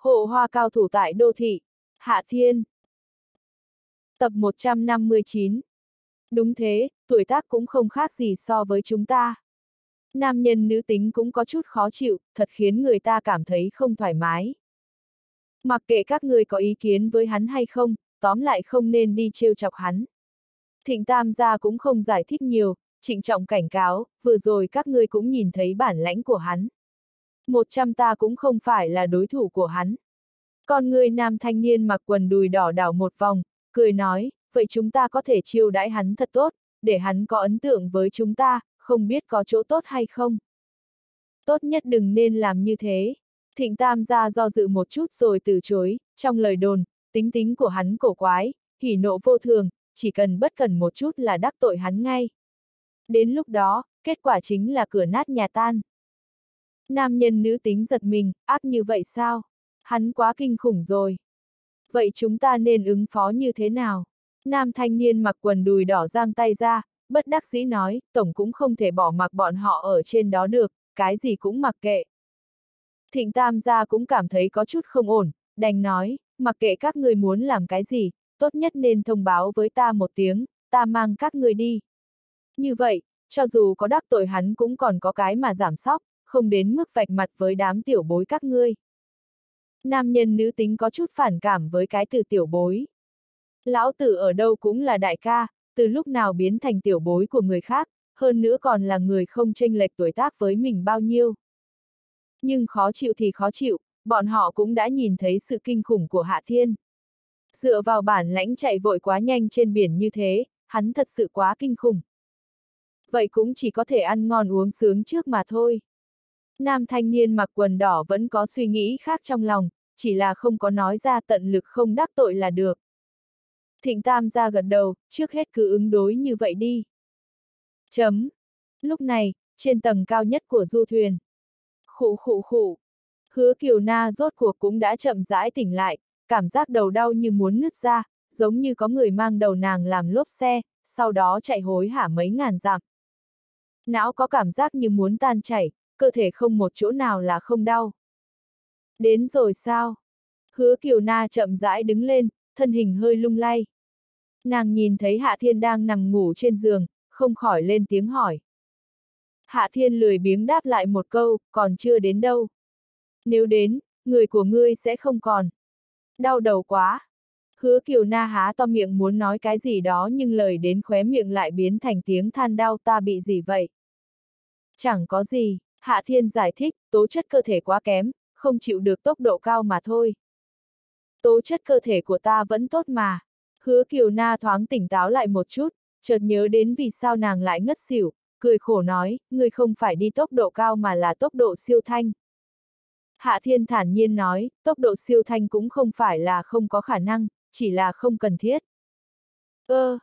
Hộ hoa cao thủ tại đô thị. Hạ Thiên. Tập 159. Đúng thế, tuổi tác cũng không khác gì so với chúng ta. Nam nhân nữ tính cũng có chút khó chịu, thật khiến người ta cảm thấy không thoải mái. Mặc kệ các người có ý kiến với hắn hay không, tóm lại không nên đi trêu chọc hắn. Thịnh Tam gia cũng không giải thích nhiều, trịnh trọng cảnh cáo, vừa rồi các ngươi cũng nhìn thấy bản lãnh của hắn. Một trăm ta cũng không phải là đối thủ của hắn. Con người nam thanh niên mặc quần đùi đỏ đảo một vòng, cười nói, vậy chúng ta có thể chiêu đãi hắn thật tốt, để hắn có ấn tượng với chúng ta, không biết có chỗ tốt hay không. Tốt nhất đừng nên làm như thế. Thịnh Tam ra do dự một chút rồi từ chối, trong lời đồn, tính tính của hắn cổ quái, hỉ nộ vô thường, chỉ cần bất cần một chút là đắc tội hắn ngay. Đến lúc đó, kết quả chính là cửa nát nhà tan. Nam nhân nữ tính giật mình, ác như vậy sao? Hắn quá kinh khủng rồi. Vậy chúng ta nên ứng phó như thế nào? Nam thanh niên mặc quần đùi đỏ giang tay ra, bất đắc dĩ nói, tổng cũng không thể bỏ mặc bọn họ ở trên đó được, cái gì cũng mặc kệ. Thịnh Tam gia cũng cảm thấy có chút không ổn, đành nói, mặc kệ các người muốn làm cái gì, tốt nhất nên thông báo với ta một tiếng, ta mang các người đi. Như vậy, cho dù có đắc tội hắn cũng còn có cái mà giảm sóc, không đến mức vạch mặt với đám tiểu bối các ngươi. Nam nhân nữ tính có chút phản cảm với cái từ tiểu bối. Lão tử ở đâu cũng là đại ca, từ lúc nào biến thành tiểu bối của người khác, hơn nữa còn là người không tranh lệch tuổi tác với mình bao nhiêu. Nhưng khó chịu thì khó chịu, bọn họ cũng đã nhìn thấy sự kinh khủng của Hạ Thiên. Dựa vào bản lãnh chạy vội quá nhanh trên biển như thế, hắn thật sự quá kinh khủng. Vậy cũng chỉ có thể ăn ngon uống sướng trước mà thôi. Nam thanh niên mặc quần đỏ vẫn có suy nghĩ khác trong lòng, chỉ là không có nói ra tận lực không đắc tội là được. Thịnh Tam ra gật đầu, trước hết cứ ứng đối như vậy đi. Chấm. Lúc này, trên tầng cao nhất của du thuyền. Khụ khụ khụ. Hứa Kiều Na rốt cuộc cũng đã chậm rãi tỉnh lại, cảm giác đầu đau như muốn nứt ra, giống như có người mang đầu nàng làm lốp xe, sau đó chạy hối hả mấy ngàn dặm. Não có cảm giác như muốn tan chảy, cơ thể không một chỗ nào là không đau. Đến rồi sao? Hứa Kiều Na chậm rãi đứng lên, thân hình hơi lung lay. Nàng nhìn thấy Hạ Thiên đang nằm ngủ trên giường, không khỏi lên tiếng hỏi. Hạ Thiên lười biếng đáp lại một câu, còn chưa đến đâu. Nếu đến, người của ngươi sẽ không còn. Đau đầu quá. Hứa Kiều Na há to miệng muốn nói cái gì đó nhưng lời đến khóe miệng lại biến thành tiếng than đau ta bị gì vậy. Chẳng có gì, Hạ Thiên giải thích, tố chất cơ thể quá kém, không chịu được tốc độ cao mà thôi. Tố chất cơ thể của ta vẫn tốt mà. Hứa Kiều Na thoáng tỉnh táo lại một chút, chợt nhớ đến vì sao nàng lại ngất xỉu, cười khổ nói, ngươi không phải đi tốc độ cao mà là tốc độ siêu thanh. Hạ Thiên thản nhiên nói, tốc độ siêu thanh cũng không phải là không có khả năng, chỉ là không cần thiết. Ơ,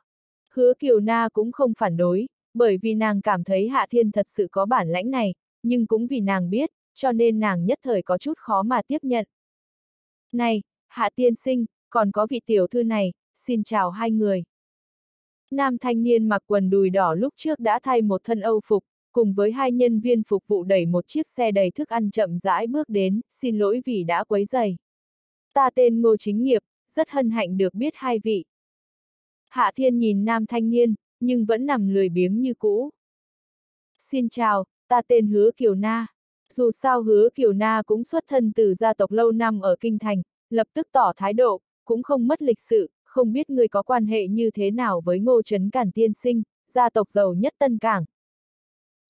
hứa Kiều Na cũng không phản đối, bởi vì nàng cảm thấy Hạ Thiên thật sự có bản lãnh này, nhưng cũng vì nàng biết, cho nên nàng nhất thời có chút khó mà tiếp nhận. Này, Hạ Tiên Sinh, còn có vị tiểu thư này, xin chào hai người. Nam thanh niên mặc quần đùi đỏ lúc trước đã thay một thân âu phục, cùng với hai nhân viên phục vụ đẩy một chiếc xe đầy thức ăn chậm rãi bước đến, xin lỗi vì đã quấy dày. Ta tên Ngô Chính Nghiệp, rất hân hạnh được biết hai vị. Hạ Thiên nhìn nam thanh niên, nhưng vẫn nằm lười biếng như cũ. Xin chào, ta tên Hứa Kiều Na. Dù sao Hứa Kiều Na cũng xuất thân từ gia tộc lâu năm ở Kinh Thành, lập tức tỏ thái độ, cũng không mất lịch sự, không biết người có quan hệ như thế nào với Ngô Trấn Cản Tiên Sinh, gia tộc giàu nhất Tân Cảng.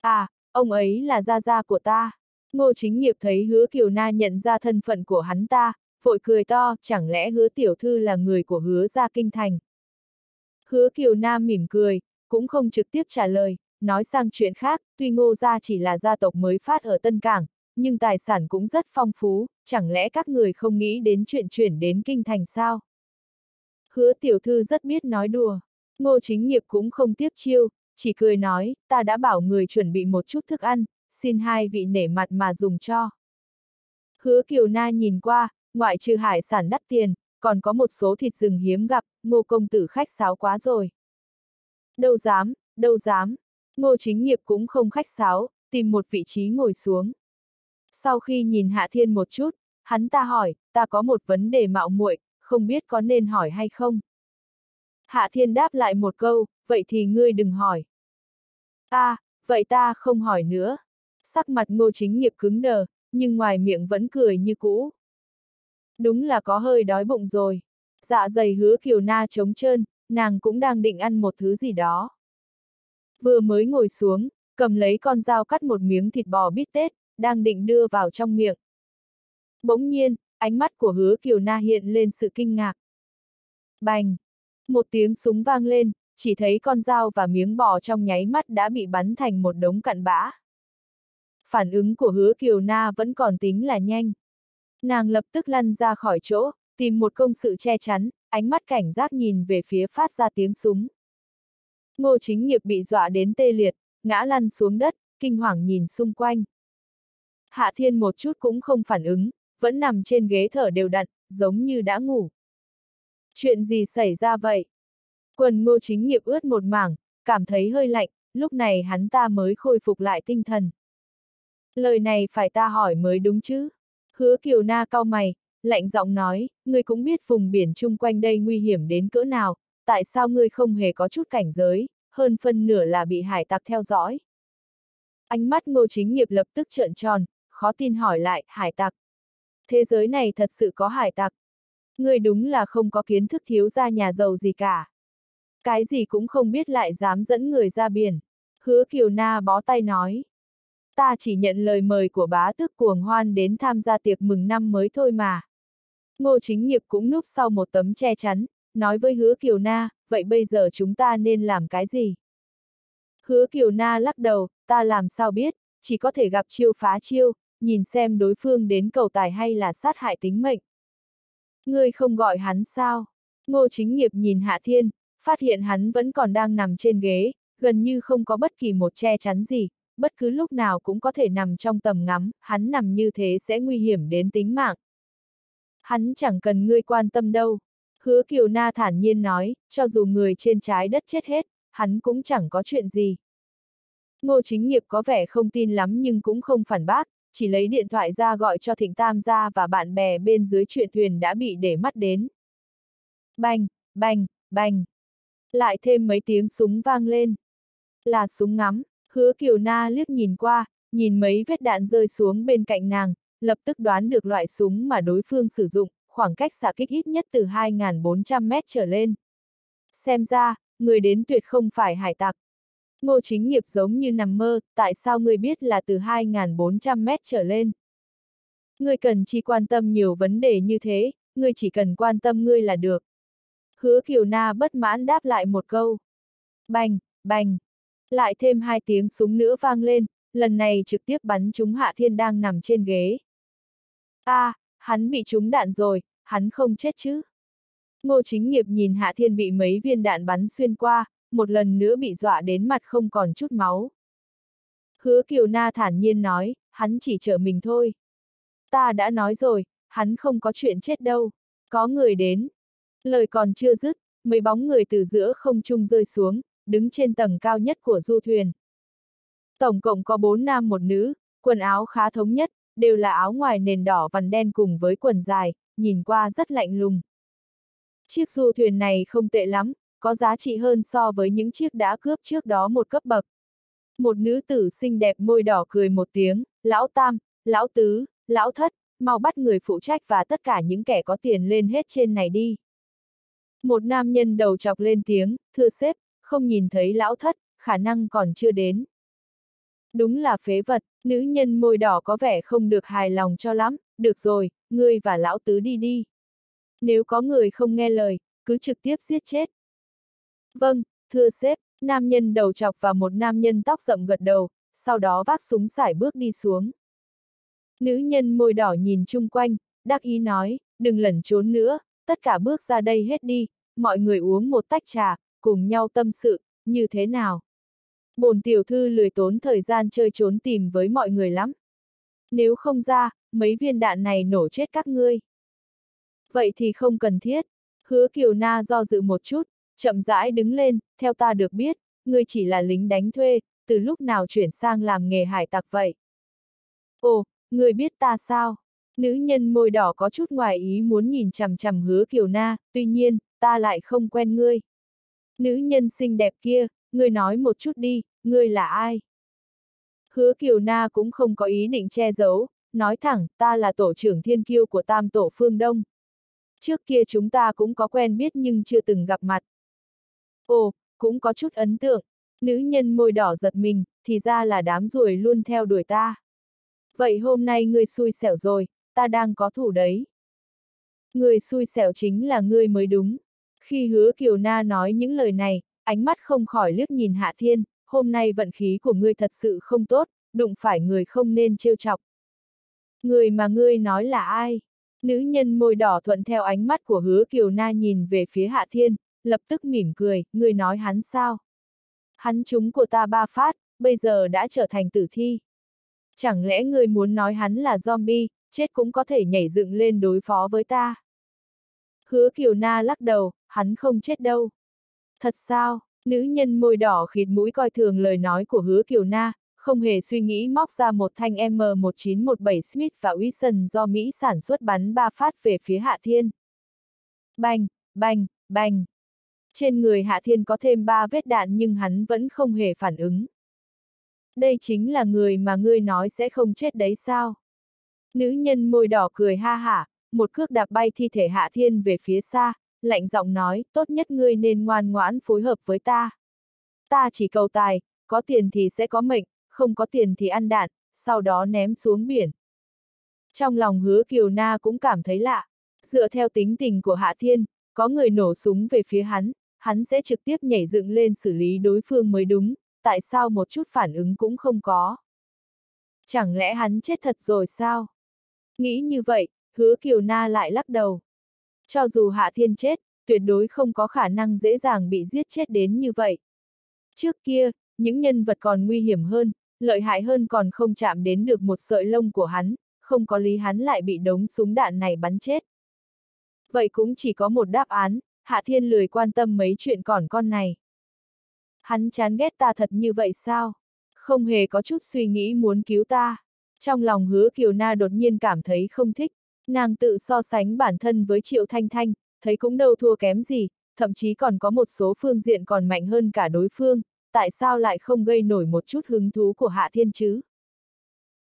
À, ông ấy là gia gia của ta. Ngô Chính Nghiệp thấy Hứa Kiều Na nhận ra thân phận của hắn ta, vội cười to, chẳng lẽ Hứa Tiểu Thư là người của Hứa gia Kinh Thành. Hứa Kiều Na mỉm cười, cũng không trực tiếp trả lời, nói sang chuyện khác, tuy Ngô gia chỉ là gia tộc mới phát ở Tân Cảng, nhưng tài sản cũng rất phong phú, chẳng lẽ các người không nghĩ đến chuyện chuyển đến kinh thành sao? Hứa tiểu thư rất biết nói đùa. Ngô chính nghiệp cũng không tiếp chiêu, chỉ cười nói, ta đã bảo người chuẩn bị một chút thức ăn, xin hai vị nể mặt mà dùng cho. Hứa kiều na nhìn qua, ngoại trừ hải sản đắt tiền, còn có một số thịt rừng hiếm gặp, ngô công tử khách sáo quá rồi. Đâu dám, đâu dám. Ngô chính nghiệp cũng không khách sáo, tìm một vị trí ngồi xuống. Sau khi nhìn Hạ Thiên một chút, hắn ta hỏi, ta có một vấn đề mạo muội, không biết có nên hỏi hay không. Hạ Thiên đáp lại một câu, vậy thì ngươi đừng hỏi. a à, vậy ta không hỏi nữa. Sắc mặt ngô chính nghiệp cứng đờ, nhưng ngoài miệng vẫn cười như cũ. Đúng là có hơi đói bụng rồi. Dạ dày hứa kiều na trống trơn, nàng cũng đang định ăn một thứ gì đó. Vừa mới ngồi xuống, cầm lấy con dao cắt một miếng thịt bò bít tết, đang định đưa vào trong miệng. Bỗng nhiên, ánh mắt của hứa kiều na hiện lên sự kinh ngạc. Bành! Một tiếng súng vang lên, chỉ thấy con dao và miếng bò trong nháy mắt đã bị bắn thành một đống cặn bã. Phản ứng của hứa kiều na vẫn còn tính là nhanh. Nàng lập tức lăn ra khỏi chỗ, tìm một công sự che chắn, ánh mắt cảnh giác nhìn về phía phát ra tiếng súng. Ngô chính nghiệp bị dọa đến tê liệt, ngã lăn xuống đất, kinh hoàng nhìn xung quanh. Hạ thiên một chút cũng không phản ứng, vẫn nằm trên ghế thở đều đặn, giống như đã ngủ. Chuyện gì xảy ra vậy? Quần ngô chính nghiệp ướt một mảng, cảm thấy hơi lạnh, lúc này hắn ta mới khôi phục lại tinh thần. Lời này phải ta hỏi mới đúng chứ? Hứa kiều na cao mày, lạnh giọng nói, ngươi cũng biết vùng biển chung quanh đây nguy hiểm đến cỡ nào, tại sao ngươi không hề có chút cảnh giới, hơn phân nửa là bị hải tặc theo dõi. Ánh mắt ngô chính nghiệp lập tức trợn tròn, khó tin hỏi lại, hải tặc. Thế giới này thật sự có hải tặc. Ngươi đúng là không có kiến thức thiếu ra nhà giàu gì cả. Cái gì cũng không biết lại dám dẫn người ra biển. Hứa Kiều Na bó tay nói. Ta chỉ nhận lời mời của bá tước cuồng hoan đến tham gia tiệc mừng năm mới thôi mà. Ngô chính nghiệp cũng núp sau một tấm che chắn, nói với hứa Kiều Na, vậy bây giờ chúng ta nên làm cái gì? Hứa Kiều Na lắc đầu, ta làm sao biết, chỉ có thể gặp chiêu phá chiêu, nhìn xem đối phương đến cầu tài hay là sát hại tính mệnh. Ngươi không gọi hắn sao? Ngô chính nghiệp nhìn Hạ Thiên, phát hiện hắn vẫn còn đang nằm trên ghế, gần như không có bất kỳ một che chắn gì, bất cứ lúc nào cũng có thể nằm trong tầm ngắm, hắn nằm như thế sẽ nguy hiểm đến tính mạng. Hắn chẳng cần ngươi quan tâm đâu. Hứa Kiều Na thản nhiên nói, cho dù người trên trái đất chết hết, hắn cũng chẳng có chuyện gì. Ngô chính nghiệp có vẻ không tin lắm nhưng cũng không phản bác, chỉ lấy điện thoại ra gọi cho Thịnh Tam gia và bạn bè bên dưới chuyện thuyền đã bị để mắt đến. Bành, bành, bành. Lại thêm mấy tiếng súng vang lên. Là súng ngắm, hứa Kiều Na liếc nhìn qua, nhìn mấy vết đạn rơi xuống bên cạnh nàng, lập tức đoán được loại súng mà đối phương sử dụng, khoảng cách xạ kích ít nhất từ 2.400 mét trở lên. Xem ra, người đến tuyệt không phải hải tặc. Ngô chính nghiệp giống như nằm mơ, tại sao ngươi biết là từ 2.400 mét trở lên? Ngươi cần chỉ quan tâm nhiều vấn đề như thế, ngươi chỉ cần quan tâm ngươi là được. Hứa Kiều Na bất mãn đáp lại một câu. Bành, bành. Lại thêm hai tiếng súng nữa vang lên, lần này trực tiếp bắn trúng Hạ Thiên đang nằm trên ghế. a à, hắn bị trúng đạn rồi, hắn không chết chứ. Ngô chính nghiệp nhìn Hạ Thiên bị mấy viên đạn bắn xuyên qua, một lần nữa bị dọa đến mặt không còn chút máu. Hứa Kiều Na thản nhiên nói, hắn chỉ chở mình thôi. Ta đã nói rồi, hắn không có chuyện chết đâu. Có người đến. Lời còn chưa dứt, mấy bóng người từ giữa không trung rơi xuống, đứng trên tầng cao nhất của du thuyền. Tổng cộng có bốn nam một nữ, quần áo khá thống nhất, đều là áo ngoài nền đỏ vằn đen cùng với quần dài, nhìn qua rất lạnh lùng. Chiếc du thuyền này không tệ lắm, có giá trị hơn so với những chiếc đã cướp trước đó một cấp bậc. Một nữ tử xinh đẹp môi đỏ cười một tiếng, lão tam, lão tứ, lão thất, mau bắt người phụ trách và tất cả những kẻ có tiền lên hết trên này đi. Một nam nhân đầu chọc lên tiếng, thưa sếp, không nhìn thấy lão thất, khả năng còn chưa đến. Đúng là phế vật, nữ nhân môi đỏ có vẻ không được hài lòng cho lắm, được rồi, ngươi và lão tứ đi đi. Nếu có người không nghe lời, cứ trực tiếp giết chết. Vâng, thưa sếp, nam nhân đầu chọc và một nam nhân tóc rậm gật đầu, sau đó vác súng sải bước đi xuống. Nữ nhân môi đỏ nhìn chung quanh, đắc ý nói, đừng lẩn trốn nữa, tất cả bước ra đây hết đi, mọi người uống một tách trà, cùng nhau tâm sự, như thế nào? Bồn tiểu thư lười tốn thời gian chơi trốn tìm với mọi người lắm. Nếu không ra, mấy viên đạn này nổ chết các ngươi. Vậy thì không cần thiết. Hứa Kiều Na do dự một chút, chậm rãi đứng lên, theo ta được biết, ngươi chỉ là lính đánh thuê, từ lúc nào chuyển sang làm nghề hải tặc vậy? Ồ, ngươi biết ta sao? Nữ nhân môi đỏ có chút ngoài ý muốn nhìn chằm chằm hứa kiều na, tuy nhiên, ta lại không quen ngươi. Nữ nhân xinh đẹp kia, ngươi nói một chút đi, ngươi là ai? Hứa kiều na cũng không có ý định che giấu, nói thẳng, ta là tổ trưởng thiên kiêu của tam tổ phương Đông. Trước kia chúng ta cũng có quen biết nhưng chưa từng gặp mặt. Ồ, cũng có chút ấn tượng. Nữ nhân môi đỏ giật mình, thì ra là đám ruồi luôn theo đuổi ta. Vậy hôm nay ngươi xui xẻo rồi, ta đang có thủ đấy. Người xui xẻo chính là ngươi mới đúng. Khi hứa Kiều Na nói những lời này, ánh mắt không khỏi liếc nhìn Hạ Thiên, hôm nay vận khí của ngươi thật sự không tốt, đụng phải người không nên trêu chọc. Người mà ngươi nói là ai? Nữ nhân môi đỏ thuận theo ánh mắt của hứa Kiều Na nhìn về phía Hạ Thiên, lập tức mỉm cười, ngươi nói hắn sao? Hắn chúng của ta ba phát, bây giờ đã trở thành tử thi. Chẳng lẽ ngươi muốn nói hắn là zombie, chết cũng có thể nhảy dựng lên đối phó với ta? Hứa Kiều Na lắc đầu, hắn không chết đâu. Thật sao? Nữ nhân môi đỏ khịt mũi coi thường lời nói của hứa Kiều Na, không hề suy nghĩ móc ra một thanh M1917 Smith và Wilson do Mỹ sản xuất bắn ba phát về phía Hạ Thiên. Bành, bành, bành. Trên người Hạ Thiên có thêm ba vết đạn nhưng hắn vẫn không hề phản ứng. Đây chính là người mà ngươi nói sẽ không chết đấy sao? Nữ nhân môi đỏ cười ha hả, một cước đạp bay thi thể Hạ Thiên về phía xa, lạnh giọng nói, tốt nhất ngươi nên ngoan ngoãn phối hợp với ta. Ta chỉ cầu tài, có tiền thì sẽ có mệnh, không có tiền thì ăn đạn, sau đó ném xuống biển. Trong lòng hứa Kiều Na cũng cảm thấy lạ, dựa theo tính tình của Hạ Thiên, có người nổ súng về phía hắn, hắn sẽ trực tiếp nhảy dựng lên xử lý đối phương mới đúng, tại sao một chút phản ứng cũng không có. Chẳng lẽ hắn chết thật rồi sao? Nghĩ như vậy, hứa Kiều Na lại lắc đầu. Cho dù Hạ Thiên chết, tuyệt đối không có khả năng dễ dàng bị giết chết đến như vậy. Trước kia, những nhân vật còn nguy hiểm hơn, lợi hại hơn còn không chạm đến được một sợi lông của hắn, không có lý hắn lại bị đống súng đạn này bắn chết. Vậy cũng chỉ có một đáp án, Hạ Thiên lười quan tâm mấy chuyện còn con này. Hắn chán ghét ta thật như vậy sao? Không hề có chút suy nghĩ muốn cứu ta. Trong lòng hứa Kiều Na đột nhiên cảm thấy không thích, nàng tự so sánh bản thân với Triệu Thanh Thanh, thấy cũng đâu thua kém gì, thậm chí còn có một số phương diện còn mạnh hơn cả đối phương, tại sao lại không gây nổi một chút hứng thú của Hạ Thiên chứ?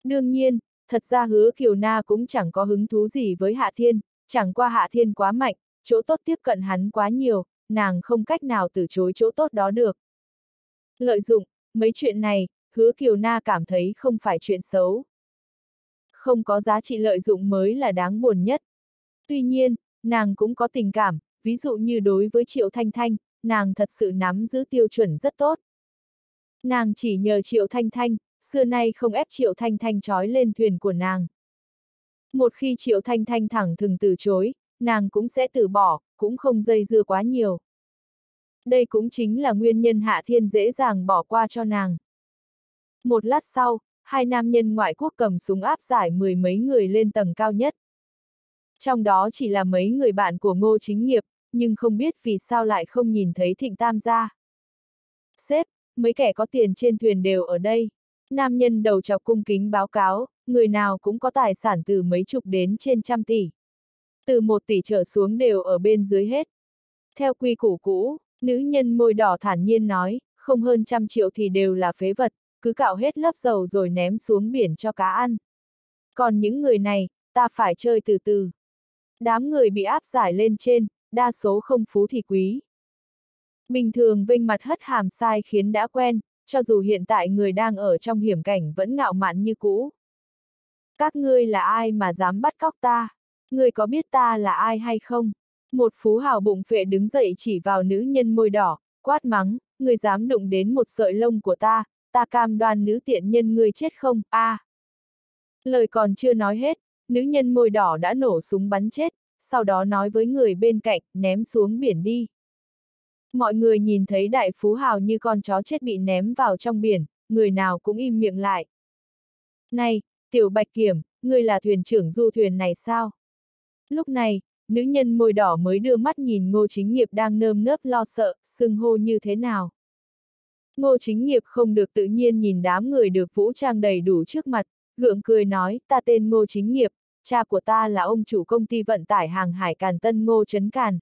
Đương nhiên, thật ra hứa Kiều Na cũng chẳng có hứng thú gì với Hạ Thiên, chẳng qua Hạ Thiên quá mạnh, chỗ tốt tiếp cận hắn quá nhiều, nàng không cách nào từ chối chỗ tốt đó được. Lợi dụng, mấy chuyện này, hứa Kiều Na cảm thấy không phải chuyện xấu. Không có giá trị lợi dụng mới là đáng buồn nhất. Tuy nhiên, nàng cũng có tình cảm, ví dụ như đối với Triệu Thanh Thanh, nàng thật sự nắm giữ tiêu chuẩn rất tốt. Nàng chỉ nhờ Triệu Thanh Thanh, xưa nay không ép Triệu Thanh Thanh trói lên thuyền của nàng. Một khi Triệu Thanh Thanh thẳng thừng từ chối, nàng cũng sẽ từ bỏ, cũng không dây dưa quá nhiều. Đây cũng chính là nguyên nhân Hạ Thiên dễ dàng bỏ qua cho nàng. Một lát sau, hai nam nhân ngoại quốc cầm súng áp giải mười mấy người lên tầng cao nhất. Trong đó chỉ là mấy người bạn của ngô chính nghiệp, nhưng không biết vì sao lại không nhìn thấy thịnh tam gia. Sếp, mấy kẻ có tiền trên thuyền đều ở đây. Nam nhân đầu chọc cung kính báo cáo, người nào cũng có tài sản từ mấy chục đến trên trăm tỷ. Từ một tỷ trở xuống đều ở bên dưới hết. Theo quy củ cũ, nữ nhân môi đỏ thản nhiên nói, không hơn trăm triệu thì đều là phế vật, cứ cạo hết lớp dầu rồi ném xuống biển cho cá ăn. Còn những người này, ta phải chơi từ từ. Đám người bị áp giải lên trên, đa số không phú thì quý. Bình thường vinh mặt hất hàm sai khiến đã quen, cho dù hiện tại người đang ở trong hiểm cảnh vẫn ngạo mạn như cũ. Các ngươi là ai mà dám bắt cóc ta? Ngươi có biết ta là ai hay không? Một phú hào bụng phệ đứng dậy chỉ vào nữ nhân môi đỏ, quát mắng, ngươi dám đụng đến một sợi lông của ta, ta cam đoan nữ tiện nhân ngươi chết không, a. À. Lời còn chưa nói hết, nữ nhân môi đỏ đã nổ súng bắn chết, sau đó nói với người bên cạnh, ném xuống biển đi. Mọi người nhìn thấy đại phú hào như con chó chết bị ném vào trong biển, người nào cũng im miệng lại. Này, tiểu bạch kiểm, ngươi là thuyền trưởng du thuyền này sao? Lúc này, nữ nhân môi đỏ mới đưa mắt nhìn ngô chính nghiệp đang nơm nớp lo sợ, sưng hô như thế nào. Ngô chính nghiệp không được tự nhiên nhìn đám người được vũ trang đầy đủ trước mặt, gượng cười nói, ta tên ngô chính nghiệp, cha của ta là ông chủ công ty vận tải hàng hải Càn Tân Ngô Trấn Càn.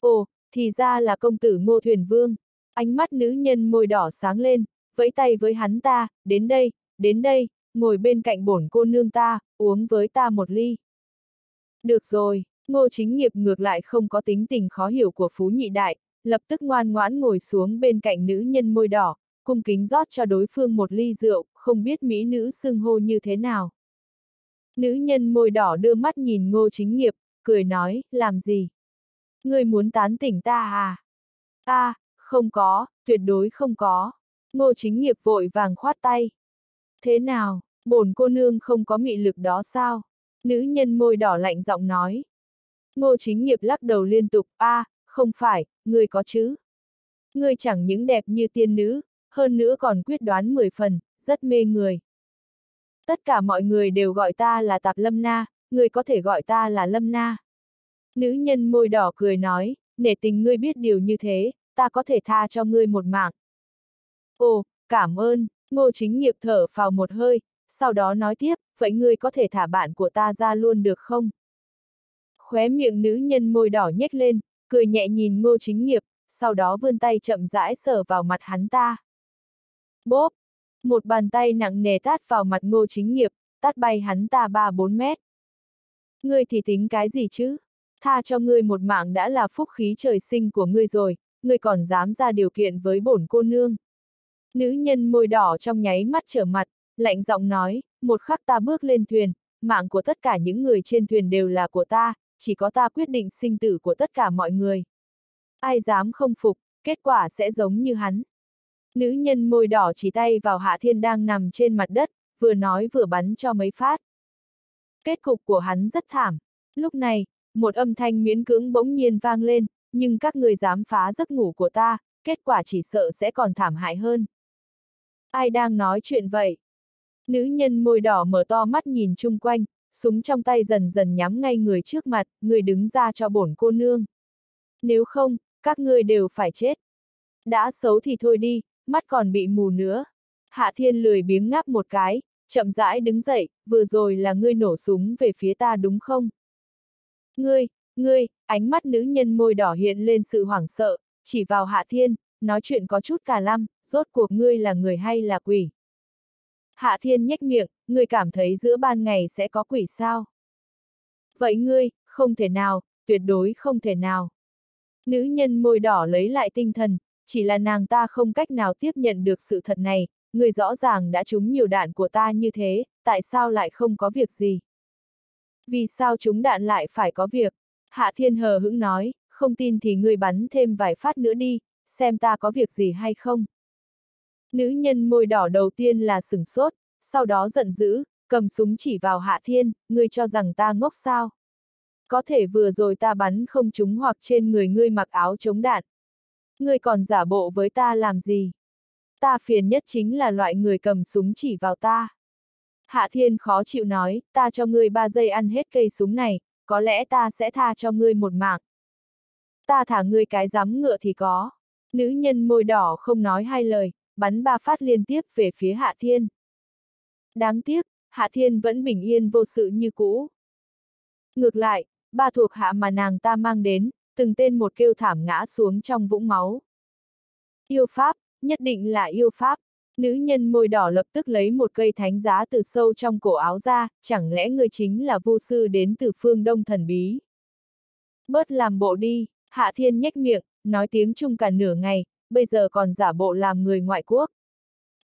Ồ, thì ra là công tử Ngô Thuyền Vương. Ánh mắt nữ nhân môi đỏ sáng lên, vẫy tay với hắn ta, đến đây, đến đây, ngồi bên cạnh bổn cô nương ta, uống với ta một ly. Được rồi, ngô chính nghiệp ngược lại không có tính tình khó hiểu của Phú Nhị Đại, lập tức ngoan ngoãn ngồi xuống bên cạnh nữ nhân môi đỏ, cung kính rót cho đối phương một ly rượu, không biết mỹ nữ xưng hô như thế nào. Nữ nhân môi đỏ đưa mắt nhìn ngô chính nghiệp, cười nói, làm gì? Ngươi muốn tán tỉnh ta à? À, không có, tuyệt đối không có. Ngô chính nghiệp vội vàng khoát tay. Thế nào, bổn cô nương không có mị lực đó sao? Nữ nhân môi đỏ lạnh giọng nói. Ngô chính nghiệp lắc đầu liên tục, a, à, không phải, ngươi có chứ. Ngươi chẳng những đẹp như tiên nữ, hơn nữa còn quyết đoán mười phần, rất mê người. Tất cả mọi người đều gọi ta là Tạp Lâm Na, ngươi có thể gọi ta là Lâm Na. Nữ nhân môi đỏ cười nói, nể tình ngươi biết điều như thế, ta có thể tha cho ngươi một mạng. Ồ, cảm ơn, ngô chính nghiệp thở vào một hơi, sau đó nói tiếp, vậy ngươi có thể thả bạn của ta ra luôn được không? Khóe miệng nữ nhân môi đỏ nhếch lên, cười nhẹ nhìn ngô chính nghiệp, sau đó vươn tay chậm rãi sờ vào mặt hắn ta. Bốp! Một bàn tay nặng nề tát vào mặt ngô chính nghiệp, tát bay hắn ta 3-4 mét. Ngươi thì tính cái gì chứ? Tha cho ngươi một mạng đã là phúc khí trời sinh của ngươi rồi, ngươi còn dám ra điều kiện với bổn cô nương. Nữ nhân môi đỏ trong nháy mắt trở mặt, lạnh giọng nói, một khắc ta bước lên thuyền, mạng của tất cả những người trên thuyền đều là của ta, chỉ có ta quyết định sinh tử của tất cả mọi người. Ai dám không phục, kết quả sẽ giống như hắn. Nữ nhân môi đỏ chỉ tay vào Hạ Thiên đang nằm trên mặt đất, vừa nói vừa bắn cho mấy phát. Kết cục của hắn rất thảm. Lúc này, một âm thanh miễn cưỡng bỗng nhiên vang lên, nhưng các người dám phá giấc ngủ của ta, kết quả chỉ sợ sẽ còn thảm hại hơn. Ai đang nói chuyện vậy? Nữ nhân môi đỏ mở to mắt nhìn chung quanh, súng trong tay dần dần nhắm ngay người trước mặt, người đứng ra cho bổn cô nương. Nếu không, các ngươi đều phải chết. Đã xấu thì thôi đi, mắt còn bị mù nữa. Hạ thiên lười biếng ngáp một cái, chậm rãi đứng dậy, vừa rồi là ngươi nổ súng về phía ta đúng không? Ngươi, ngươi, ánh mắt nữ nhân môi đỏ hiện lên sự hoảng sợ, chỉ vào hạ thiên, nói chuyện có chút cả lăm, rốt cuộc ngươi là người hay là quỷ? Hạ thiên nhếch miệng, ngươi cảm thấy giữa ban ngày sẽ có quỷ sao? Vậy ngươi, không thể nào, tuyệt đối không thể nào. Nữ nhân môi đỏ lấy lại tinh thần, chỉ là nàng ta không cách nào tiếp nhận được sự thật này, người rõ ràng đã trúng nhiều đạn của ta như thế, tại sao lại không có việc gì? Vì sao chúng đạn lại phải có việc? Hạ thiên hờ hững nói, không tin thì ngươi bắn thêm vài phát nữa đi, xem ta có việc gì hay không. Nữ nhân môi đỏ đầu tiên là sửng sốt, sau đó giận dữ, cầm súng chỉ vào hạ thiên, ngươi cho rằng ta ngốc sao? Có thể vừa rồi ta bắn không trúng hoặc trên người ngươi mặc áo chống đạn. Ngươi còn giả bộ với ta làm gì? Ta phiền nhất chính là loại người cầm súng chỉ vào ta. Hạ thiên khó chịu nói, ta cho ngươi ba giây ăn hết cây súng này, có lẽ ta sẽ tha cho ngươi một mạng. Ta thả ngươi cái dám ngựa thì có. Nữ nhân môi đỏ không nói hai lời, bắn ba phát liên tiếp về phía Hạ Thiên. Đáng tiếc, Hạ Thiên vẫn bình yên vô sự như cũ. Ngược lại, ba thuộc hạ mà nàng ta mang đến, từng tên một kêu thảm ngã xuống trong vũng máu. Yêu Pháp, nhất định là yêu Pháp. Nữ nhân môi đỏ lập tức lấy một cây thánh giá từ sâu trong cổ áo ra, chẳng lẽ người chính là vô sư đến từ phương đông thần bí. Bớt làm bộ đi, Hạ Thiên nhếch miệng, nói tiếng chung cả nửa ngày, bây giờ còn giả bộ làm người ngoại quốc.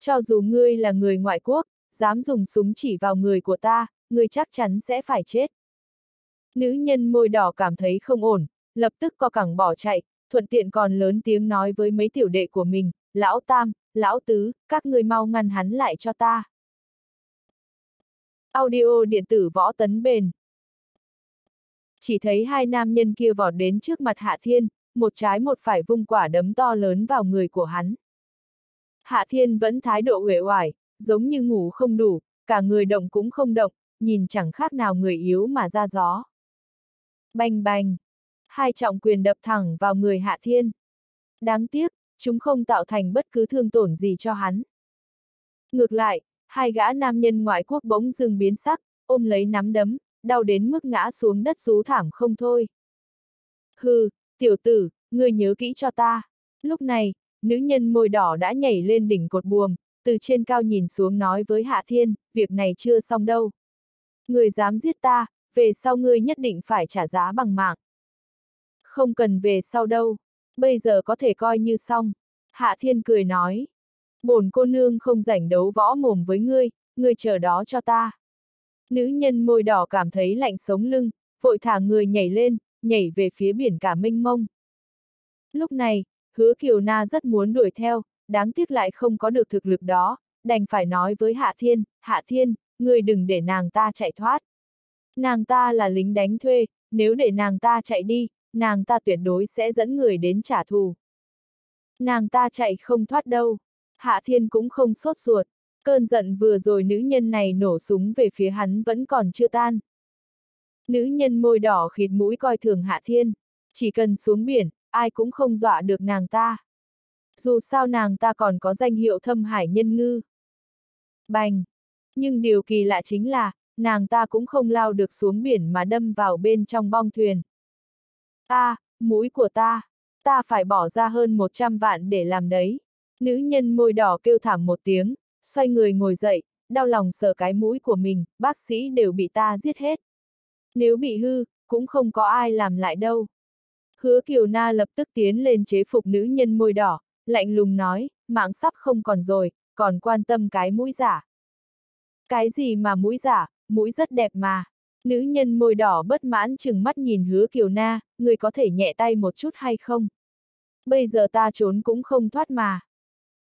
Cho dù ngươi là người ngoại quốc, dám dùng súng chỉ vào người của ta, ngươi chắc chắn sẽ phải chết. Nữ nhân môi đỏ cảm thấy không ổn, lập tức co cẳng bỏ chạy, thuận tiện còn lớn tiếng nói với mấy tiểu đệ của mình, lão tam, lão tứ, các ngươi mau ngăn hắn lại cho ta. Audio điện tử võ tấn bền. Chỉ thấy hai nam nhân kia vọt đến trước mặt Hạ Thiên, một trái một phải vung quả đấm to lớn vào người của hắn. Hạ Thiên vẫn thái độ uể oải, giống như ngủ không đủ, cả người động cũng không động, nhìn chẳng khác nào người yếu mà ra gió. Bành bành! Hai trọng quyền đập thẳng vào người Hạ Thiên. Đáng tiếc, chúng không tạo thành bất cứ thương tổn gì cho hắn. Ngược lại, hai gã nam nhân ngoại quốc bỗng dưng biến sắc, ôm lấy nắm đấm, đau đến mức ngã xuống đất rú thảm không thôi. Hừ, tiểu tử, ngươi nhớ kỹ cho ta. Lúc này, nữ nhân môi đỏ đã nhảy lên đỉnh cột buồm, từ trên cao nhìn xuống nói với Hạ Thiên, việc này chưa xong đâu. Người dám giết ta, về sau ngươi nhất định phải trả giá bằng mạng. Không cần về sau đâu, bây giờ có thể coi như xong. Hạ Thiên cười nói. Bổn cô nương không rảnh đấu võ mồm với ngươi, ngươi chờ đó cho ta. Nữ nhân môi đỏ cảm thấy lạnh sống lưng, vội thả người nhảy lên, nhảy về phía biển cả mênh mông. Lúc này, hứa Kiều Na rất muốn đuổi theo, đáng tiếc lại không có được thực lực đó, đành phải nói với Hạ Thiên, Hạ Thiên, người đừng để nàng ta chạy thoát. Nàng ta là lính đánh thuê, nếu để nàng ta chạy đi, nàng ta tuyệt đối sẽ dẫn người đến trả thù. Nàng ta chạy không thoát đâu. Hạ Thiên cũng không sốt ruột, cơn giận vừa rồi nữ nhân này nổ súng về phía hắn vẫn còn chưa tan. Nữ nhân môi đỏ khịt mũi coi thường Hạ Thiên, chỉ cần xuống biển, ai cũng không dọa được nàng ta. Dù sao nàng ta còn có danh hiệu thâm hải nhân ngư. Bành! Nhưng điều kỳ lạ chính là, nàng ta cũng không lao được xuống biển mà đâm vào bên trong bong thuyền. Ta, mũi của ta, ta phải bỏ ra hơn 100 vạn để làm đấy. Nữ nhân môi đỏ kêu thảm một tiếng, xoay người ngồi dậy, đau lòng sờ cái mũi của mình, bác sĩ đều bị ta giết hết. Nếu bị hư, cũng không có ai làm lại đâu. Hứa Kiều Na lập tức tiến lên chế phục nữ nhân môi đỏ, lạnh lùng nói, mạng sắp không còn rồi, còn quan tâm cái mũi giả. Cái gì mà mũi giả, mũi rất đẹp mà. Nữ nhân môi đỏ bất mãn chừng mắt nhìn hứa Kiều Na, người có thể nhẹ tay một chút hay không? Bây giờ ta trốn cũng không thoát mà.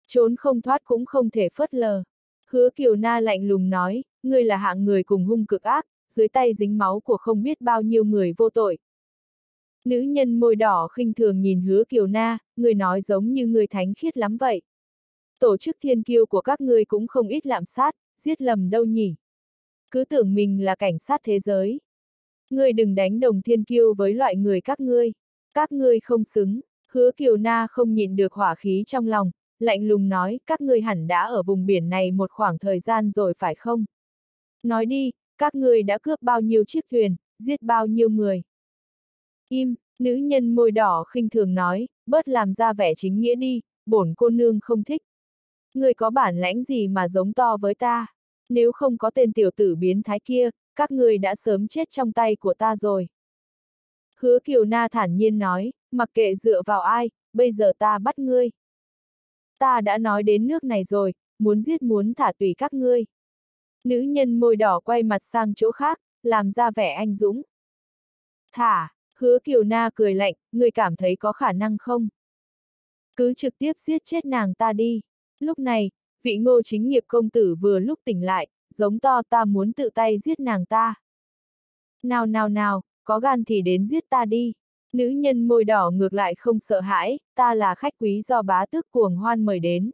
Trốn không thoát cũng không thể phớt lờ. Hứa Kiều Na lạnh lùng nói, ngươi là hạng người cùng hung cực ác, dưới tay dính máu của không biết bao nhiêu người vô tội. Nữ nhân môi đỏ khinh thường nhìn hứa Kiều Na, người nói giống như người thánh khiết lắm vậy. Tổ chức thiên kiêu của các ngươi cũng không ít lạm sát, giết lầm đâu nhỉ. Cứ tưởng mình là cảnh sát thế giới. Ngươi đừng đánh đồng thiên kiêu với loại người các ngươi. Các ngươi không xứng, hứa Kiều Na không nhịn được hỏa khí trong lòng, lạnh lùng nói, các ngươi hẳn đã ở vùng biển này một khoảng thời gian rồi phải không? Nói đi, các ngươi đã cướp bao nhiêu chiếc thuyền, giết bao nhiêu người? Im, nữ nhân môi đỏ khinh thường nói, bớt làm ra vẻ chính nghĩa đi, bổn cô nương không thích. Ngươi có bản lãnh gì mà giống to với ta? Nếu không có tên tiểu tử biến thái kia, các ngươi đã sớm chết trong tay của ta rồi. Hứa Kiều Na thản nhiên nói, mặc kệ dựa vào ai, bây giờ ta bắt ngươi. Ta đã nói đến nước này rồi, muốn giết muốn thả tùy các ngươi. Nữ nhân môi đỏ quay mặt sang chỗ khác, làm ra vẻ anh dũng. Thả, hứa Kiều Na cười lạnh, người cảm thấy có khả năng không? Cứ trực tiếp giết chết nàng ta đi. Lúc này, vị ngô chính nghiệp công tử vừa lúc tỉnh lại, giống to ta muốn tự tay giết nàng ta. Nào nào nào, có gan thì đến giết ta đi. Nữ nhân môi đỏ ngược lại không sợ hãi, ta là khách quý do bá tước cuồng hoan mời đến.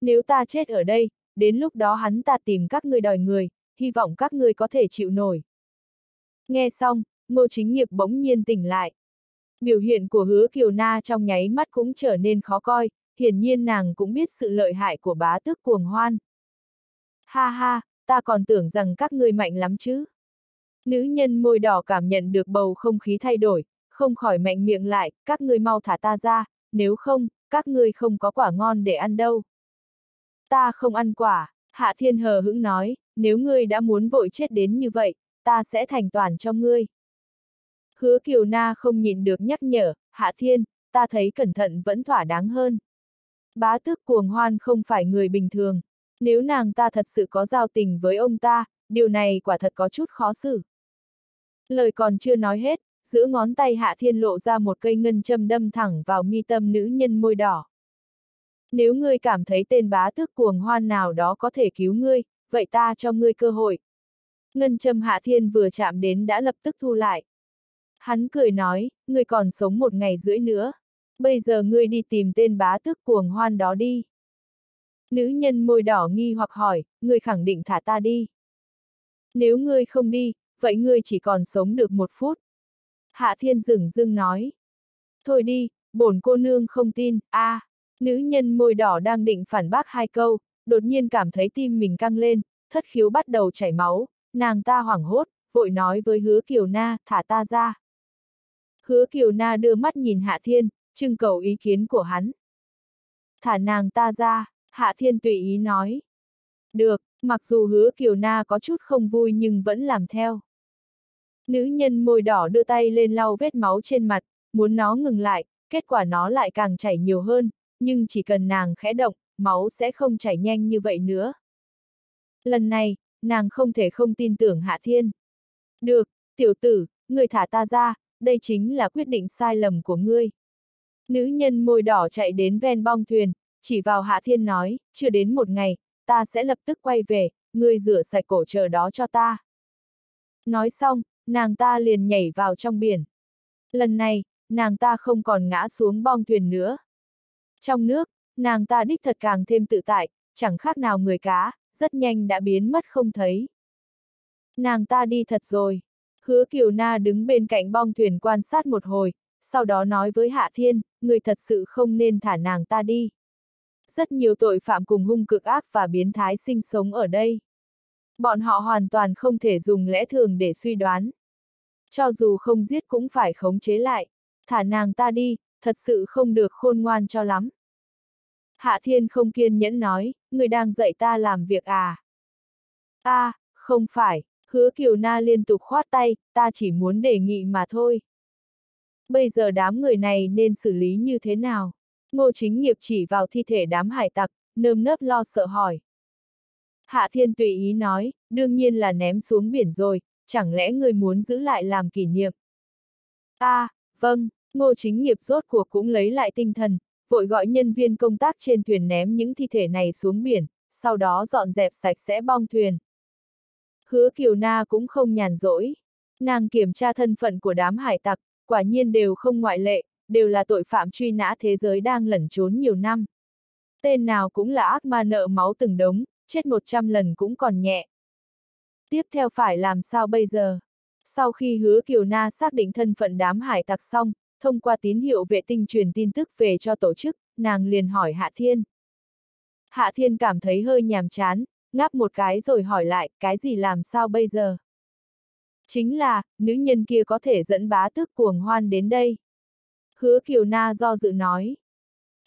Nếu ta chết ở đây, đến lúc đó hắn ta tìm các ngươi đòi người, hy vọng các ngươi có thể chịu nổi. Nghe xong, ngô chính nghiệp bỗng nhiên tỉnh lại. Biểu hiện của hứa kiều na trong nháy mắt cũng trở nên khó coi, hiển nhiên nàng cũng biết sự lợi hại của bá tước cuồng hoan. Ha ha, ta còn tưởng rằng các ngươi mạnh lắm chứ. Nữ nhân môi đỏ cảm nhận được bầu không khí thay đổi, không khỏi mạnh miệng lại, các ngươi mau thả ta ra, nếu không, các ngươi không có quả ngon để ăn đâu. Ta không ăn quả, Hạ Thiên hờ hững nói, nếu ngươi đã muốn vội chết đến như vậy, ta sẽ thành toàn cho ngươi. Hứa Kiều Na không nhịn được nhắc nhở, Hạ Thiên, ta thấy cẩn thận vẫn thỏa đáng hơn. Bá tước cuồng hoan không phải người bình thường. Nếu nàng ta thật sự có giao tình với ông ta, điều này quả thật có chút khó xử. Lời còn chưa nói hết, giữa ngón tay Hạ Thiên lộ ra một cây ngân châm đâm thẳng vào mi tâm nữ nhân môi đỏ. Nếu ngươi cảm thấy tên bá tước cuồng hoan nào đó có thể cứu ngươi, vậy ta cho ngươi cơ hội. Ngân châm Hạ Thiên vừa chạm đến đã lập tức thu lại. Hắn cười nói, ngươi còn sống một ngày rưỡi nữa. Bây giờ ngươi đi tìm tên bá tước cuồng hoan đó đi. Nữ nhân môi đỏ nghi hoặc hỏi, ngươi khẳng định thả ta đi. Nếu ngươi không đi, vậy ngươi chỉ còn sống được một phút. Hạ thiên dừng dưng nói. Thôi đi, bổn cô nương không tin, a à, nữ nhân môi đỏ đang định phản bác hai câu, đột nhiên cảm thấy tim mình căng lên, thất khiếu bắt đầu chảy máu, nàng ta hoảng hốt, vội nói với hứa Kiều Na, thả ta ra. Hứa Kiều Na đưa mắt nhìn Hạ Thiên, trưng cầu ý kiến của hắn. Thả nàng ta ra, Hạ Thiên tùy ý nói. Được, mặc dù hứa Kiều Na có chút không vui nhưng vẫn làm theo. Nữ nhân môi đỏ đưa tay lên lau vết máu trên mặt, muốn nó ngừng lại, kết quả nó lại càng chảy nhiều hơn, nhưng chỉ cần nàng khẽ động, máu sẽ không chảy nhanh như vậy nữa. Lần này, nàng không thể không tin tưởng Hạ Thiên. Được, tiểu tử, người thả ta ra, đây chính là quyết định sai lầm của ngươi. Nữ nhân môi đỏ chạy đến ven bong thuyền, chỉ vào Hạ Thiên nói, chưa đến một ngày, ta sẽ lập tức quay về, ngươi rửa sạch cổ chờ đó cho ta. Nói xong, nàng ta liền nhảy vào trong biển. Lần này, nàng ta không còn ngã xuống bong thuyền nữa. Trong nước, nàng ta đích thật càng thêm tự tại, chẳng khác nào người cá, rất nhanh đã biến mất không thấy. Nàng ta đi thật rồi. Hứa Kiều Na đứng bên cạnh bong thuyền quan sát một hồi, sau đó nói với Hạ Thiên, người thật sự không nên thả nàng ta đi. Rất nhiều tội phạm cùng hung cực ác và biến thái sinh sống ở đây. Bọn họ hoàn toàn không thể dùng lẽ thường để suy đoán. Cho dù không giết cũng phải khống chế lại. Thả nàng ta đi, thật sự không được khôn ngoan cho lắm. Hạ Thiên không kiên nhẫn nói, người đang dạy ta làm việc à? a à, không phải, hứa Kiều Na liên tục khoát tay, ta chỉ muốn đề nghị mà thôi. Bây giờ đám người này nên xử lý như thế nào? Ngô chính nghiệp chỉ vào thi thể đám hải tặc, nơm nớp lo sợ hỏi. Hạ Thiên tùy ý nói, đương nhiên là ném xuống biển rồi, chẳng lẽ người muốn giữ lại làm kỷ niệm? a à, vâng, ngô chính nghiệp rốt cuộc cũng lấy lại tinh thần, vội gọi nhân viên công tác trên thuyền ném những thi thể này xuống biển, sau đó dọn dẹp sạch sẽ bong thuyền. Hứa Kiều Na cũng không nhàn rỗi. Nàng kiểm tra thân phận của đám hải tặc, quả nhiên đều không ngoại lệ, đều là tội phạm truy nã thế giới đang lẩn trốn nhiều năm. Tên nào cũng là ác ma nợ máu từng đống, chết 100 lần cũng còn nhẹ. Tiếp theo phải làm sao bây giờ? Sau khi hứa Kiều Na xác định thân phận đám hải tặc xong, thông qua tín hiệu vệ tinh truyền tin tức về cho tổ chức, nàng liền hỏi Hạ Thiên. Hạ Thiên cảm thấy hơi nhàm chán, ngáp một cái rồi hỏi lại, cái gì làm sao bây giờ? Chính là, nữ nhân kia có thể dẫn bá tước cuồng hoan đến đây. Hứa Kiều Na do dự nói.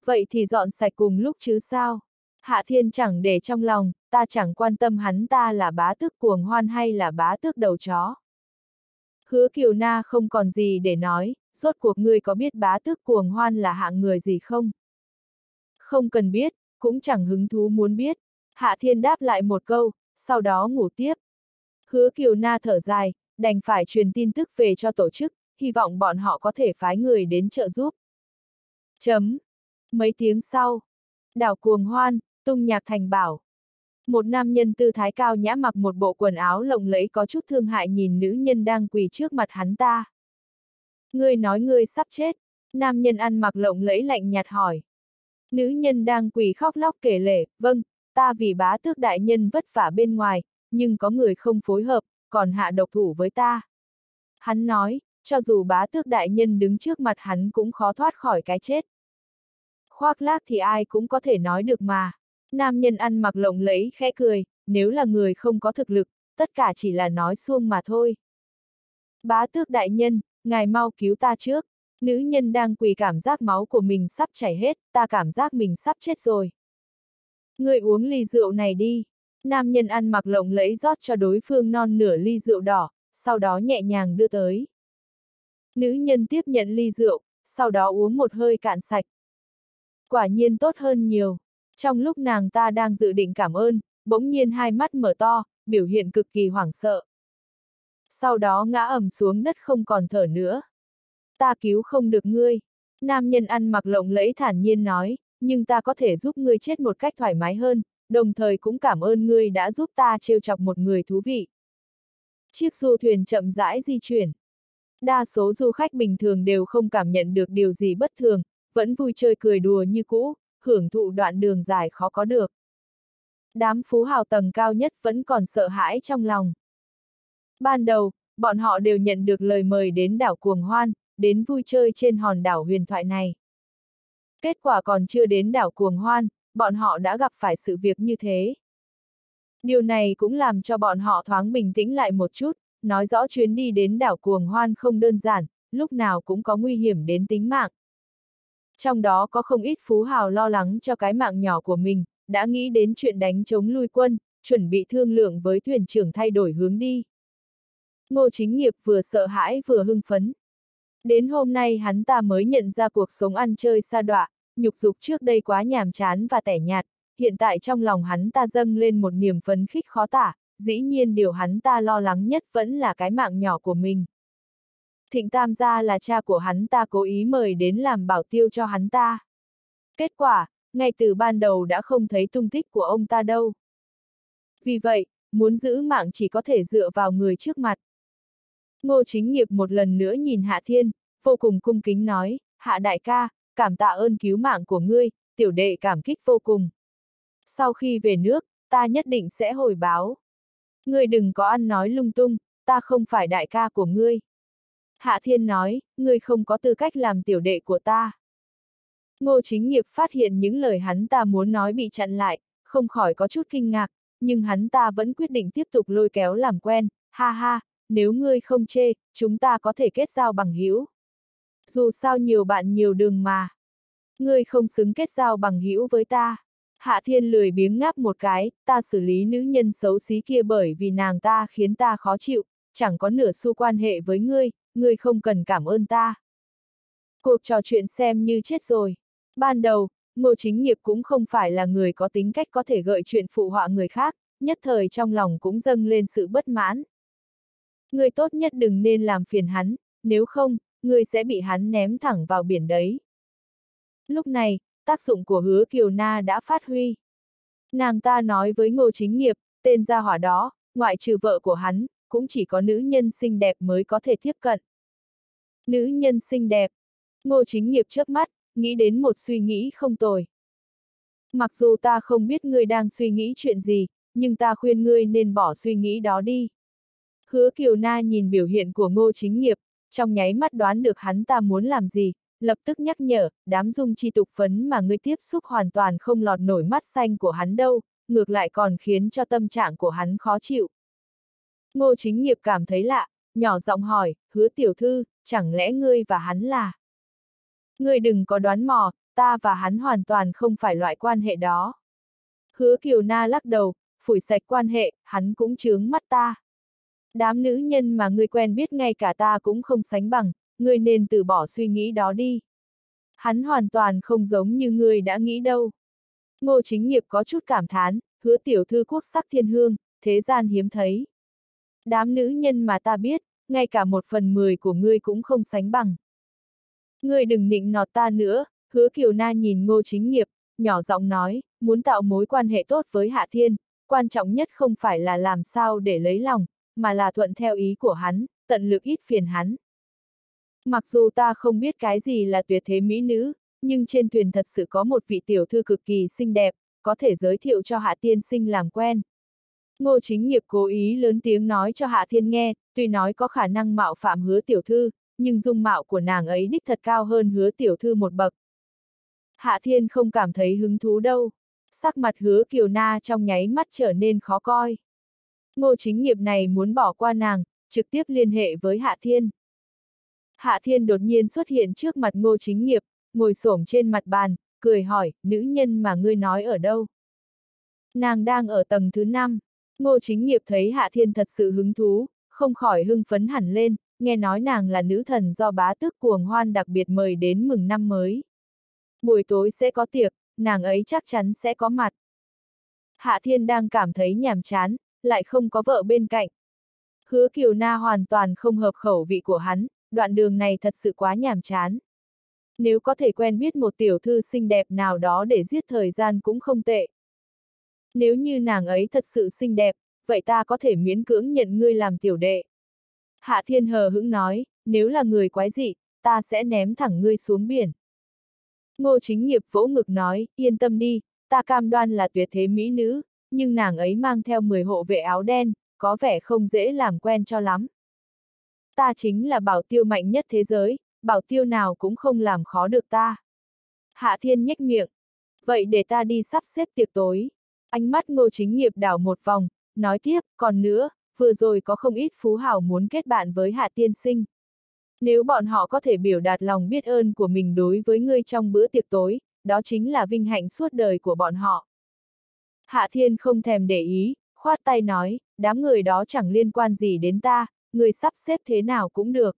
Vậy thì dọn sạch cùng lúc chứ sao? Hạ Thiên chẳng để trong lòng, ta chẳng quan tâm hắn ta là bá tước cuồng hoan hay là bá tước đầu chó. Hứa Kiều Na không còn gì để nói, rốt cuộc ngươi có biết bá tước cuồng hoan là hạng người gì không? Không cần biết, cũng chẳng hứng thú muốn biết. Hạ Thiên đáp lại một câu, sau đó ngủ tiếp. Hứa Kiều Na thở dài, đành phải truyền tin tức về cho tổ chức, hy vọng bọn họ có thể phái người đến trợ giúp. Chấm. Mấy tiếng sau, đảo cuồng hoan, tung nhạc thành bảo. Một nam nhân tư thái cao nhã mặc một bộ quần áo lộng lẫy có chút thương hại nhìn nữ nhân đang quỳ trước mặt hắn ta. Ngươi nói ngươi sắp chết. Nam nhân ăn mặc lộng lẫy lạnh nhạt hỏi. Nữ nhân đang quỳ khóc lóc kể lể, vâng, ta vì bá tước đại nhân vất vả bên ngoài, nhưng có người không phối hợp, còn hạ độc thủ với ta. Hắn nói, cho dù bá tước đại nhân đứng trước mặt hắn cũng khó thoát khỏi cái chết. Khoác lác thì ai cũng có thể nói được mà. Nam nhân ăn mặc lộng lẫy khẽ cười, nếu là người không có thực lực, tất cả chỉ là nói xuông mà thôi. Bá tước đại nhân, ngài mau cứu ta trước. Nữ nhân đang quỳ cảm giác máu của mình sắp chảy hết, ta cảm giác mình sắp chết rồi. Người uống ly rượu này đi. Nam nhân ăn mặc lộng lẫy rót cho đối phương non nửa ly rượu đỏ, sau đó nhẹ nhàng đưa tới. Nữ nhân tiếp nhận ly rượu, sau đó uống một hơi cạn sạch. Quả nhiên tốt hơn nhiều. Trong lúc nàng ta đang dự định cảm ơn, bỗng nhiên hai mắt mở to, biểu hiện cực kỳ hoảng sợ. Sau đó ngã ẩm xuống đất không còn thở nữa. Ta cứu không được ngươi. Nam nhân ăn mặc lộng lẫy thản nhiên nói, nhưng ta có thể giúp ngươi chết một cách thoải mái hơn, đồng thời cũng cảm ơn ngươi đã giúp ta trêu chọc một người thú vị. Chiếc du thuyền chậm rãi di chuyển. Đa số du khách bình thường đều không cảm nhận được điều gì bất thường, vẫn vui chơi cười đùa như cũ, hưởng thụ đoạn đường dài khó có được. Đám phú hào tầng cao nhất vẫn còn sợ hãi trong lòng. Ban đầu, bọn họ đều nhận được lời mời đến đảo Cuồng Hoan, đến vui chơi trên hòn đảo huyền thoại này. Kết quả còn chưa đến đảo Cuồng Hoan, bọn họ đã gặp phải sự việc như thế. Điều này cũng làm cho bọn họ thoáng bình tĩnh lại một chút, nói rõ chuyến đi đến đảo Cuồng Hoan không đơn giản, lúc nào cũng có nguy hiểm đến tính mạng. Trong đó có không ít phú hào lo lắng cho cái mạng nhỏ của mình, đã nghĩ đến chuyện đánh chống lui quân, chuẩn bị thương lượng với thuyền trưởng thay đổi hướng đi. Ngô chính nghiệp vừa sợ hãi vừa hưng phấn. Đến hôm nay hắn ta mới nhận ra cuộc sống ăn chơi xa đọa, nhục dục trước đây quá nhàm chán và tẻ nhạt, hiện tại trong lòng hắn ta dâng lên một niềm phấn khích khó tả, dĩ nhiên điều hắn ta lo lắng nhất vẫn là cái mạng nhỏ của mình. Thịnh Tam gia là cha của hắn ta cố ý mời đến làm bảo tiêu cho hắn ta. Kết quả, ngay từ ban đầu đã không thấy tung tích của ông ta đâu. Vì vậy, muốn giữ mạng chỉ có thể dựa vào người trước mặt. Ngô chính nghiệp một lần nữa nhìn Hạ Thiên, vô cùng cung kính nói, Hạ đại ca, cảm tạ ơn cứu mạng của ngươi, tiểu đệ cảm kích vô cùng. Sau khi về nước, ta nhất định sẽ hồi báo. Ngươi đừng có ăn nói lung tung, ta không phải đại ca của ngươi. Hạ Thiên nói, ngươi không có tư cách làm tiểu đệ của ta. Ngô chính nghiệp phát hiện những lời hắn ta muốn nói bị chặn lại, không khỏi có chút kinh ngạc, nhưng hắn ta vẫn quyết định tiếp tục lôi kéo làm quen, ha ha, nếu ngươi không chê, chúng ta có thể kết giao bằng hữu. Dù sao nhiều bạn nhiều đường mà. Ngươi không xứng kết giao bằng hữu với ta. Hạ thiên lười biếng ngáp một cái, ta xử lý nữ nhân xấu xí kia bởi vì nàng ta khiến ta khó chịu, chẳng có nửa xu quan hệ với ngươi, ngươi không cần cảm ơn ta. Cuộc trò chuyện xem như chết rồi. Ban đầu, Ngô Chính Nghiệp cũng không phải là người có tính cách có thể gợi chuyện phụ họa người khác, nhất thời trong lòng cũng dâng lên sự bất mãn. Ngươi tốt nhất đừng nên làm phiền hắn, nếu không, ngươi sẽ bị hắn ném thẳng vào biển đấy. Lúc này, tác dụng của hứa Kiều Na đã phát huy. Nàng ta nói với Ngô Chính Nghiệp, tên gia hỏa đó, ngoại trừ vợ của hắn, cũng chỉ có nữ nhân xinh đẹp mới có thể tiếp cận. Nữ nhân xinh đẹp. Ngô Chính Nghiệp chớp mắt, nghĩ đến một suy nghĩ không tồi. Mặc dù ta không biết ngươi đang suy nghĩ chuyện gì, nhưng ta khuyên ngươi nên bỏ suy nghĩ đó đi. Hứa Kiều Na nhìn biểu hiện của ngô chính nghiệp, trong nháy mắt đoán được hắn ta muốn làm gì, lập tức nhắc nhở, đám dung chi tục phấn mà ngươi tiếp xúc hoàn toàn không lọt nổi mắt xanh của hắn đâu, ngược lại còn khiến cho tâm trạng của hắn khó chịu. Ngô chính nghiệp cảm thấy lạ, nhỏ giọng hỏi, hứa tiểu thư, chẳng lẽ ngươi và hắn là... Ngươi đừng có đoán mò, ta và hắn hoàn toàn không phải loại quan hệ đó. Hứa Kiều Na lắc đầu, phủi sạch quan hệ, hắn cũng chướng mắt ta. Đám nữ nhân mà ngươi quen biết ngay cả ta cũng không sánh bằng, ngươi nên từ bỏ suy nghĩ đó đi. Hắn hoàn toàn không giống như ngươi đã nghĩ đâu. Ngô chính nghiệp có chút cảm thán, hứa tiểu thư quốc sắc thiên hương, thế gian hiếm thấy. Đám nữ nhân mà ta biết, ngay cả một phần mười của ngươi cũng không sánh bằng. Ngươi đừng nịnh nọt ta nữa, hứa kiều na nhìn ngô chính nghiệp, nhỏ giọng nói, muốn tạo mối quan hệ tốt với Hạ Thiên, quan trọng nhất không phải là làm sao để lấy lòng, mà là thuận theo ý của hắn, tận lực ít phiền hắn. Mặc dù ta không biết cái gì là tuyệt thế mỹ nữ, nhưng trên thuyền thật sự có một vị tiểu thư cực kỳ xinh đẹp, có thể giới thiệu cho Hạ Tiên sinh làm quen. Ngô chính nghiệp cố ý lớn tiếng nói cho Hạ Thiên nghe, tuy nói có khả năng mạo phạm hứa tiểu thư, nhưng dung mạo của nàng ấy đích thật cao hơn hứa tiểu thư một bậc. Hạ Thiên không cảm thấy hứng thú đâu. Sắc mặt hứa kiều na trong nháy mắt trở nên khó coi. Ngô chính nghiệp này muốn bỏ qua nàng, trực tiếp liên hệ với Hạ Thiên. Hạ Thiên đột nhiên xuất hiện trước mặt ngô chính nghiệp, ngồi xổm trên mặt bàn, cười hỏi, nữ nhân mà ngươi nói ở đâu? Nàng đang ở tầng thứ 5. Ngô chính nghiệp thấy Hạ Thiên thật sự hứng thú, không khỏi hưng phấn hẳn lên, nghe nói nàng là nữ thần do bá tước cuồng hoan đặc biệt mời đến mừng năm mới. Buổi tối sẽ có tiệc, nàng ấy chắc chắn sẽ có mặt. Hạ Thiên đang cảm thấy nhàm chán, lại không có vợ bên cạnh. Hứa Kiều Na hoàn toàn không hợp khẩu vị của hắn, đoạn đường này thật sự quá nhàm chán. Nếu có thể quen biết một tiểu thư xinh đẹp nào đó để giết thời gian cũng không tệ. Nếu như nàng ấy thật sự xinh đẹp, vậy ta có thể miễn cưỡng nhận ngươi làm tiểu đệ. Hạ Thiên hờ hững nói, nếu là người quái dị, ta sẽ ném thẳng ngươi xuống biển. Ngô chính nghiệp vỗ ngực nói, yên tâm đi, ta cam đoan là tuyệt thế mỹ nữ, nhưng nàng ấy mang theo 10 hộ vệ áo đen, có vẻ không dễ làm quen cho lắm. Ta chính là bảo tiêu mạnh nhất thế giới, bảo tiêu nào cũng không làm khó được ta. Hạ thiên nhếch miệng. Vậy để ta đi sắp xếp tiệc tối. Ánh mắt ngô chính nghiệp đảo một vòng, nói tiếp, còn nữa, vừa rồi có không ít phú hào muốn kết bạn với hạ tiên sinh. Nếu bọn họ có thể biểu đạt lòng biết ơn của mình đối với ngươi trong bữa tiệc tối, đó chính là vinh hạnh suốt đời của bọn họ. Hạ thiên không thèm để ý, khoát tay nói, đám người đó chẳng liên quan gì đến ta, người sắp xếp thế nào cũng được.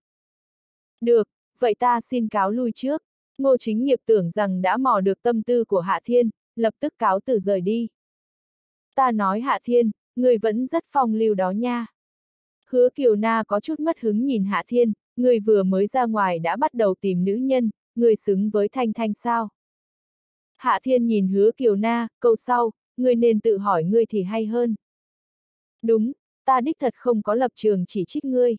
Được, vậy ta xin cáo lui trước. Ngô chính nghiệp tưởng rằng đã mò được tâm tư của Hạ Thiên, lập tức cáo từ rời đi. Ta nói Hạ Thiên, người vẫn rất phong lưu đó nha. Hứa Kiều Na có chút mất hứng nhìn Hạ Thiên, người vừa mới ra ngoài đã bắt đầu tìm nữ nhân, người xứng với Thanh Thanh sao? Hạ Thiên nhìn hứa Kiều Na, câu sau, ngươi nên tự hỏi ngươi thì hay hơn. Đúng, ta đích thật không có lập trường chỉ trích ngươi.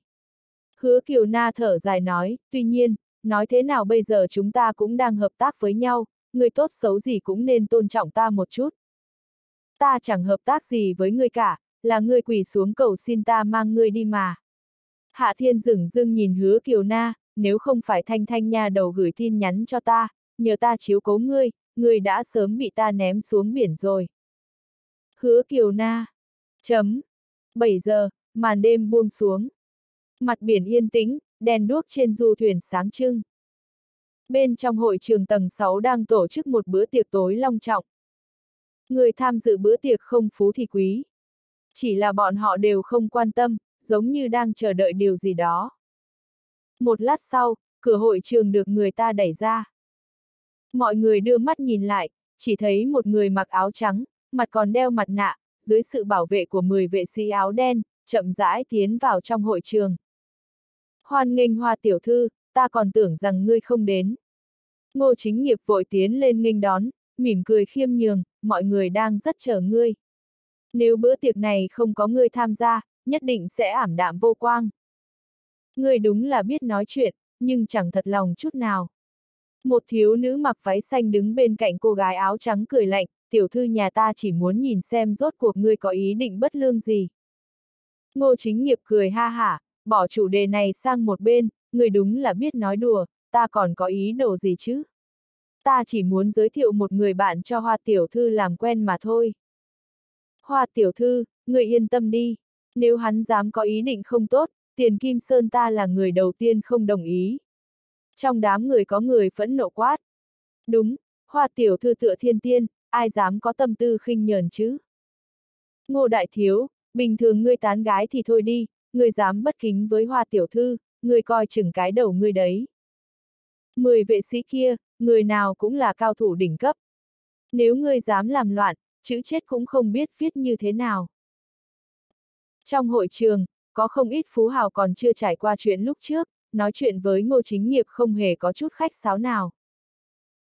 Hứa Kiều Na thở dài nói, tuy nhiên, nói thế nào bây giờ chúng ta cũng đang hợp tác với nhau, người tốt xấu gì cũng nên tôn trọng ta một chút. Ta chẳng hợp tác gì với ngươi cả, là ngươi quỳ xuống cầu xin ta mang ngươi đi mà. Hạ Thiên dừng dưng nhìn hứa Kiều Na, nếu không phải Thanh Thanh nha đầu gửi tin nhắn cho ta, nhờ ta chiếu cố ngươi, ngươi đã sớm bị ta ném xuống biển rồi. Hứa Kiều Na. Chấm. 7 giờ, màn đêm buông xuống. Mặt biển yên tĩnh, đèn đuốc trên du thuyền sáng trưng. Bên trong hội trường tầng 6 đang tổ chức một bữa tiệc tối long trọng. Người tham dự bữa tiệc không phú thì quý. Chỉ là bọn họ đều không quan tâm, giống như đang chờ đợi điều gì đó. Một lát sau, cửa hội trường được người ta đẩy ra. Mọi người đưa mắt nhìn lại, chỉ thấy một người mặc áo trắng, mặt còn đeo mặt nạ, dưới sự bảo vệ của 10 vệ sĩ áo đen, chậm rãi tiến vào trong hội trường. Hoan nghênh hoa tiểu thư, ta còn tưởng rằng ngươi không đến. Ngô chính nghiệp vội tiến lên nghênh đón, mỉm cười khiêm nhường, mọi người đang rất chờ ngươi. Nếu bữa tiệc này không có ngươi tham gia, nhất định sẽ ảm đạm vô quang. Ngươi đúng là biết nói chuyện, nhưng chẳng thật lòng chút nào. Một thiếu nữ mặc váy xanh đứng bên cạnh cô gái áo trắng cười lạnh, tiểu thư nhà ta chỉ muốn nhìn xem rốt cuộc ngươi có ý định bất lương gì. Ngô chính nghiệp cười ha hả, bỏ chủ đề này sang một bên, người đúng là biết nói đùa, ta còn có ý đồ gì chứ? Ta chỉ muốn giới thiệu một người bạn cho Hoa Tiểu Thư làm quen mà thôi. Hoa Tiểu Thư, người yên tâm đi, nếu hắn dám có ý định không tốt, Tiền Kim Sơn ta là người đầu tiên không đồng ý. Trong đám người có người phẫn nộ quát. Đúng, Hoa Tiểu Thư tựa thiên tiên, ai dám có tâm tư khinh nhờn chứ? Ngô Đại Thiếu, bình thường ngươi tán gái thì thôi đi, ngươi dám bất kính với hoa tiểu thư, ngươi coi chừng cái đầu ngươi đấy. Mười vệ sĩ kia, người nào cũng là cao thủ đỉnh cấp. Nếu ngươi dám làm loạn, chữ chết cũng không biết viết như thế nào. Trong hội trường, có không ít phú hào còn chưa trải qua chuyện lúc trước, nói chuyện với ngô chính nghiệp không hề có chút khách sáo nào.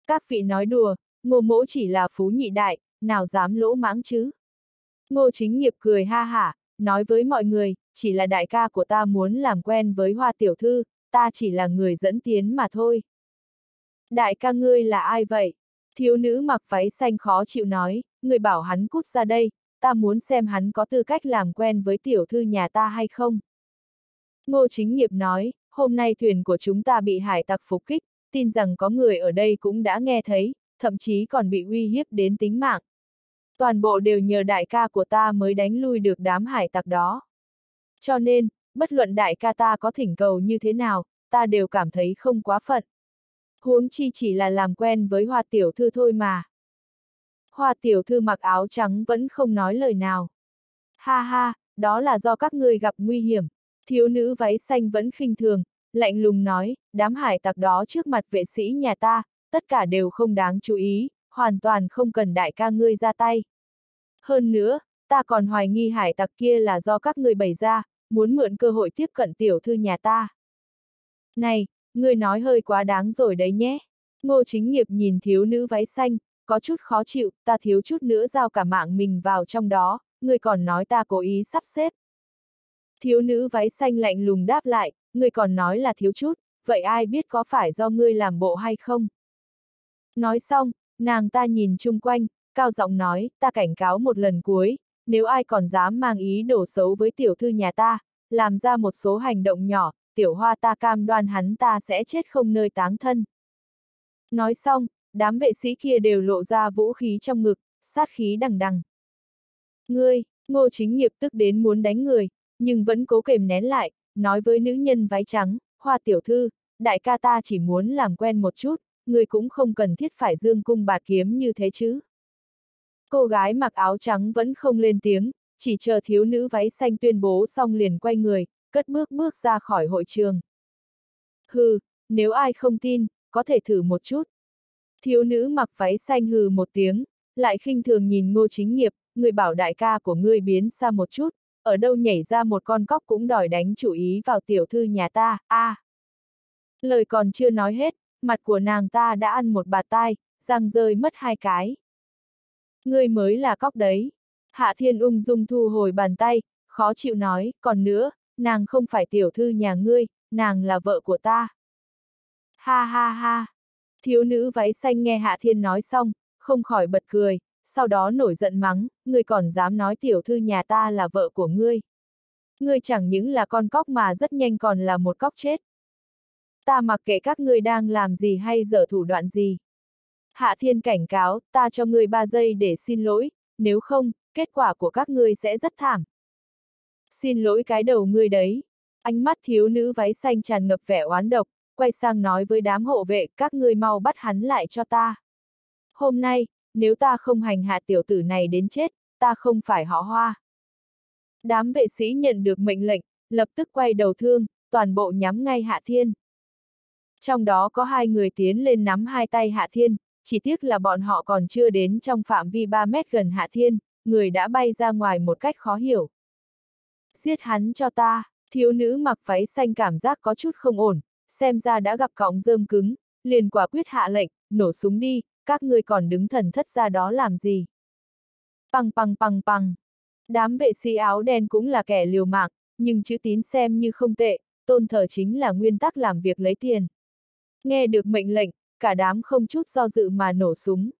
Các vị nói đùa, ngô mỗ chỉ là phú nhị đại, nào dám lỗ mãng chứ. Ngô chính nghiệp cười ha hả, nói với mọi người, chỉ là đại ca của ta muốn làm quen với hoa tiểu thư, ta chỉ là người dẫn tiến mà thôi. Đại ca ngươi là ai vậy? Thiếu nữ mặc váy xanh khó chịu nói, người bảo hắn cút ra đây, ta muốn xem hắn có tư cách làm quen với tiểu thư nhà ta hay không. Ngô chính nghiệp nói, hôm nay thuyền của chúng ta bị hải tặc phục kích, tin rằng có người ở đây cũng đã nghe thấy, thậm chí còn bị uy hiếp đến tính mạng. Toàn bộ đều nhờ đại ca của ta mới đánh lui được đám hải tặc đó. Cho nên, bất luận đại ca ta có thỉnh cầu như thế nào, ta đều cảm thấy không quá phận. Huống chi chỉ là làm quen với hoa tiểu thư thôi mà. Hoa tiểu thư mặc áo trắng vẫn không nói lời nào. Ha ha, đó là do các ngươi gặp nguy hiểm. Thiếu nữ váy xanh vẫn khinh thường, lạnh lùng nói, đám hải tặc đó trước mặt vệ sĩ nhà ta, tất cả đều không đáng chú ý, hoàn toàn không cần đại ca ngươi ra tay. Hơn nữa, ta còn hoài nghi hải tặc kia là do các ngươi bày ra, muốn mượn cơ hội tiếp cận tiểu thư nhà ta. Này, ngươi nói hơi quá đáng rồi đấy nhé. Ngô chính nghiệp nhìn thiếu nữ váy xanh, có chút khó chịu, ta thiếu chút nữa giao cả mạng mình vào trong đó, ngươi còn nói ta cố ý sắp xếp. Thiếu nữ váy xanh lạnh lùng đáp lại, ngươi còn nói là thiếu chút, vậy ai biết có phải do ngươi làm bộ hay không? Nói xong, nàng ta nhìn chung quanh, cao giọng nói, ta cảnh cáo một lần cuối, nếu ai còn dám mang ý đổ xấu với tiểu thư nhà ta, làm ra một số hành động nhỏ, tiểu hoa ta cam đoan hắn ta sẽ chết không nơi táng thân. Nói xong, đám vệ sĩ kia đều lộ ra vũ khí trong ngực, sát khí đằng đằng. Ngươi, ngô chính nghiệp tức đến muốn đánh người, nhưng vẫn cố kềm nén lại, nói với nữ nhân váy trắng, hoa tiểu thư, đại ca ta chỉ muốn làm quen một chút, người cũng không cần thiết phải dương cung bạt kiếm như thế chứ. Cô gái mặc áo trắng vẫn không lên tiếng, chỉ chờ thiếu nữ váy xanh tuyên bố xong liền quay người, cất bước bước ra khỏi hội trường. Hừ, nếu ai không tin, có thể thử một chút. Thiếu nữ mặc váy xanh hừ một tiếng, lại khinh thường nhìn ngô chính nghiệp, người bảo đại ca của ngươi biến xa một chút, ở đâu nhảy ra một con cóc cũng đòi đánh chủ ý vào tiểu thư nhà ta, a. À. Lời còn chưa nói hết, mặt của nàng ta đã ăn một bà tai, răng rơi mất hai cái. Ngươi mới là cóc đấy. Hạ thiên ung dung thu hồi bàn tay, khó chịu nói, còn nữa, nàng không phải tiểu thư nhà ngươi, nàng là vợ của ta. Ha ha ha. Thiếu nữ váy xanh nghe Hạ Thiên nói xong, không khỏi bật cười, sau đó nổi giận mắng, ngươi còn dám nói tiểu thư nhà ta là vợ của ngươi. Ngươi chẳng những là con cóc mà rất nhanh còn là một cóc chết. Ta mặc kệ các ngươi đang làm gì hay dở thủ đoạn gì. Hạ Thiên cảnh cáo, ta cho ngươi ba giây để xin lỗi, nếu không, kết quả của các ngươi sẽ rất thảm. Xin lỗi cái đầu ngươi đấy. Ánh mắt thiếu nữ váy xanh tràn ngập vẻ oán độc, quay sang nói với đám hộ vệ, các ngươi mau bắt hắn lại cho ta. Hôm nay, nếu ta không hành hạ tiểu tử này đến chết, ta không phải họ hoa. Đám vệ sĩ nhận được mệnh lệnh, lập tức quay đầu thương, toàn bộ nhắm ngay Hạ Thiên. Trong đó có hai người tiến lên nắm hai tay Hạ Thiên, chỉ tiếc là bọn họ còn chưa đến trong phạm vi 3 mét gần Hạ Thiên, người đã bay ra ngoài một cách khó hiểu. Giết hắn cho ta, thiếu nữ mặc váy xanh cảm giác có chút không ổn, xem ra đã gặp cọng rơm cứng, liền quả quyết hạ lệnh, nổ súng đi, các ngươi còn đứng thần thất ra đó làm gì? Păng păng păng păng. Đám vệ sĩ áo đen cũng là kẻ liều mạng, nhưng chữ tín xem như không tệ, tôn thờ chính là nguyên tắc làm việc lấy tiền. Nghe được mệnh lệnh, cả đám không chút do dự mà nổ súng.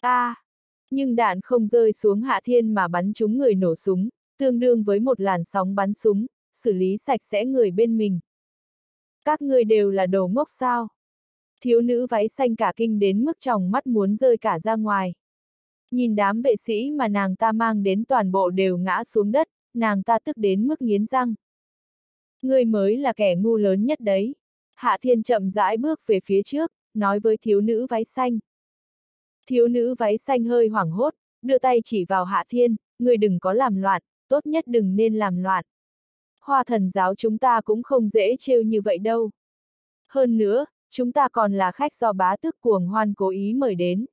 A, à, nhưng đạn không rơi xuống hạ thiên mà bắn trúng người nổ súng, tương đương với một làn sóng bắn súng, xử lý sạch sẽ người bên mình. Các người đều là đồ ngốc sao? Thiếu nữ váy xanh cả kinh đến mức tròng mắt muốn rơi cả ra ngoài. Nhìn đám vệ sĩ mà nàng ta mang đến toàn bộ đều ngã xuống đất, nàng ta tức đến mức nghiến răng. Ngươi mới là kẻ ngu lớn nhất đấy. Hạ thiên chậm rãi bước về phía trước, nói với thiếu nữ váy xanh. Thiếu nữ váy xanh hơi hoảng hốt, đưa tay chỉ vào hạ thiên, người đừng có làm loạn, tốt nhất đừng nên làm loạn. Hoa thần giáo chúng ta cũng không dễ trêu như vậy đâu. Hơn nữa, chúng ta còn là khách do bá tước cuồng hoan cố ý mời đến.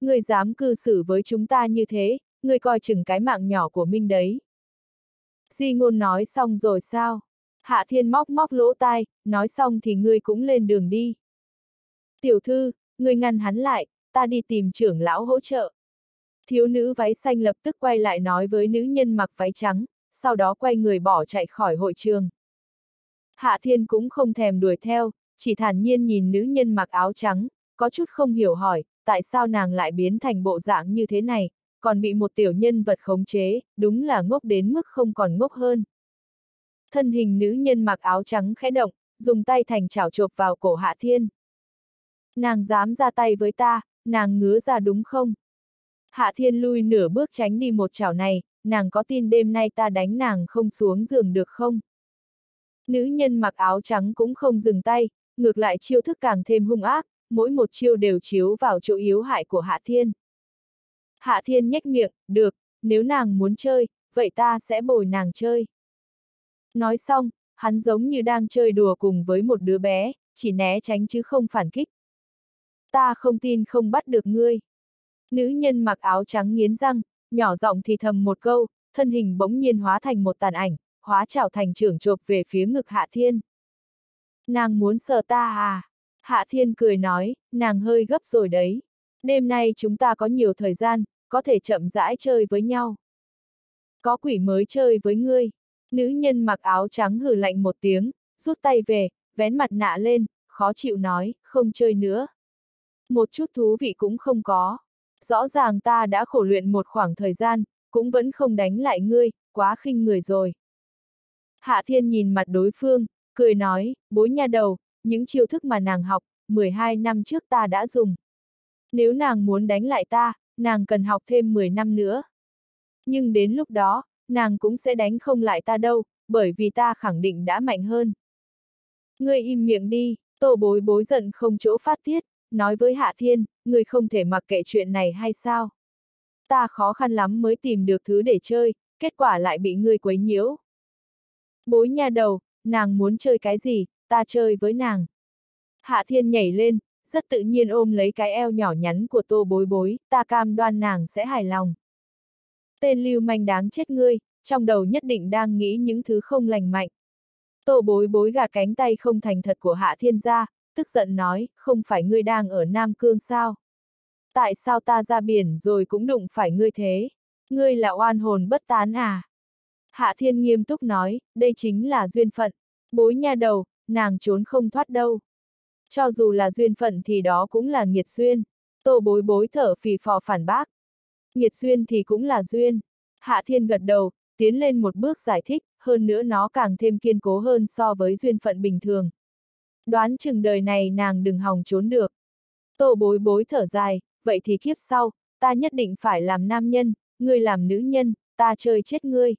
Người dám cư xử với chúng ta như thế, người coi chừng cái mạng nhỏ của Minh đấy. Di ngôn nói xong rồi sao? Hạ thiên móc móc lỗ tai, nói xong thì ngươi cũng lên đường đi. Tiểu thư, ngươi ngăn hắn lại, ta đi tìm trưởng lão hỗ trợ. Thiếu nữ váy xanh lập tức quay lại nói với nữ nhân mặc váy trắng, sau đó quay người bỏ chạy khỏi hội trường. Hạ thiên cũng không thèm đuổi theo, chỉ thản nhiên nhìn nữ nhân mặc áo trắng, có chút không hiểu hỏi, tại sao nàng lại biến thành bộ dạng như thế này, còn bị một tiểu nhân vật khống chế, đúng là ngốc đến mức không còn ngốc hơn. Thân hình nữ nhân mặc áo trắng khẽ động, dùng tay thành chảo chộp vào cổ Hạ Thiên. Nàng dám ra tay với ta, nàng ngứa ra đúng không? Hạ Thiên lui nửa bước tránh đi một chảo này, nàng có tin đêm nay ta đánh nàng không xuống giường được không? Nữ nhân mặc áo trắng cũng không dừng tay, ngược lại chiêu thức càng thêm hung ác, mỗi một chiêu đều chiếu vào chỗ yếu hại của Hạ Thiên. Hạ Thiên nhếch miệng, được, nếu nàng muốn chơi, vậy ta sẽ bồi nàng chơi. Nói xong, hắn giống như đang chơi đùa cùng với một đứa bé, chỉ né tránh chứ không phản kích. Ta không tin không bắt được ngươi. Nữ nhân mặc áo trắng nghiến răng, nhỏ giọng thì thầm một câu, thân hình bỗng nhiên hóa thành một tàn ảnh, hóa trảo thành trưởng chộp về phía ngực Hạ Thiên. Nàng muốn sợ ta à? Hạ Thiên cười nói, nàng hơi gấp rồi đấy. Đêm nay chúng ta có nhiều thời gian, có thể chậm rãi chơi với nhau. Có quỷ mới chơi với ngươi. Nữ nhân mặc áo trắng hừ lạnh một tiếng, rút tay về, vén mặt nạ lên, khó chịu nói, không chơi nữa. Một chút thú vị cũng không có. Rõ ràng ta đã khổ luyện một khoảng thời gian, cũng vẫn không đánh lại ngươi, quá khinh người rồi. Hạ thiên nhìn mặt đối phương, cười nói, bối nha đầu, những chiêu thức mà nàng học, 12 năm trước ta đã dùng. Nếu nàng muốn đánh lại ta, nàng cần học thêm 10 năm nữa. Nhưng đến lúc đó, nàng cũng sẽ đánh không lại ta đâu, bởi vì ta khẳng định đã mạnh hơn. Ngươi im miệng đi, tô bối bối giận không chỗ phát tiết, nói với Hạ Thiên, ngươi không thể mặc kệ chuyện này hay sao? Ta khó khăn lắm mới tìm được thứ để chơi, kết quả lại bị ngươi quấy nhiễu. Bối nha đầu, nàng muốn chơi cái gì, ta chơi với nàng. Hạ Thiên nhảy lên, rất tự nhiên ôm lấy cái eo nhỏ nhắn của tô bối bối, ta cam đoan nàng sẽ hài lòng. Tên lưu manh đáng chết ngươi, trong đầu nhất định đang nghĩ những thứ không lành mạnh. Tô bối bối gạt cánh tay không thành thật của Hạ Thiên Gia, tức giận nói, không phải ngươi đang ở Nam Cương sao? Tại sao ta ra biển rồi cũng đụng phải ngươi thế? Ngươi là oan hồn bất tán à? Hạ Thiên nghiêm túc nói, đây chính là duyên phận. Bối nha đầu, nàng trốn không thoát đâu. Cho dù là duyên phận thì đó cũng là nghiệt duyên. Tô bối bối thở phì phò phản bác. Nghiệt duyên thì cũng là duyên. Hạ Thiên gật đầu, tiến lên một bước giải thích, hơn nữa nó càng thêm kiên cố hơn so với duyên phận bình thường. Đoán chừng đời này nàng đừng hòng trốn được. Tô bối bối thở dài, vậy thì kiếp sau, ta nhất định phải làm nam nhân, ngươi làm nữ nhân, ta chơi chết ngươi.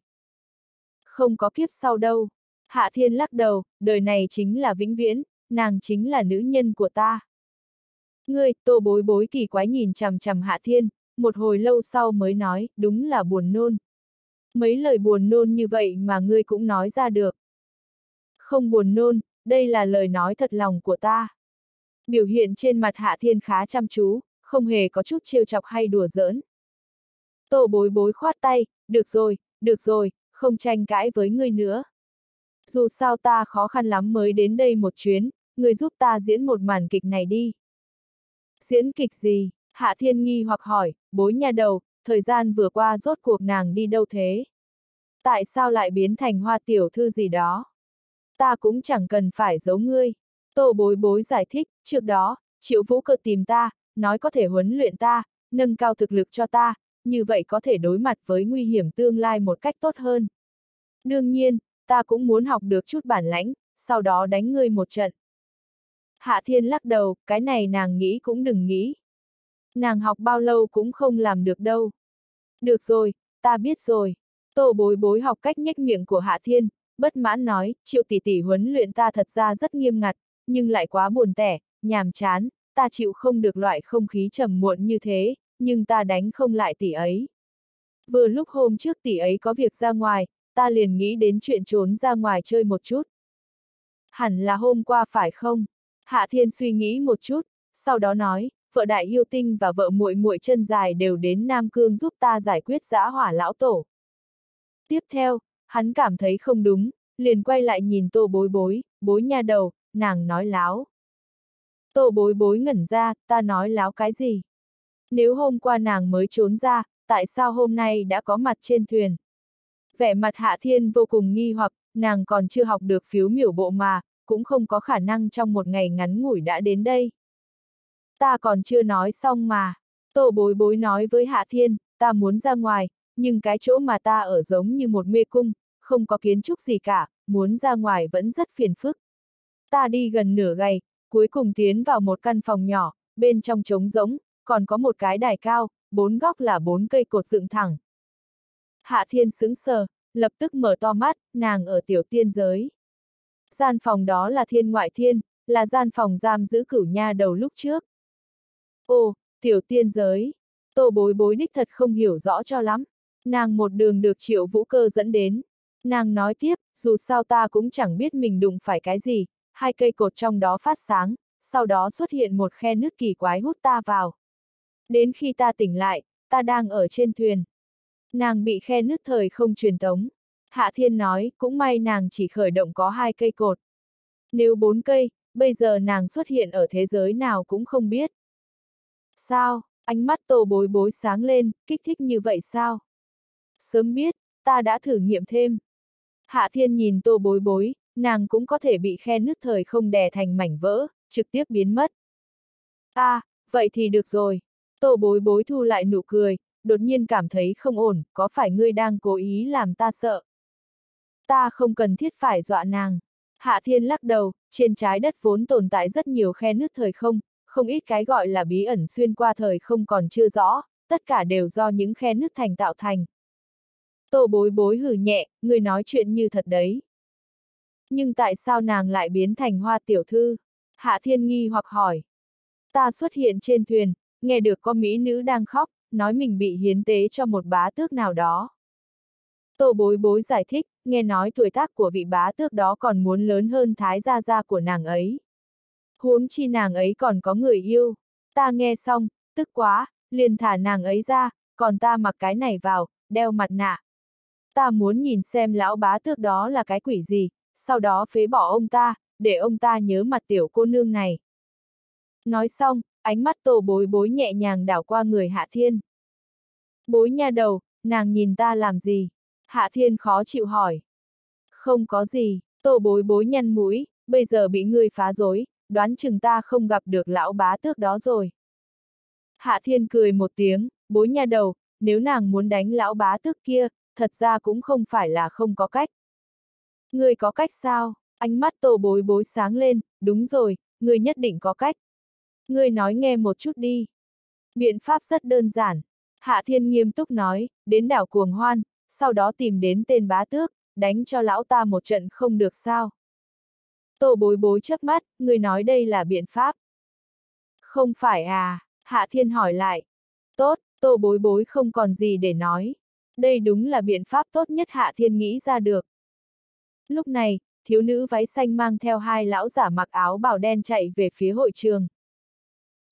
Không có kiếp sau đâu. Hạ thiên lắc đầu, đời này chính là vĩnh viễn, nàng chính là nữ nhân của ta. Ngươi, tô bối bối kỳ quái nhìn chằm chằm hạ thiên, một hồi lâu sau mới nói, đúng là buồn nôn. Mấy lời buồn nôn như vậy mà ngươi cũng nói ra được. Không buồn nôn, đây là lời nói thật lòng của ta. Biểu hiện trên mặt hạ thiên khá chăm chú, không hề có chút trêu chọc hay đùa giỡn. Tô bối bối khoát tay, được rồi, được rồi, không tranh cãi với ngươi nữa. Dù sao ta khó khăn lắm mới đến đây một chuyến, người giúp ta diễn một màn kịch này đi. Diễn kịch gì? Hạ Thiên nghi hoặc hỏi, bối nhà đầu, thời gian vừa qua rốt cuộc nàng đi đâu thế? Tại sao lại biến thành hoa tiểu thư gì đó? Ta cũng chẳng cần phải giấu ngươi. Tô bối bối giải thích, trước đó, triệu vũ cơ tìm ta, nói có thể huấn luyện ta, nâng cao thực lực cho ta, như vậy có thể đối mặt với nguy hiểm tương lai một cách tốt hơn. Đương nhiên, ta cũng muốn học được chút bản lãnh, sau đó đánh ngươi một trận. Hạ Thiên lắc đầu, cái này nàng nghĩ cũng đừng nghĩ. Nàng học bao lâu cũng không làm được đâu. Được rồi, ta biết rồi. Tô bối bối học cách nhếch miệng của Hạ Thiên, bất mãn nói, triệu tỷ tỷ huấn luyện ta thật ra rất nghiêm ngặt, nhưng lại quá buồn tẻ, nhàm chán, ta chịu không được loại không khí trầm muộn như thế, nhưng ta đánh không lại tỷ ấy. Vừa lúc hôm trước tỷ ấy có việc ra ngoài, ta liền nghĩ đến chuyện trốn ra ngoài chơi một chút. Hẳn là hôm qua phải không? Hạ Thiên suy nghĩ một chút, sau đó nói, vợ đại yêu tinh và vợ muội muội chân dài đều đến Nam Cương giúp ta giải quyết giã hỏa lão tổ. Tiếp theo, hắn cảm thấy không đúng, liền quay lại nhìn tô bối bối, bối nha đầu, nàng nói láo. Tô bối bối ngẩn ra, ta nói láo cái gì? Nếu hôm qua nàng mới trốn ra, tại sao hôm nay đã có mặt trên thuyền? Vẻ mặt hạ thiên vô cùng nghi hoặc, nàng còn chưa học được phiếu miểu bộ mà, cũng không có khả năng trong một ngày ngắn ngủi đã đến đây. Ta còn chưa nói xong mà. Tô bối bối nói với Hạ Thiên, ta muốn ra ngoài, nhưng cái chỗ mà ta ở giống như một mê cung, không có kiến trúc gì cả, muốn ra ngoài vẫn rất phiền phức. Ta đi gần nửa ngày, cuối cùng tiến vào một căn phòng nhỏ, bên trong trống rỗng, còn có một cái đài cao, bốn góc là bốn cây cột dựng thẳng. Hạ Thiên sững sờ, lập tức mở to mắt, nàng ở tiểu tiên giới. Gian phòng đó là thiên ngoại thiên, là gian phòng giam giữ cửu nha đầu lúc trước. Ồ, tiểu tiên giới. Tô bối bối đích thật không hiểu rõ cho lắm. Nàng một đường được triệu vũ cơ dẫn đến. Nàng nói tiếp, dù sao ta cũng chẳng biết mình đụng phải cái gì, hai cây cột trong đó phát sáng, sau đó xuất hiện một khe nứt kỳ quái hút ta vào. Đến khi ta tỉnh lại, ta đang ở trên thuyền. Nàng bị khe nứt thời không truyền tống. Hạ Thiên nói, cũng may nàng chỉ khởi động có hai cây cột. Nếu bốn cây, bây giờ nàng xuất hiện ở thế giới nào cũng không biết. Sao, ánh mắt tổ bối bối sáng lên, kích thích như vậy sao? Sớm biết, ta đã thử nghiệm thêm. Hạ Thiên nhìn tô bối bối, nàng cũng có thể bị khe nứt thời không đè thành mảnh vỡ, trực tiếp biến mất. À, vậy thì được rồi. Tô bối bối thu lại nụ cười, đột nhiên cảm thấy không ổn, có phải ngươi đang cố ý làm ta sợ? Ta không cần thiết phải dọa nàng. Hạ Thiên lắc đầu, trên trái đất vốn tồn tại rất nhiều khe nứt thời không, không ít cái gọi là bí ẩn xuyên qua thời không còn chưa rõ, tất cả đều do những khe nứt thành tạo thành. Tô bối bối hừ nhẹ, người nói chuyện như thật đấy. Nhưng tại sao nàng lại biến thành hoa tiểu thư? Hạ thiên nghi hoặc hỏi. Ta xuất hiện trên thuyền, nghe được có mỹ nữ đang khóc, nói mình bị hiến tế cho một bá tước nào đó. Tô bối bối giải thích, nghe nói tuổi tác của vị bá tước đó còn muốn lớn hơn thái gia gia của nàng ấy. Huống chi nàng ấy còn có người yêu. Ta nghe xong, tức quá, liền thả nàng ấy ra, còn ta mặc cái này vào, đeo mặt nạ. Ta muốn nhìn xem lão bá tước đó là cái quỷ gì, sau đó phế bỏ ông ta, để ông ta nhớ mặt tiểu cô nương này. Nói xong, ánh mắt tổ bối bối nhẹ nhàng đảo qua người Hạ Thiên. Bối nha đầu, nàng nhìn ta làm gì? Hạ Thiên khó chịu hỏi. Không có gì, tổ bối bối nhăn mũi, bây giờ bị ngươi phá rối, đoán chừng ta không gặp được lão bá tước đó rồi. Hạ Thiên cười một tiếng, bối nha đầu, nếu nàng muốn đánh lão bá tước kia, thật ra cũng không phải là không có cách. người có cách sao? Ánh mắt tổ bối bối sáng lên, đúng rồi, người nhất định có cách. người nói nghe một chút đi. Biện pháp rất đơn giản. Hạ Thiên nghiêm túc nói, đến đảo Cuồng Hoan, sau đó tìm đến tên bá tước, đánh cho lão ta một trận không được sao. Tô bối bối chớp mắt, người nói đây là biện pháp. Không phải à, Hạ Thiên hỏi lại. Tốt, tô bối bối không còn gì để nói. Đây đúng là biện pháp tốt nhất Hạ Thiên nghĩ ra được. Lúc này, thiếu nữ váy xanh mang theo hai lão giả mặc áo bào đen chạy về phía hội trường.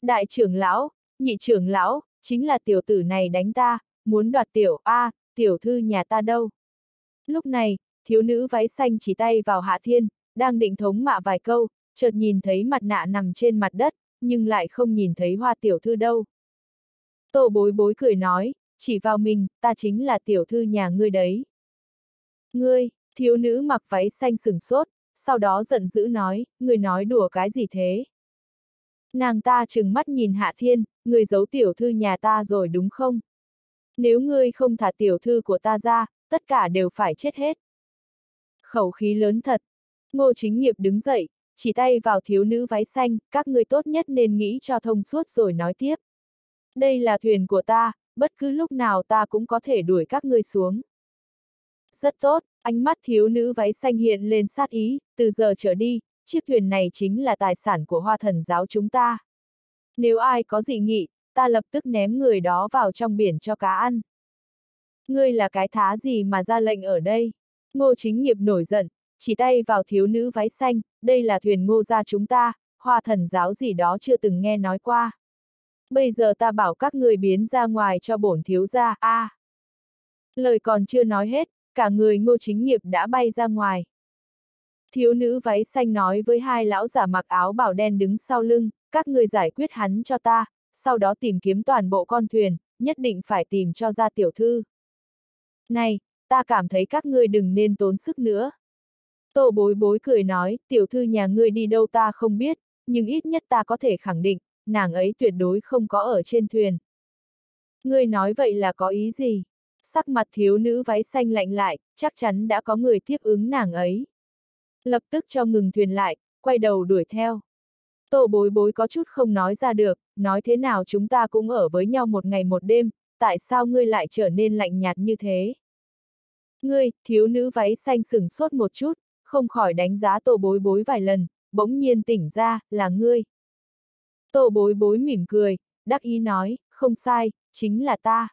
Đại trưởng lão, nhị trưởng lão, chính là tiểu tử này đánh ta, muốn đoạt tiểu A, tiểu thư nhà ta đâu. Lúc này, thiếu nữ váy xanh chỉ tay vào Hạ Thiên, đang định thống mạ vài câu, chợt nhìn thấy mặt nạ nằm trên mặt đất, nhưng lại không nhìn thấy hoa tiểu thư đâu. Tô bối bối cười nói, chỉ vào mình, ta chính là tiểu thư nhà ngươi đấy. Ngươi, thiếu nữ mặc váy xanh sừng sốt, sau đó giận dữ nói, ngươi nói đùa cái gì thế? Nàng ta chừng mắt nhìn Hạ Thiên, ngươi giấu tiểu thư nhà ta rồi đúng không? Nếu ngươi không thả tiểu thư của ta ra, tất cả đều phải chết hết. Khẩu khí lớn thật. Ngô chính nghiệp đứng dậy, chỉ tay vào thiếu nữ váy xanh, các ngươi tốt nhất nên nghĩ cho thông suốt rồi nói tiếp. Đây là thuyền của ta, bất cứ lúc nào ta cũng có thể đuổi các ngươi xuống. Rất tốt, ánh mắt thiếu nữ váy xanh hiện lên sát ý, từ giờ trở đi, chiếc thuyền này chính là tài sản của hoa thần giáo chúng ta. Nếu ai có dị nghị, ta lập tức ném người đó vào trong biển cho cá ăn. Ngươi là cái thá gì mà ra lệnh ở đây? Ngô chính nghiệp nổi giận, chỉ tay vào thiếu nữ váy xanh, đây là thuyền ngô gia chúng ta, hoa thần giáo gì đó chưa từng nghe nói qua. Bây giờ ta bảo các người biến ra ngoài cho bổn thiếu gia, a. À. Lời còn chưa nói hết, cả người ngô chính nghiệp đã bay ra ngoài. Thiếu nữ váy xanh nói với hai lão giả mặc áo bảo đen đứng sau lưng, các người giải quyết hắn cho ta, sau đó tìm kiếm toàn bộ con thuyền, nhất định phải tìm cho ra tiểu thư. Này, ta cảm thấy các ngươi đừng nên tốn sức nữa. Tô bối bối cười nói, tiểu thư nhà ngươi đi đâu ta không biết, nhưng ít nhất ta có thể khẳng định, nàng ấy tuyệt đối không có ở trên thuyền. Ngươi nói vậy là có ý gì? Sắc mặt thiếu nữ váy xanh lạnh lại, chắc chắn đã có người tiếp ứng nàng ấy. Lập tức cho ngừng thuyền lại, quay đầu đuổi theo. Tô bối bối có chút không nói ra được, nói thế nào chúng ta cũng ở với nhau một ngày một đêm, tại sao ngươi lại trở nên lạnh nhạt như thế? Ngươi, thiếu nữ váy xanh sừng sốt một chút, không khỏi đánh giá tô bối bối vài lần, bỗng nhiên tỉnh ra, là ngươi. Tô bối bối mỉm cười, đắc ý nói, không sai, chính là ta.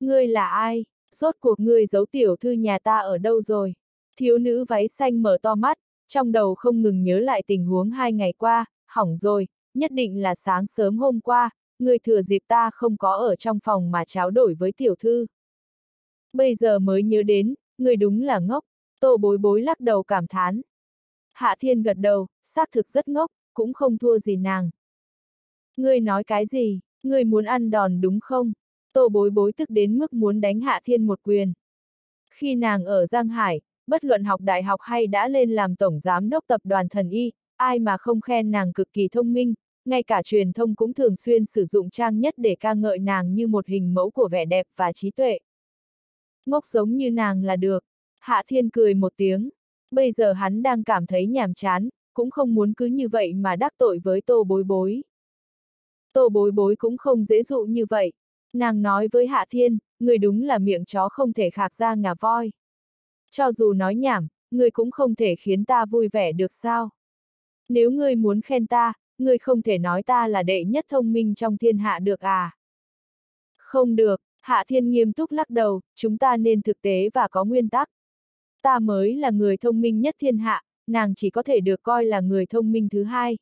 Ngươi là ai? Rốt cuộc ngươi giấu tiểu thư nhà ta ở đâu rồi? Thiếu nữ váy xanh mở to mắt, trong đầu không ngừng nhớ lại tình huống hai ngày qua, hỏng rồi, nhất định là sáng sớm hôm qua, ngươi thừa dịp ta không có ở trong phòng mà tráo đổi với tiểu thư. Bây giờ mới nhớ đến, ngươi đúng là ngốc, tô bối bối lắc đầu cảm thán. Hạ thiên gật đầu, xác thực rất ngốc, cũng không thua gì nàng. Ngươi nói cái gì, ngươi muốn ăn đòn đúng không? Tô bối bối tức đến mức muốn đánh Hạ Thiên một quyền. Khi nàng ở Giang Hải, bất luận học đại học hay đã lên làm tổng giám đốc tập đoàn thần y, ai mà không khen nàng cực kỳ thông minh, ngay cả truyền thông cũng thường xuyên sử dụng trang nhất để ca ngợi nàng như một hình mẫu của vẻ đẹp và trí tuệ. Ngốc giống như nàng là được. Hạ Thiên cười một tiếng. Bây giờ hắn đang cảm thấy nhàm chán, cũng không muốn cứ như vậy mà đắc tội với tô bối bối. Tô bối bối cũng không dễ dụ như vậy. Nàng nói với Hạ Thiên, người đúng là miệng chó không thể khạc ra ngà voi. Cho dù nói nhảm, người cũng không thể khiến ta vui vẻ được sao. Nếu ngươi muốn khen ta, ngươi không thể nói ta là đệ nhất thông minh trong thiên hạ được à. Không được, Hạ Thiên nghiêm túc lắc đầu, chúng ta nên thực tế và có nguyên tắc. Ta mới là người thông minh nhất thiên hạ, nàng chỉ có thể được coi là người thông minh thứ hai.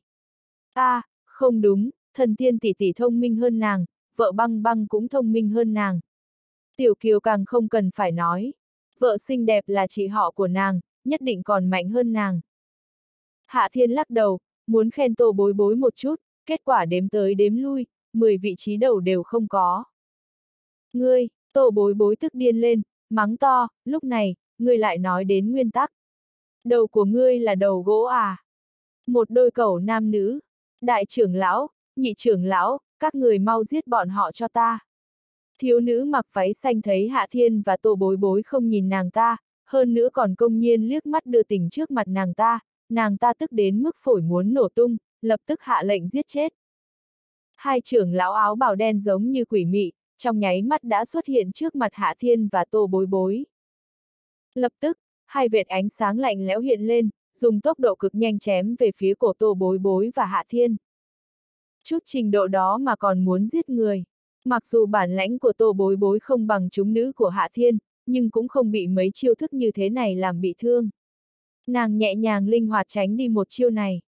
a à, không đúng, thần tiên tỷ tỷ thông minh hơn nàng, vợ băng băng cũng thông minh hơn nàng. Tiểu Kiều càng không cần phải nói. Vợ xinh đẹp là chị họ của nàng, nhất định còn mạnh hơn nàng. Hạ Thiên lắc đầu, muốn khen tô bối bối một chút, kết quả đếm tới đếm lui, 10 vị trí đầu đều không có. Ngươi, tô bối bối tức điên lên, mắng to, lúc này, ngươi lại nói đến nguyên tắc. Đầu của ngươi là đầu gỗ à? Một đôi cầu nam nữ. Đại trưởng lão, nhị trưởng lão, các người mau giết bọn họ cho ta. Thiếu nữ mặc váy xanh thấy Hạ Thiên và Tô Bối Bối không nhìn nàng ta, hơn nữa còn công nhiên liếc mắt đưa tình trước mặt nàng ta, nàng ta tức đến mức phổi muốn nổ tung, lập tức hạ lệnh giết chết. Hai trưởng lão áo bào đen giống như quỷ mị, trong nháy mắt đã xuất hiện trước mặt Hạ Thiên và Tô Bối Bối. Lập tức, hai vệt ánh sáng lạnh lẽo hiện lên, dùng tốc độ cực nhanh chém về phía cổ Tô Bối Bối và Hạ Thiên. Chút trình độ đó mà còn muốn giết người. Mặc dù bản lãnh của Tô Bối Bối không bằng chúng nữ của Hạ Thiên, nhưng cũng không bị mấy chiêu thức như thế này làm bị thương. Nàng nhẹ nhàng linh hoạt tránh đi một chiêu này.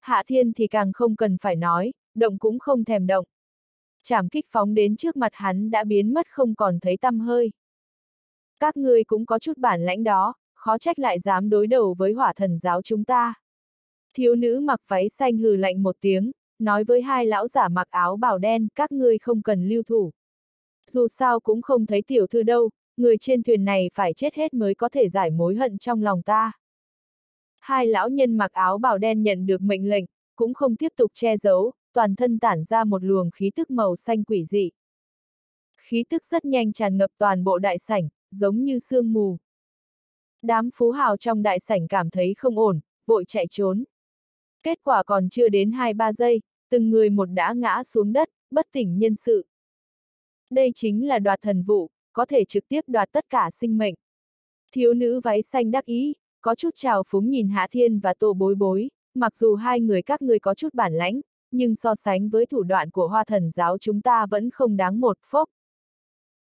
Hạ Thiên thì càng không cần phải nói, động cũng không thèm động. Chảm kích phóng đến trước mặt hắn đã biến mất không còn thấy tăm hơi. Các ngươi cũng có chút bản lãnh đó, khó trách lại dám đối đầu với hỏa thần giáo chúng ta. Thiếu nữ mặc váy xanh hừ lạnh một tiếng, nói với hai lão giả mặc áo bào đen, các ngươi không cần lưu thủ. Dù sao cũng không thấy tiểu thư đâu, người trên thuyền này phải chết hết mới có thể giải mối hận trong lòng ta. Hai lão nhân mặc áo bào đen nhận được mệnh lệnh, cũng không tiếp tục che giấu, toàn thân tản ra một luồng khí tức màu xanh quỷ dị. Khí tức rất nhanh tràn ngập toàn bộ đại sảnh, giống như sương mù. Đám phú hào trong đại sảnh cảm thấy không ổn, vội chạy trốn. Kết quả còn chưa đến 2-3 giây, từng người một đã ngã xuống đất, bất tỉnh nhân sự. Đây chính là đoạt thần vụ, có thể trực tiếp đoạt tất cả sinh mệnh. Thiếu nữ váy xanh đắc ý, có chút trào phúng nhìn Hạ Thiên và Tô Bối Bối, mặc dù hai người các người có chút bản lãnh, nhưng so sánh với thủ đoạn của hoa thần giáo chúng ta vẫn không đáng một phốc.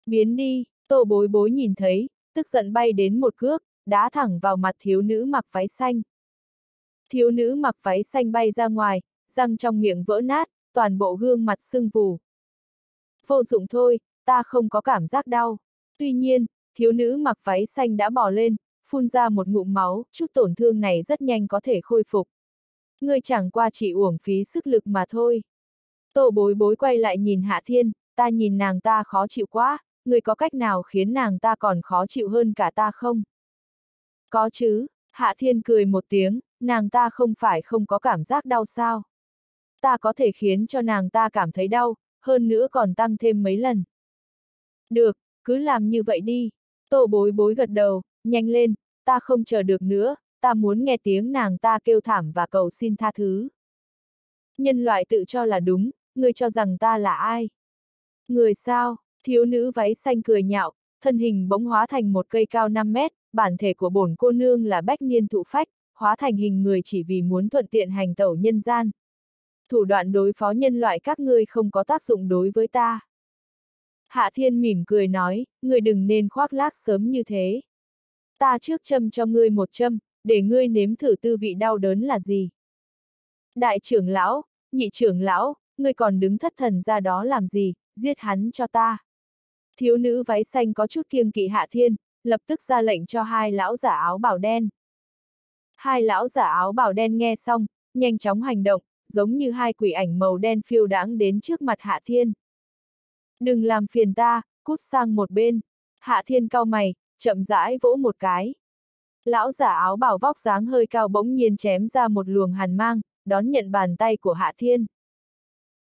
Biến đi, Tô Bối Bối nhìn thấy, tức giận bay đến một cước, đá thẳng vào mặt thiếu nữ mặc váy xanh. Thiếu nữ mặc váy xanh bay ra ngoài, răng trong miệng vỡ nát, toàn bộ gương mặt sưng vù. Vô dụng thôi, ta không có cảm giác đau. Tuy nhiên, thiếu nữ mặc váy xanh đã bỏ lên, phun ra một ngụm máu, chút tổn thương này rất nhanh có thể khôi phục. Ngươi chẳng qua chỉ uổng phí sức lực mà thôi. Tô bối bối quay lại nhìn Hạ Thiên, ta nhìn nàng ta khó chịu quá, ngươi có cách nào khiến nàng ta còn khó chịu hơn cả ta không? Có chứ, Hạ Thiên cười một tiếng, nàng ta không phải không có cảm giác đau sao. Ta có thể khiến cho nàng ta cảm thấy đau, hơn nữa còn tăng thêm mấy lần. Được, cứ làm như vậy đi. Tô bối bối gật đầu, nhanh lên, ta không chờ được nữa, ta muốn nghe tiếng nàng ta kêu thảm và cầu xin tha thứ. Nhân loại tự cho là đúng, ngươi cho rằng ta là ai? Người sao? Thiếu nữ váy xanh cười nhạo, thân hình bỗng hóa thành một cây cao 5 mét, bản thể của bổn cô nương là bách niên thụ phách, hóa thành hình người chỉ vì muốn thuận tiện hành tẩu nhân gian. Thủ đoạn đối phó nhân loại các ngươi không có tác dụng đối với ta. Hạ thiên mỉm cười nói, người đừng nên khoác lác sớm như thế. Ta trước châm cho ngươi một châm, để ngươi nếm thử tư vị đau đớn là gì. Đại trưởng lão, nhị trưởng lão, ngươi còn đứng thất thần ra đó làm gì, giết hắn cho ta. Thiếu nữ váy xanh có chút kiêng kỵ hạ thiên, lập tức ra lệnh cho hai lão giả áo bảo đen. Hai lão giả áo bảo đen nghe xong, nhanh chóng hành động, giống như hai quỷ ảnh màu đen phiêu đáng đến trước mặt Hạ Thiên. Đừng làm phiền ta, cút sang một bên. Hạ Thiên cao mày, chậm rãi vỗ một cái. Lão giả áo bảo vóc dáng hơi cao bỗng nhiên chém ra một luồng hàn mang, đón nhận bàn tay của Hạ Thiên.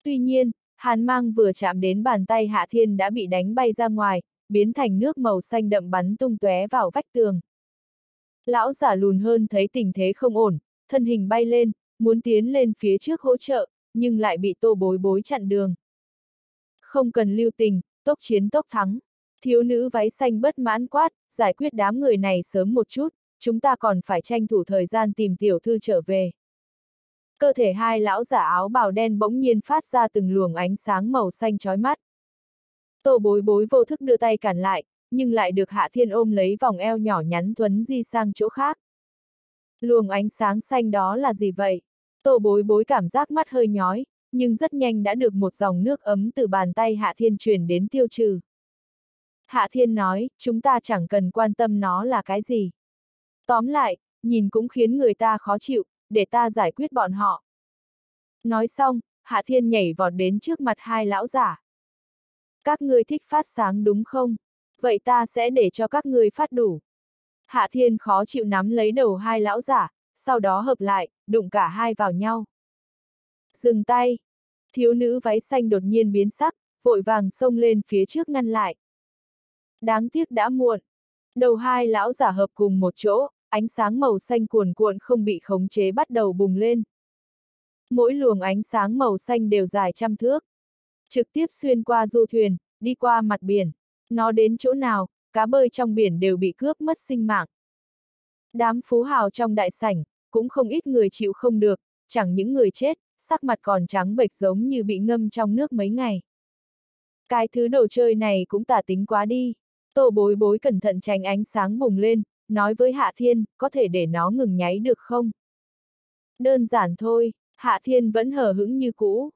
Tuy nhiên, hàn mang vừa chạm đến bàn tay Hạ Thiên đã bị đánh bay ra ngoài, biến thành nước màu xanh đậm bắn tung tóe vào vách tường. Lão giả lùn hơn thấy tình thế không ổn, thân hình bay lên, muốn tiến lên phía trước hỗ trợ, nhưng lại bị tô bối bối chặn đường. Không cần lưu tình, tốc chiến tốc thắng. Thiếu nữ váy xanh bất mãn quát, giải quyết đám người này sớm một chút, chúng ta còn phải tranh thủ thời gian tìm tiểu thư trở về. Cơ thể hai lão giả áo bào đen bỗng nhiên phát ra từng luồng ánh sáng màu xanh chói mắt. Tô bối bối vô thức đưa tay cản lại, nhưng lại được Hạ Thiên ôm lấy vòng eo nhỏ nhắn thuấn di sang chỗ khác. Luồng ánh sáng xanh đó là gì vậy? Tô bối bối cảm giác mắt hơi nhói, nhưng rất nhanh đã được một dòng nước ấm từ bàn tay Hạ Thiên truyền đến tiêu trừ. Hạ Thiên nói, chúng ta chẳng cần quan tâm nó là cái gì. Tóm lại, nhìn cũng khiến người ta khó chịu, để ta giải quyết bọn họ. Nói xong, Hạ Thiên nhảy vọt đến trước mặt hai lão giả. Các ngươi thích phát sáng đúng không? Vậy ta sẽ để cho các ngươi phát đủ. Hạ Thiên khó chịu nắm lấy đầu hai lão giả, sau đó hợp lại, đụng cả hai vào nhau. Dừng tay! Thiếu nữ váy xanh đột nhiên biến sắc, vội vàng xông lên phía trước ngăn lại. Đáng tiếc đã muộn. Đầu hai lão giả hợp cùng một chỗ, ánh sáng màu xanh cuồn cuộn không bị khống chế bắt đầu bùng lên. Mỗi luồng ánh sáng màu xanh đều dài trăm thước. Trực tiếp xuyên qua du thuyền, đi qua mặt biển. Nó đến chỗ nào, cá bơi trong biển đều bị cướp mất sinh mạng. Đám phú hào trong đại sảnh, cũng không ít người chịu không được, chẳng những người chết, sắc mặt còn trắng bệch giống như bị ngâm trong nước mấy ngày. Cái thứ đồ chơi này cũng tả tính quá đi. Tô bối bối cẩn thận tránh ánh sáng bùng lên, nói với Hạ Thiên, có thể để nó ngừng nháy được không? Đơn giản thôi, Hạ Thiên vẫn hờ hững như cũ.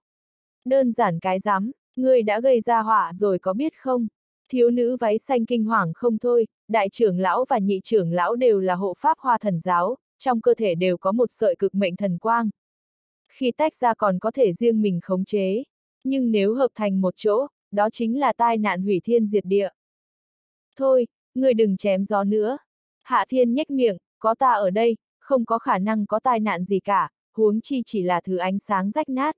Đơn giản cái rắm, ngươi đã gây ra họa rồi có biết không? Thiếu nữ váy xanh kinh hoàng không thôi, đại trưởng lão và nhị trưởng lão đều là hộ pháp hoa thần giáo, trong cơ thể đều có một sợi cực mệnh thần quang. Khi tách ra còn có thể riêng mình khống chế, nhưng nếu hợp thành một chỗ, đó chính là tai nạn hủy thiên diệt địa. Thôi, người đừng chém gió nữa. Hạ thiên nhếch miệng, có ta ở đây, không có khả năng có tai nạn gì cả, huống chi chỉ là thứ ánh sáng rách nát.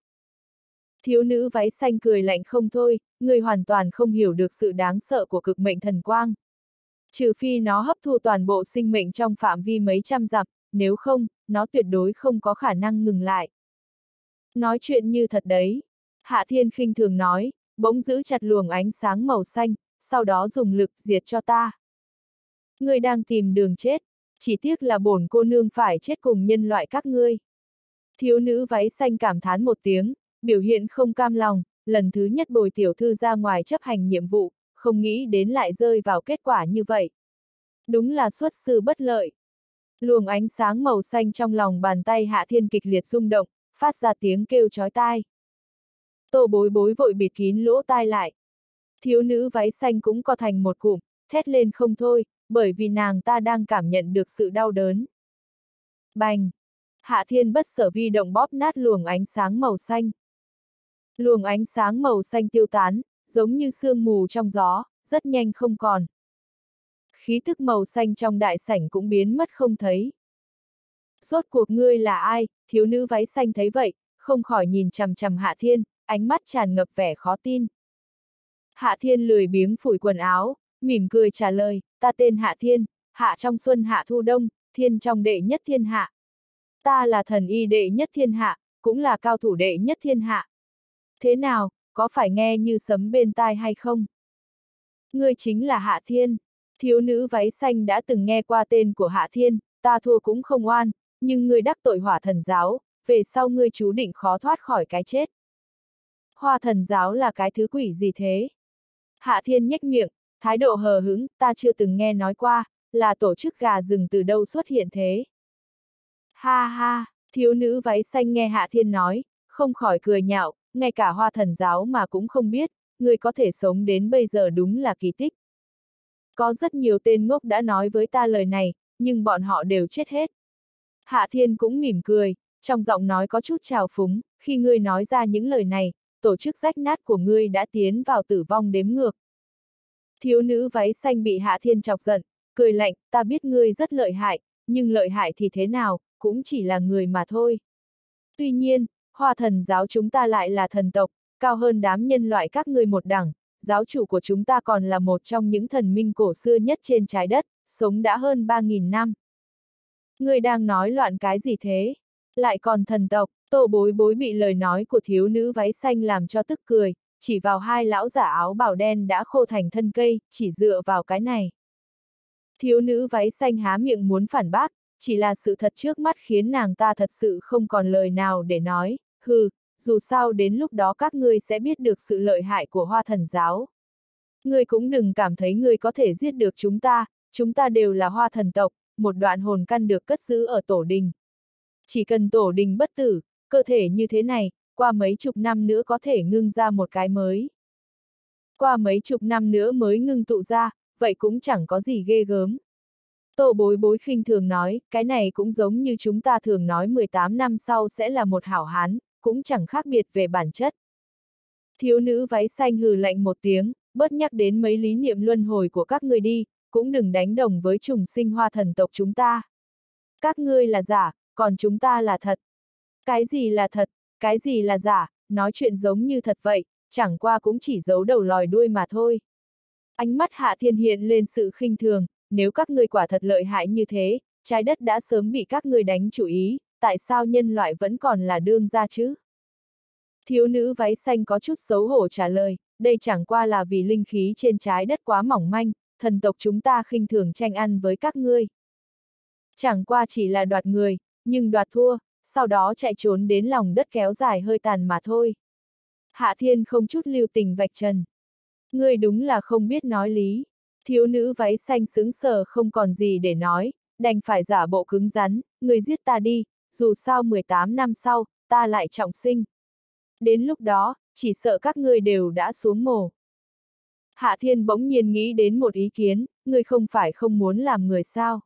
Thiếu nữ váy xanh cười lạnh không thôi, người hoàn toàn không hiểu được sự đáng sợ của cực mệnh thần quang. Trừ phi nó hấp thu toàn bộ sinh mệnh trong phạm vi mấy trăm dặm, nếu không, nó tuyệt đối không có khả năng ngừng lại. Nói chuyện như thật đấy. Hạ Thiên khinh thường nói, bỗng giữ chặt luồng ánh sáng màu xanh, sau đó dùng lực diệt cho ta. Ngươi đang tìm đường chết, chỉ tiếc là bổn cô nương phải chết cùng nhân loại các ngươi. Thiếu nữ váy xanh cảm thán một tiếng, biểu hiện không cam lòng, lần thứ nhất bồi tiểu thư ra ngoài chấp hành nhiệm vụ, không nghĩ đến lại rơi vào kết quả như vậy. Đúng là xuất sư bất lợi. Luồng ánh sáng màu xanh trong lòng bàn tay hạ thiên kịch liệt rung động, phát ra tiếng kêu chói tai. Tô bối bối vội bịt kín lỗ tai lại. Thiếu nữ váy xanh cũng co thành một cụm, thét lên không thôi, bởi vì nàng ta đang cảm nhận được sự đau đớn. Bành! Hạ thiên bất sở vi động bóp nát luồng ánh sáng màu xanh. Luồng ánh sáng màu xanh tiêu tán, giống như sương mù trong gió, rất nhanh không còn. Khí thức màu xanh trong đại sảnh cũng biến mất không thấy. Rốt cuộc ngươi là ai, thiếu nữ váy xanh thấy vậy, không khỏi nhìn chằm chằm Hạ Thiên, ánh mắt tràn ngập vẻ khó tin. Hạ Thiên lười biếng phủi quần áo, mỉm cười trả lời, ta tên Hạ Thiên, Hạ trong xuân Hạ thu đông, Thiên trong đệ nhất thiên hạ. Ta là thần y đệ nhất thiên hạ, cũng là cao thủ đệ nhất thiên hạ. Thế nào, có phải nghe như sấm bên tai hay không? Ngươi chính là Hạ Thiên. Thiếu nữ váy xanh đã từng nghe qua tên của Hạ Thiên, ta thua cũng không oan, nhưng ngươi đắc tội hỏa thần giáo, về sau ngươi chú định khó thoát khỏi cái chết. Hoa thần giáo là cái thứ quỷ gì thế? Hạ Thiên nhếch miệng, thái độ hờ hững, ta chưa từng nghe nói qua, là tổ chức gà rừng từ đâu xuất hiện thế. Ha ha, thiếu nữ váy xanh nghe Hạ Thiên nói, không khỏi cười nhạo, ngay cả hoa thần giáo mà cũng không biết, người có thể sống đến bây giờ đúng là kỳ tích. Có rất nhiều tên ngốc đã nói với ta lời này, nhưng bọn họ đều chết hết. Hạ Thiên cũng mỉm cười, trong giọng nói có chút trào phúng, khi ngươi nói ra những lời này, tổ chức rách nát của ngươi đã tiến vào tử vong đếm ngược. Thiếu nữ váy xanh bị Hạ Thiên chọc giận, cười lạnh, ta biết ngươi rất lợi hại, nhưng lợi hại thì thế nào, cũng chỉ là người mà thôi. Tuy nhiên, hoa thần giáo chúng ta lại là thần tộc, cao hơn đám nhân loại các ngươi một đẳng, giáo chủ của chúng ta còn là một trong những thần minh cổ xưa nhất trên trái đất, sống đã hơn 3.000 năm. Ngươi đang nói loạn cái gì thế? Lại còn thần tộc, tô bối bối bị lời nói của thiếu nữ váy xanh làm cho tức cười, chỉ vào hai lão giả áo bảo đen đã khô thành thân cây, chỉ dựa vào cái này. Thiếu nữ váy xanh há miệng muốn phản bác, chỉ là sự thật trước mắt khiến nàng ta thật sự không còn lời nào để nói, hừ, dù sao đến lúc đó các ngươi sẽ biết được sự lợi hại của hoa thần giáo. Ngươi cũng đừng cảm thấy ngươi có thể giết được chúng ta, chúng ta đều là hoa thần tộc, một đoạn hồn căn được cất giữ ở tổ đình. Chỉ cần tổ đình bất tử, cơ thể như thế này, qua mấy chục năm nữa có thể ngưng ra một cái mới. Qua mấy chục năm nữa mới ngưng tụ ra, vậy cũng chẳng có gì ghê gớm. Tô bối bối khinh thường nói, cái này cũng giống như chúng ta thường nói 18 năm sau sẽ là một hảo hán, cũng chẳng khác biệt về bản chất. Thiếu nữ váy xanh hừ lạnh một tiếng, bớt nhắc đến mấy lý niệm luân hồi của các người đi, cũng đừng đánh đồng với trùng sinh hoa thần tộc chúng ta. Các ngươi là giả, còn chúng ta là thật. Cái gì là thật, cái gì là giả, nói chuyện giống như thật vậy, chẳng qua cũng chỉ giấu đầu lòi đuôi mà thôi. Ánh mắt hạ thiên hiện lên sự khinh thường, nếu các ngươi quả thật lợi hại như thế, trái đất đã sớm bị các ngươi đánh chủ ý, tại sao nhân loại vẫn còn là đương gia chứ? Thiếu nữ váy xanh có chút xấu hổ trả lời, đây chẳng qua là vì linh khí trên trái đất quá mỏng manh, thần tộc chúng ta khinh thường tranh ăn với các ngươi. Chẳng qua chỉ là đoạt người, nhưng đoạt thua, sau đó chạy trốn đến lòng đất kéo dài hơi tàn mà thôi. Hạ thiên không chút lưu tình vạch trần. Ngươi đúng là không biết nói lý. Thiếu nữ váy xanh sững sờ không còn gì để nói, đành phải giả bộ cứng rắn, người giết ta đi, dù sao 18 năm sau, ta lại trọng sinh. Đến lúc đó, chỉ sợ các ngươi đều đã xuống mồ. Hạ Thiên bỗng nhiên nghĩ đến một ý kiến, ngươi không phải không muốn làm người sao.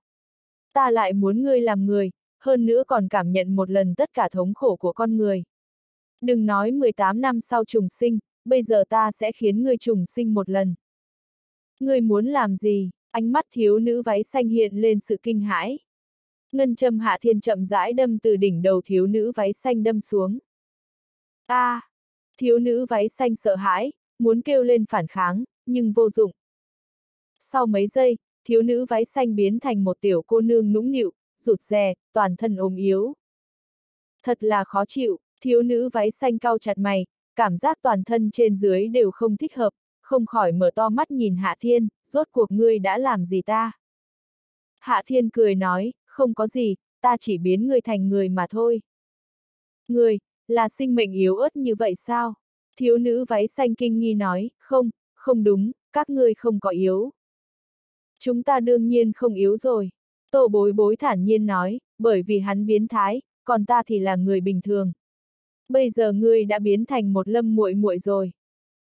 Ta lại muốn ngươi làm người, hơn nữa còn cảm nhận một lần tất cả thống khổ của con người. Đừng nói 18 năm sau trùng sinh, bây giờ ta sẽ khiến ngươi trùng sinh một lần. Ngươi muốn làm gì? Ánh mắt thiếu nữ váy xanh hiện lên sự kinh hãi. Ngân châm hạ thiên chậm rãi đâm từ đỉnh đầu thiếu nữ váy xanh đâm xuống. A! À, thiếu nữ váy xanh sợ hãi, muốn kêu lên phản kháng, nhưng vô dụng. Sau mấy giây, thiếu nữ váy xanh biến thành một tiểu cô nương nũng nịu, rụt rè, toàn thân ốm yếu. Thật là khó chịu, thiếu nữ váy xanh cau chặt mày, cảm giác toàn thân trên dưới đều không thích hợp, không khỏi mở to mắt nhìn Hạ Thiên, rốt cuộc ngươi đã làm gì ta? Hạ Thiên cười nói, không có gì, ta chỉ biến ngươi thành người mà thôi. Ngươi là sinh mệnh yếu ớt như vậy sao? Thiếu nữ váy xanh kinh nghi nói, không, không đúng, các ngươi không có yếu. Chúng ta đương nhiên không yếu rồi. Tô bối bối thản nhiên nói, bởi vì hắn biến thái, còn ta thì là người bình thường. Bây giờ ngươi đã biến thành một lâm muội muội rồi.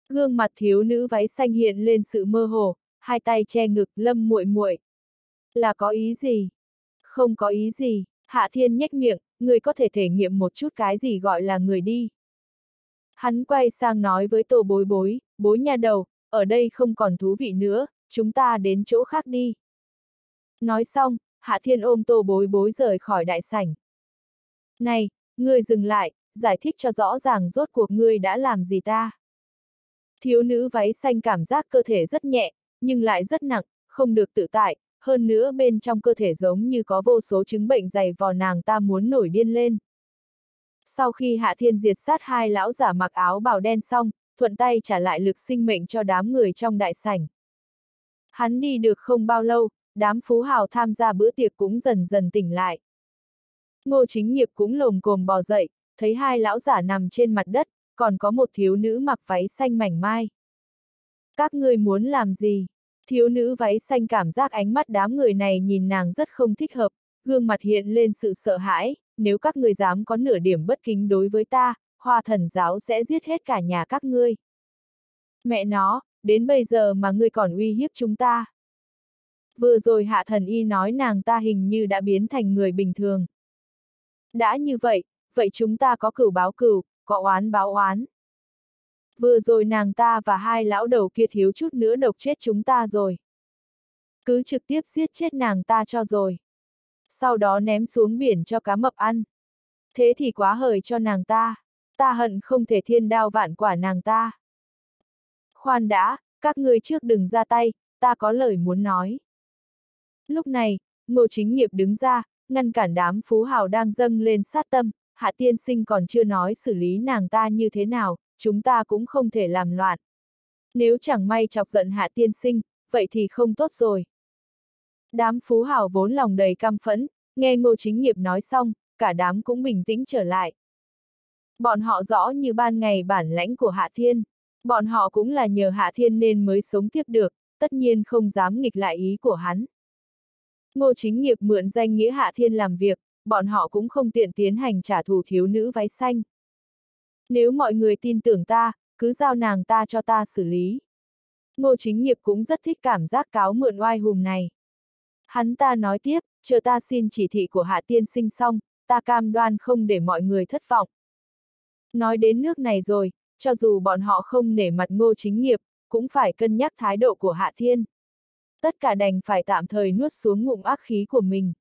Gương mặt thiếu nữ váy xanh hiện lên sự mơ hồ, hai tay che ngực lâm muội muội. Là có ý gì? Không có ý gì, Hạ Thiên nhếch miệng, ngươi có thể thể nghiệm một chút cái gì gọi là người đi. Hắn quay sang nói với tổ bối bối, bối nhà đầu, ở đây không còn thú vị nữa, chúng ta đến chỗ khác đi. Nói xong, Hạ Thiên ôm tô bối bối rời khỏi đại sảnh. Này, ngươi dừng lại, giải thích cho rõ ràng rốt cuộc ngươi đã làm gì ta. Thiếu nữ váy xanh cảm giác cơ thể rất nhẹ, nhưng lại rất nặng, không được tự tại, hơn nữa bên trong cơ thể giống như có vô số chứng bệnh dày vò nàng ta muốn nổi điên lên. Sau khi Hạ Thiên diệt sát hai lão giả mặc áo bào đen xong, thuận tay trả lại lực sinh mệnh cho đám người trong đại sảnh. Hắn đi được không bao lâu, đám phú hào tham gia bữa tiệc cũng dần dần tỉnh lại. Ngô chính nghiệp cũng lồm cồm bò dậy, thấy hai lão giả nằm trên mặt đất, còn có một thiếu nữ mặc váy xanh mảnh mai. Các người muốn làm gì? Thiếu nữ váy xanh cảm giác ánh mắt đám người này nhìn nàng rất không thích hợp, gương mặt hiện lên sự sợ hãi, nếu các người dám có nửa điểm bất kính đối với ta, hoa thần giáo sẽ giết hết cả nhà các ngươi. Mẹ nó, đến bây giờ mà ngươi còn uy hiếp chúng ta. Vừa rồi hạ thần y nói nàng ta hình như đã biến thành người bình thường. Đã như vậy, vậy chúng ta có cửu báo cửu, có oán báo oán. Vừa rồi nàng ta và hai lão đầu kia thiếu chút nữa độc chết chúng ta rồi. Cứ trực tiếp giết chết nàng ta cho rồi. Sau đó ném xuống biển cho cá mập ăn. Thế thì quá hời cho nàng ta. Ta hận không thể thiên đao vạn quả nàng ta. Khoan đã, các ngươi trước đừng ra tay, ta có lời muốn nói. Lúc này, ngô chính nghiệp đứng ra, ngăn cản đám phú hào đang dâng lên sát tâm, hạ tiên sinh còn chưa nói xử lý nàng ta như thế nào, chúng ta cũng không thể làm loạn. Nếu chẳng may chọc giận hạ tiên sinh, vậy thì không tốt rồi. Đám phú hào vốn lòng đầy căm phẫn, nghe ngô chính nghiệp nói xong, cả đám cũng bình tĩnh trở lại. Bọn họ rõ như ban ngày bản lãnh của Hạ Thiên. Bọn họ cũng là nhờ Hạ Thiên nên mới sống tiếp được, tất nhiên không dám nghịch lại ý của hắn. Ngô chính nghiệp mượn danh nghĩa Hạ Thiên làm việc, bọn họ cũng không tiện tiến hành trả thù thiếu nữ váy xanh. Nếu mọi người tin tưởng ta, cứ giao nàng ta cho ta xử lý. Ngô chính nghiệp cũng rất thích cảm giác cáo mượn oai hùng này. Hắn ta nói tiếp, chờ ta xin chỉ thị của hạ tiên sinh xong, ta cam đoan không để mọi người thất vọng. Nói đến nước này rồi, cho dù bọn họ không nể mặt ngô chính nghiệp, cũng phải cân nhắc thái độ của hạ thiên. Tất cả đành phải tạm thời nuốt xuống ngụm ác khí của mình.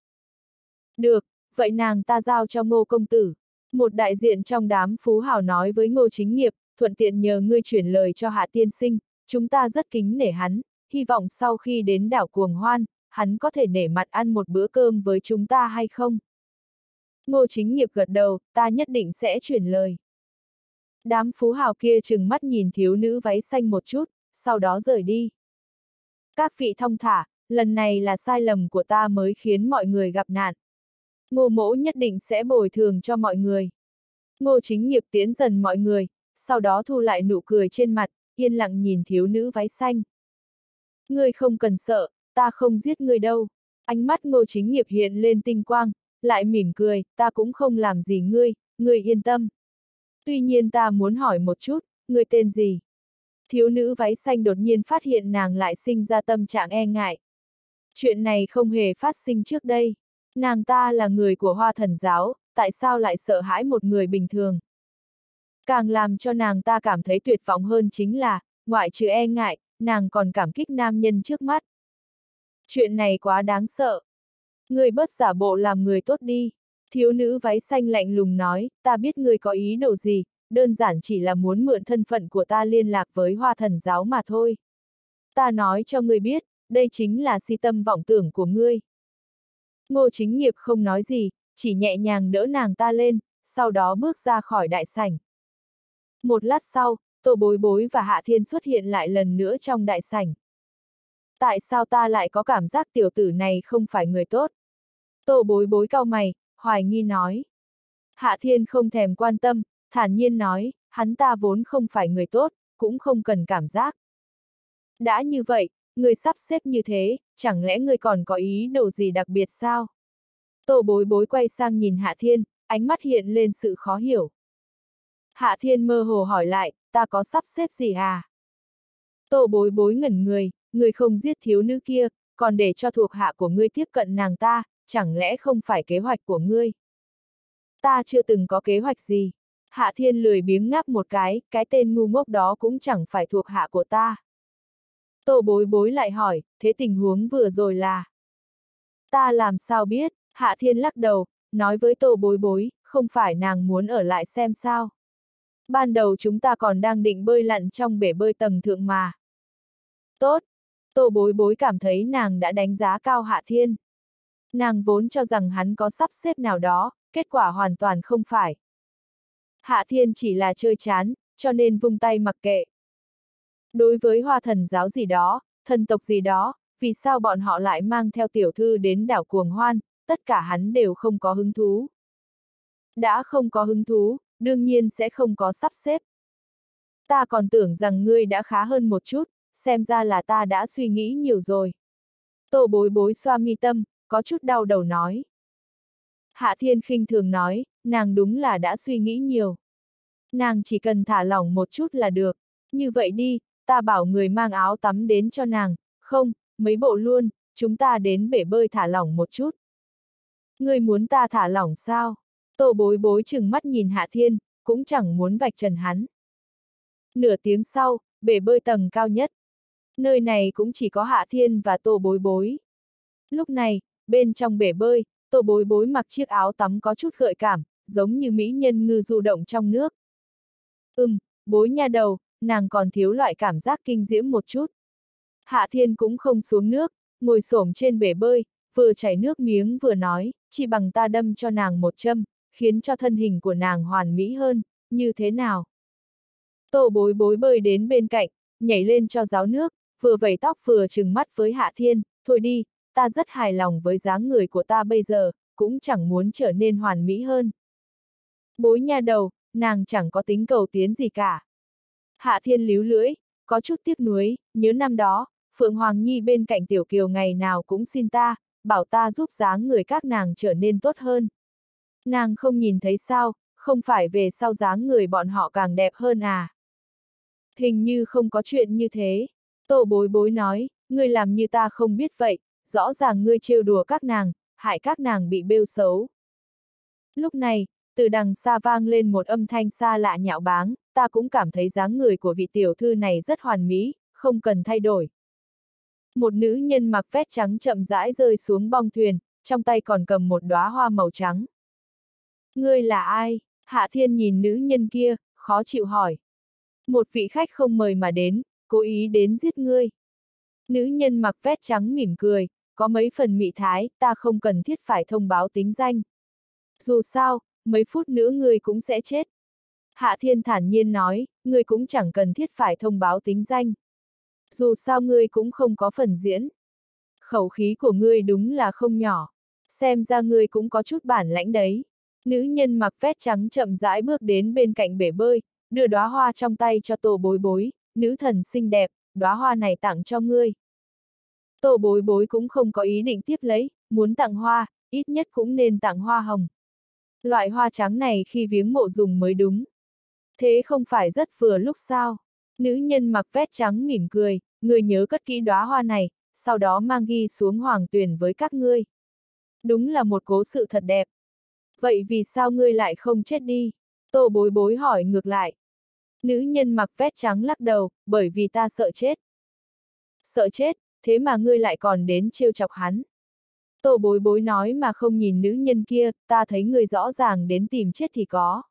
Được, vậy nàng ta giao cho ngô công tử. Một đại diện trong đám phú hào nói với ngô chính nghiệp, thuận tiện nhờ ngươi chuyển lời cho hạ tiên sinh, chúng ta rất kính nể hắn, hy vọng sau khi đến đảo Cuồng Hoan, hắn có thể nể mặt ăn một bữa cơm với chúng ta hay không? Ngô chính nghiệp gật đầu, ta nhất định sẽ chuyển lời. Đám phú hào kia chừng mắt nhìn thiếu nữ váy xanh một chút, sau đó rời đi. Các vị thông thả, lần này là sai lầm của ta mới khiến mọi người gặp nạn. Ngô mỗ nhất định sẽ bồi thường cho mọi người. Ngô chính nghiệp tiến dần mọi người, sau đó thu lại nụ cười trên mặt, yên lặng nhìn thiếu nữ váy xanh. Ngươi không cần sợ, ta không giết ngươi đâu. Ánh mắt ngô chính nghiệp hiện lên tinh quang, lại mỉm cười, ta cũng không làm gì ngươi, ngươi yên tâm. Tuy nhiên ta muốn hỏi một chút, ngươi tên gì? Thiếu nữ váy xanh đột nhiên phát hiện nàng lại sinh ra tâm trạng e ngại. Chuyện này không hề phát sinh trước đây. Nàng ta là người của hoa thần giáo, tại sao lại sợ hãi một người bình thường? Càng làm cho nàng ta cảm thấy tuyệt vọng hơn chính là, ngoại trừ e ngại, nàng còn cảm kích nam nhân trước mắt. Chuyện này quá đáng sợ. Người bớt giả bộ làm người tốt đi. Thiếu nữ váy xanh lạnh lùng nói, ta biết người có ý đồ gì, đơn giản chỉ là muốn mượn thân phận của ta liên lạc với hoa thần giáo mà thôi. Ta nói cho ngươi biết, đây chính là si tâm vọng tưởng của ngươi. Ngô chính nghiệp không nói gì, chỉ nhẹ nhàng đỡ nàng ta lên, sau đó bước ra khỏi đại sảnh. Một lát sau, Tô Bối Bối và Hạ Thiên xuất hiện lại lần nữa trong đại sảnh. Tại sao ta lại có cảm giác tiểu tử này không phải người tốt? Tô Bối Bối cau mày, hoài nghi nói. Hạ Thiên không thèm quan tâm, thản nhiên nói, hắn ta vốn không phải người tốt, cũng không cần cảm giác. Đã như vậy, người sắp xếp như thế, chẳng lẽ người còn có ý đồ gì đặc biệt sao? Tô bối bối quay sang nhìn Hạ Thiên, ánh mắt hiện lên sự khó hiểu. Hạ Thiên mơ hồ hỏi lại, ta có sắp xếp gì à? Tô bối bối ngẩn người, người không giết thiếu nữ kia, còn để cho thuộc hạ của ngươi tiếp cận nàng ta, chẳng lẽ không phải kế hoạch của ngươi? Ta chưa từng có kế hoạch gì. Hạ Thiên lười biếng ngáp một cái, cái tên ngu ngốc đó cũng chẳng phải thuộc hạ của ta. Tô bối bối lại hỏi, thế tình huống vừa rồi là? Ta làm sao biết, Hạ Thiên lắc đầu, nói với tô bối bối, không phải nàng muốn ở lại xem sao. Ban đầu chúng ta còn đang định bơi lặn trong bể bơi tầng thượng mà. Tốt, tô bối bối cảm thấy nàng đã đánh giá cao Hạ Thiên. Nàng vốn cho rằng hắn có sắp xếp nào đó, kết quả hoàn toàn không phải. Hạ Thiên chỉ là chơi chán, cho nên vung tay mặc kệ. Đối với hoa thần giáo gì đó, thần tộc gì đó, vì sao bọn họ lại mang theo tiểu thư đến đảo cuồng hoan, tất cả hắn đều không có hứng thú. Đã không có hứng thú, đương nhiên sẽ không có sắp xếp. Ta còn tưởng rằng ngươi đã khá hơn một chút, xem ra là ta đã suy nghĩ nhiều rồi. Tô bối bối xoa mi tâm, có chút đau đầu nói. Hạ thiên khinh thường nói, nàng đúng là đã suy nghĩ nhiều. Nàng chỉ cần thả lỏng một chút là được. Như vậy đi, ta bảo người mang áo tắm đến cho nàng, không, mấy bộ luôn, chúng ta đến bể bơi thả lỏng một chút. Người muốn ta thả lỏng sao? Tô bối bối chừng mắt nhìn Hạ Thiên, cũng chẳng muốn vạch trần hắn. Nửa tiếng sau, bể bơi tầng cao nhất. Nơi này cũng chỉ có Hạ Thiên và Tô bối bối. Lúc này, bên trong bể bơi, Tô bối bối mặc chiếc áo tắm có chút gợi cảm, giống như mỹ nhân ngư du động trong nước. Ừm, bối nha đầu, nàng còn thiếu loại cảm giác kinh diễm một chút. Hạ Thiên cũng không xuống nước, ngồi xổm trên bể bơi, vừa chảy nước miếng vừa nói, chỉ bằng ta đâm cho nàng một châm, khiến cho thân hình của nàng hoàn mỹ hơn, như thế nào? Tô bối bối bơi đến bên cạnh, nhảy lên cho ráo nước, vừa vẩy tóc vừa trừng mắt với Hạ Thiên, thôi đi, ta rất hài lòng với dáng người của ta bây giờ, cũng chẳng muốn trở nên hoàn mỹ hơn. Bối nha đầu, nàng chẳng có tính cầu tiến gì cả. Hạ Thiên líu lưỡi, có chút tiếc nuối, nhớ năm đó, Phượng Hoàng Nhi bên cạnh Tiểu Kiều ngày nào cũng xin ta, bảo ta giúp dáng người các nàng trở nên tốt hơn. Nàng không nhìn thấy sao, không phải về sau dáng người bọn họ càng đẹp hơn à. Hình như không có chuyện như thế. Tô bối bối nói, ngươi làm như ta không biết vậy, rõ ràng ngươi trêu đùa các nàng, hại các nàng bị bêu xấu. Lúc này, từ đằng xa vang lên một âm thanh xa lạ nhạo báng, ta cũng cảm thấy dáng người của vị tiểu thư này rất hoàn mỹ, không cần thay đổi. Một nữ nhân mặc vest trắng chậm rãi rơi xuống bong thuyền, trong tay còn cầm một đóa hoa màu trắng. Ngươi là ai? Hạ thiên nhìn nữ nhân kia, khó chịu hỏi. Một vị khách không mời mà đến, cố ý đến giết ngươi. Nữ nhân mặc vest trắng mỉm cười, có mấy phần mị thái, ta không cần thiết phải thông báo tính danh. Dù sao, mấy phút nữa ngươi cũng sẽ chết. Hạ Thiên thản nhiên nói, ngươi cũng chẳng cần thiết phải thông báo tính danh. Dù sao ngươi cũng không có phần diễn. Khẩu khí của ngươi đúng là không nhỏ. Xem ra ngươi cũng có chút bản lãnh đấy. Nữ nhân mặc vest trắng chậm rãi bước đến bên cạnh bể bơi, đưa đóa hoa trong tay cho tổ bối bối, nữ thần xinh đẹp, đóa hoa này tặng cho ngươi. Tổ bối bối cũng không có ý định tiếp lấy, muốn tặng hoa, ít nhất cũng nên tặng hoa hồng. Loại hoa trắng này khi viếng mộ dùng mới đúng. Thế không phải rất vừa lúc sao? Nữ nhân mặc vest trắng mỉm cười, người nhớ cất kỹ đóa hoa này, sau đó mang ghi xuống hoàng tuyển với các ngươi. Đúng là một cố sự thật đẹp. Vậy vì sao ngươi lại không chết đi? Tô bối bối hỏi ngược lại. Nữ nhân mặc vest trắng lắc đầu, bởi vì ta sợ chết. Sợ chết, thế mà ngươi lại còn đến trêu chọc hắn. Tô bối bối nói mà không nhìn nữ nhân kia, ta thấy người rõ ràng đến tìm chết thì có.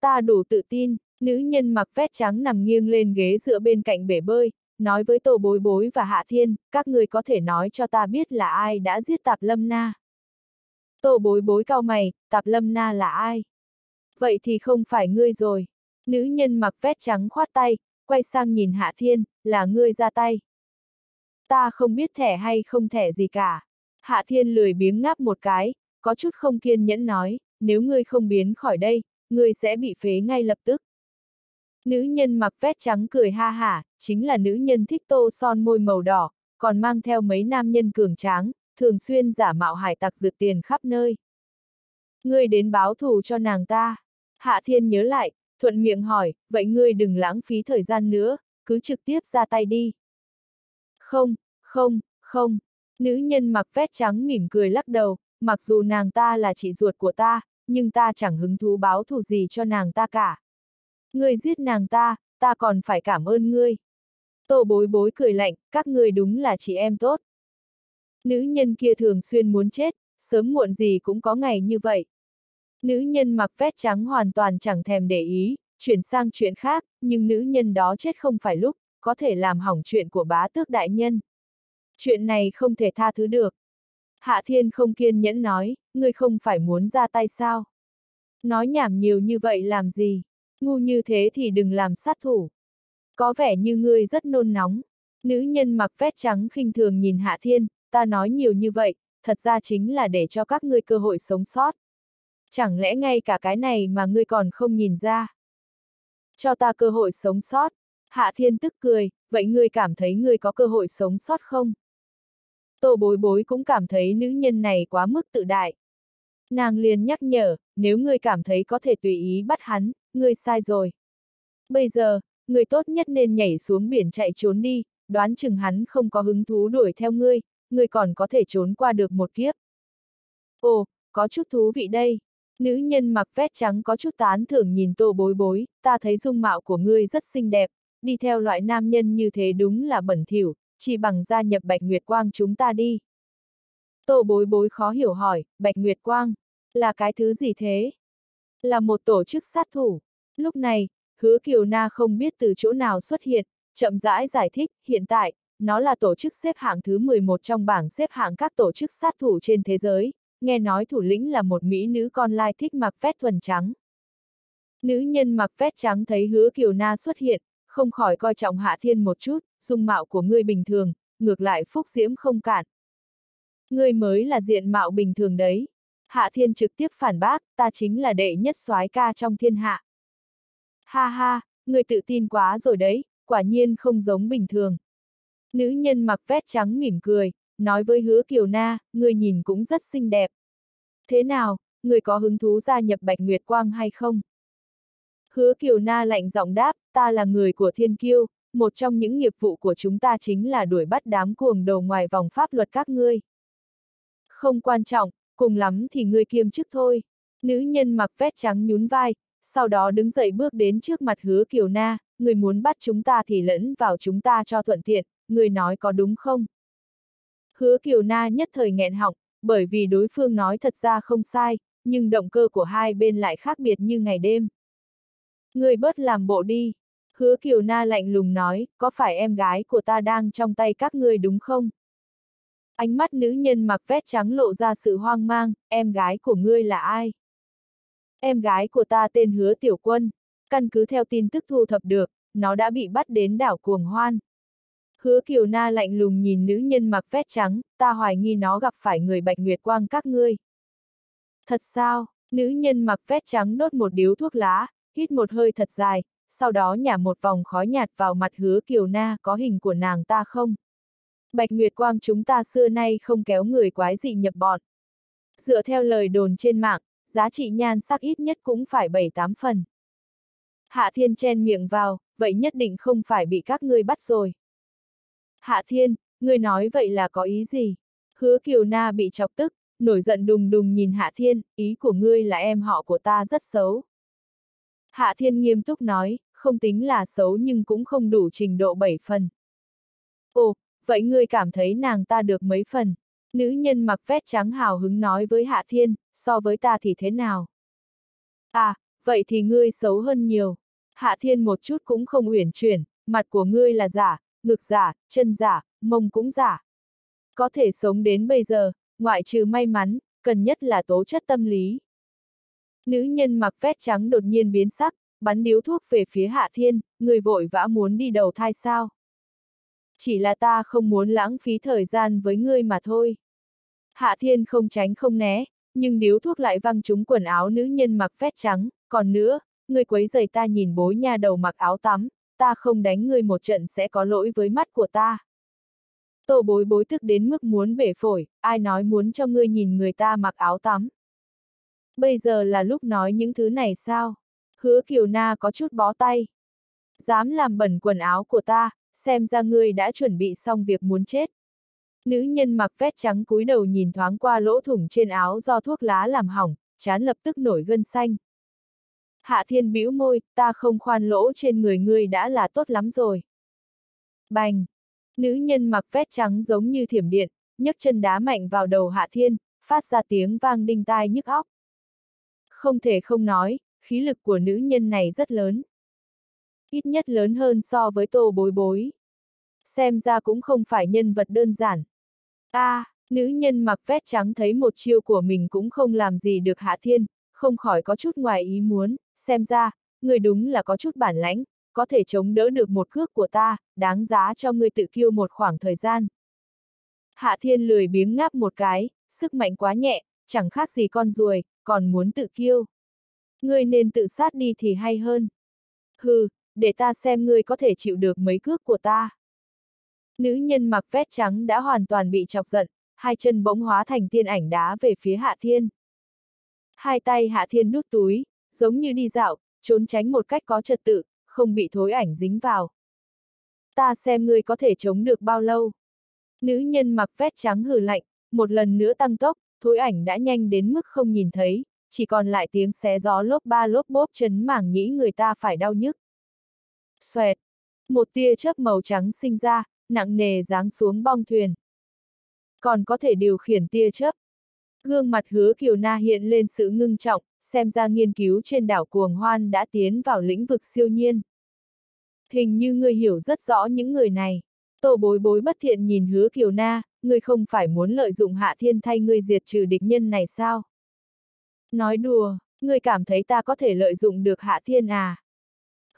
Ta đủ tự tin, nữ nhân mặc vest trắng nằm nghiêng lên ghế dựa bên cạnh bể bơi, nói với Tô Bối Bối và Hạ Thiên, các người có thể nói cho ta biết là ai đã giết Tạp Lâm Na. Tô Bối Bối cao mày, Tạp Lâm Na là ai? Vậy thì không phải ngươi rồi. Nữ nhân mặc vest trắng khoát tay, quay sang nhìn Hạ Thiên, là ngươi ra tay. Ta không biết thẻ hay không thẻ gì cả. Hạ Thiên lười biếng ngáp một cái, có chút không kiên nhẫn nói, nếu ngươi không biến khỏi đây, ngươi sẽ bị phế ngay lập tức. Nữ nhân mặc vest trắng cười ha hả, chính là nữ nhân thích tô son môi màu đỏ, còn mang theo mấy nam nhân cường tráng, thường xuyên giả mạo hải tặc rượt tiền khắp nơi. Ngươi đến báo thù cho nàng ta. Hạ Thiên nhớ lại, thuận miệng hỏi, vậy ngươi đừng lãng phí thời gian nữa, cứ trực tiếp ra tay đi. Không, không, không. Nữ nhân mặc vest trắng mỉm cười lắc đầu, mặc dù nàng ta là chị ruột của ta, nhưng ta chẳng hứng thú báo thù gì cho nàng ta cả. Ngươi giết nàng ta, ta còn phải cảm ơn ngươi. Tô bối bối cười lạnh, các ngươi đúng là chị em tốt. Nữ nhân kia thường xuyên muốn chết, sớm muộn gì cũng có ngày như vậy. Nữ nhân mặc vest trắng hoàn toàn chẳng thèm để ý, chuyển sang chuyện khác, nhưng nữ nhân đó chết không phải lúc, có thể làm hỏng chuyện của bá tước đại nhân. Chuyện này không thể tha thứ được. Hạ Thiên không kiên nhẫn nói, ngươi không phải muốn ra tay sao? Nói nhảm nhiều như vậy làm gì? Ngu như thế thì đừng làm sát thủ. Có vẻ như ngươi rất nôn nóng. Nữ nhân mặc vest trắng khinh thường nhìn Hạ Thiên, ta nói nhiều như vậy, thật ra chính là để cho các ngươi cơ hội sống sót. Chẳng lẽ ngay cả cái này mà ngươi còn không nhìn ra? Cho ta cơ hội sống sót. Hạ Thiên tức cười, vậy ngươi cảm thấy ngươi có cơ hội sống sót không? Tô bối bối cũng cảm thấy nữ nhân này quá mức tự đại. Nàng liền nhắc nhở, nếu ngươi cảm thấy có thể tùy ý bắt hắn, ngươi sai rồi. Bây giờ, người tốt nhất nên nhảy xuống biển chạy trốn đi, đoán chừng hắn không có hứng thú đuổi theo ngươi, ngươi còn có thể trốn qua được một kiếp. Ồ, có chút thú vị đây. Nữ nhân mặc vest trắng có chút tán thưởng nhìn tô bối bối, ta thấy dung mạo của ngươi rất xinh đẹp, đi theo loại nam nhân như thế đúng là bẩn thỉu, chỉ bằng gia nhập Bạch Nguyệt Quang chúng ta đi. Tô bối bối khó hiểu hỏi, Bạch Nguyệt Quang, là cái thứ gì thế? Là một tổ chức sát thủ. Lúc này, hứa Kiều Na không biết từ chỗ nào xuất hiện, chậm rãi giải thích, hiện tại, nó là tổ chức xếp hạng thứ 11 trong bảng xếp hạng các tổ chức sát thủ trên thế giới, nghe nói thủ lĩnh là một mỹ nữ con lai thích mặc vét thuần trắng. Nữ nhân mặc vét trắng thấy hứa kiều na xuất hiện, không khỏi coi trọng hạ thiên một chút, dung mạo của ngươi bình thường, ngược lại phúc diễm không cản. Ngươi mới là diện mạo bình thường đấy. Hạ thiên trực tiếp phản bác, ta chính là đệ nhất soái ca trong thiên hạ. Ha ha, ngươi tự tin quá rồi đấy, quả nhiên không giống bình thường. Nữ nhân mặc vét trắng mỉm cười, nói với hứa kiều na, ngươi nhìn cũng rất xinh đẹp. Thế nào, ngươi có hứng thú gia nhập Bạch Nguyệt Quang hay không? Hứa kiều na lạnh giọng đáp, ta là người của thiên kiêu, một trong những nghiệp vụ của chúng ta chính là đuổi bắt đám cuồng đầu ngoài vòng pháp luật các ngươi. Không quan trọng, cùng lắm thì ngươi kiêm chức thôi. Nữ nhân mặc vét trắng nhún vai, sau đó đứng dậy bước đến trước mặt hứa kiều na, người muốn bắt chúng ta thì lẫn vào chúng ta cho thuận tiện, người nói có đúng không? Hứa kiều na nhất thời nghẹn họng, bởi vì đối phương nói thật ra không sai, nhưng động cơ của hai bên lại khác biệt như ngày đêm. Người bớt làm bộ đi. Hứa kiều na lạnh lùng nói, có phải em gái của ta đang trong tay các ngươi đúng không? Ánh mắt nữ nhân mặc vét trắng lộ ra sự hoang mang, em gái của ngươi là ai? Em gái của ta tên hứa tiểu quân, căn cứ theo tin tức thu thập được, nó đã bị bắt đến đảo Cuồng Hoan. Hứa Kiều Na lạnh lùng nhìn nữ nhân mặc vét trắng, ta hoài nghi nó gặp phải người Bạch Nguyệt Quang các ngươi. Thật sao, nữ nhân mặc vét trắng đốt một điếu thuốc lá, hít một hơi thật dài, sau đó nhả một vòng khói nhạt vào mặt hứa Kiều Na có hình của nàng ta không? Bạch Nguyệt Quang chúng ta xưa nay không kéo người quái dị nhập bọn. Dựa theo lời đồn trên mạng, giá trị nhan sắc ít nhất cũng phải 7-8 phần. Hạ Thiên chen miệng vào, vậy nhất định không phải bị các ngươi bắt rồi. Hạ Thiên, ngươi nói vậy là có ý gì? Hứa Kiều Na bị chọc tức, nổi giận đùng đùng nhìn Hạ Thiên, ý của ngươi là em họ của ta rất xấu. Hạ Thiên nghiêm túc nói, không tính là xấu nhưng cũng không đủ trình độ 7 phần. Ồ, vậy ngươi cảm thấy nàng ta được mấy phần? Nữ nhân mặc vét trắng hào hứng nói với Hạ Thiên, so với ta thì thế nào? À, vậy thì ngươi xấu hơn nhiều. Hạ Thiên một chút cũng không uyển chuyển, mặt của ngươi là giả, ngực giả, chân giả, mông cũng giả. Có thể sống đến bây giờ, ngoại trừ may mắn, cần nhất là tố chất tâm lý. Nữ nhân mặc vét trắng đột nhiên biến sắc, bắn điếu thuốc về phía Hạ Thiên, người vội vã muốn đi đầu thai sao. Chỉ là ta không muốn lãng phí thời gian với ngươi mà thôi. Hạ Thiên không tránh không né, nhưng điếu thuốc lại văng trúng quần áo nữ nhân mặc vét trắng, còn nữa, ngươi quấy giày ta nhìn bối nha đầu mặc áo tắm, ta không đánh ngươi một trận sẽ có lỗi với mắt của ta. Tô bối bối tức đến mức muốn bể phổi, ai nói muốn cho ngươi nhìn người ta mặc áo tắm. Bây giờ là lúc nói những thứ này sao? Hứa Kiều Na có chút bó tay. Dám làm bẩn quần áo của ta, xem ra ngươi đã chuẩn bị xong việc muốn chết. Nữ nhân mặc vét trắng cúi đầu nhìn thoáng qua lỗ thủng trên áo do thuốc lá làm hỏng, chán lập tức nổi gân xanh. Hạ thiên bĩu môi, ta không khoan lỗ trên người ngươi đã là tốt lắm rồi. Bành! Nữ nhân mặc vét trắng giống như thiểm điện, nhấc chân đá mạnh vào đầu hạ thiên, phát ra tiếng vang đinh tai nhức óc. Không thể không nói, khí lực của nữ nhân này rất lớn. Ít nhất lớn hơn so với tô bối bối. Xem ra cũng không phải nhân vật đơn giản. a à, nữ nhân mặc vét trắng thấy một chiêu của mình cũng không làm gì được hạ thiên, không khỏi có chút ngoài ý muốn, xem ra, người đúng là có chút bản lãnh, có thể chống đỡ được một cước của ta, đáng giá cho người tự kiêu một khoảng thời gian. Hạ thiên lười biếng ngáp một cái, sức mạnh quá nhẹ, chẳng khác gì con ruồi, còn muốn tự kiêu. Ngươi nên tự sát đi thì hay hơn. Hừ, để ta xem ngươi có thể chịu được mấy cước của ta. Nữ nhân mặc vét trắng đã hoàn toàn bị chọc giận, hai chân bỗng hóa thành tiên ảnh đá về phía Hạ Thiên. Hai tay Hạ Thiên nút túi, giống như đi dạo, trốn tránh một cách có trật tự, không bị thối ảnh dính vào. Ta xem ngươi có thể chống được bao lâu. Nữ nhân mặc vét trắng hừ lạnh, một lần nữa tăng tốc, thối ảnh đã nhanh đến mức không nhìn thấy, chỉ còn lại tiếng xé gió lốp ba lốp bốp chấn mảng nhĩ người ta phải đau nhức. Xoẹt! Một tia chớp màu trắng sinh ra, nặng nề giáng xuống bong thuyền. Còn có thể điều khiển tia chớp. Gương mặt hứa kiều na hiện lên sự ngưng trọng, xem ra nghiên cứu trên đảo Cuồng Hoan đã tiến vào lĩnh vực siêu nhiên. Hình như ngươi hiểu rất rõ những người này. Tô bối bối bất thiện nhìn hứa kiều na, ngươi không phải muốn lợi dụng Hạ Thiên thay ngươi diệt trừ địch nhân này sao? Nói đùa, ngươi cảm thấy ta có thể lợi dụng được Hạ Thiên à?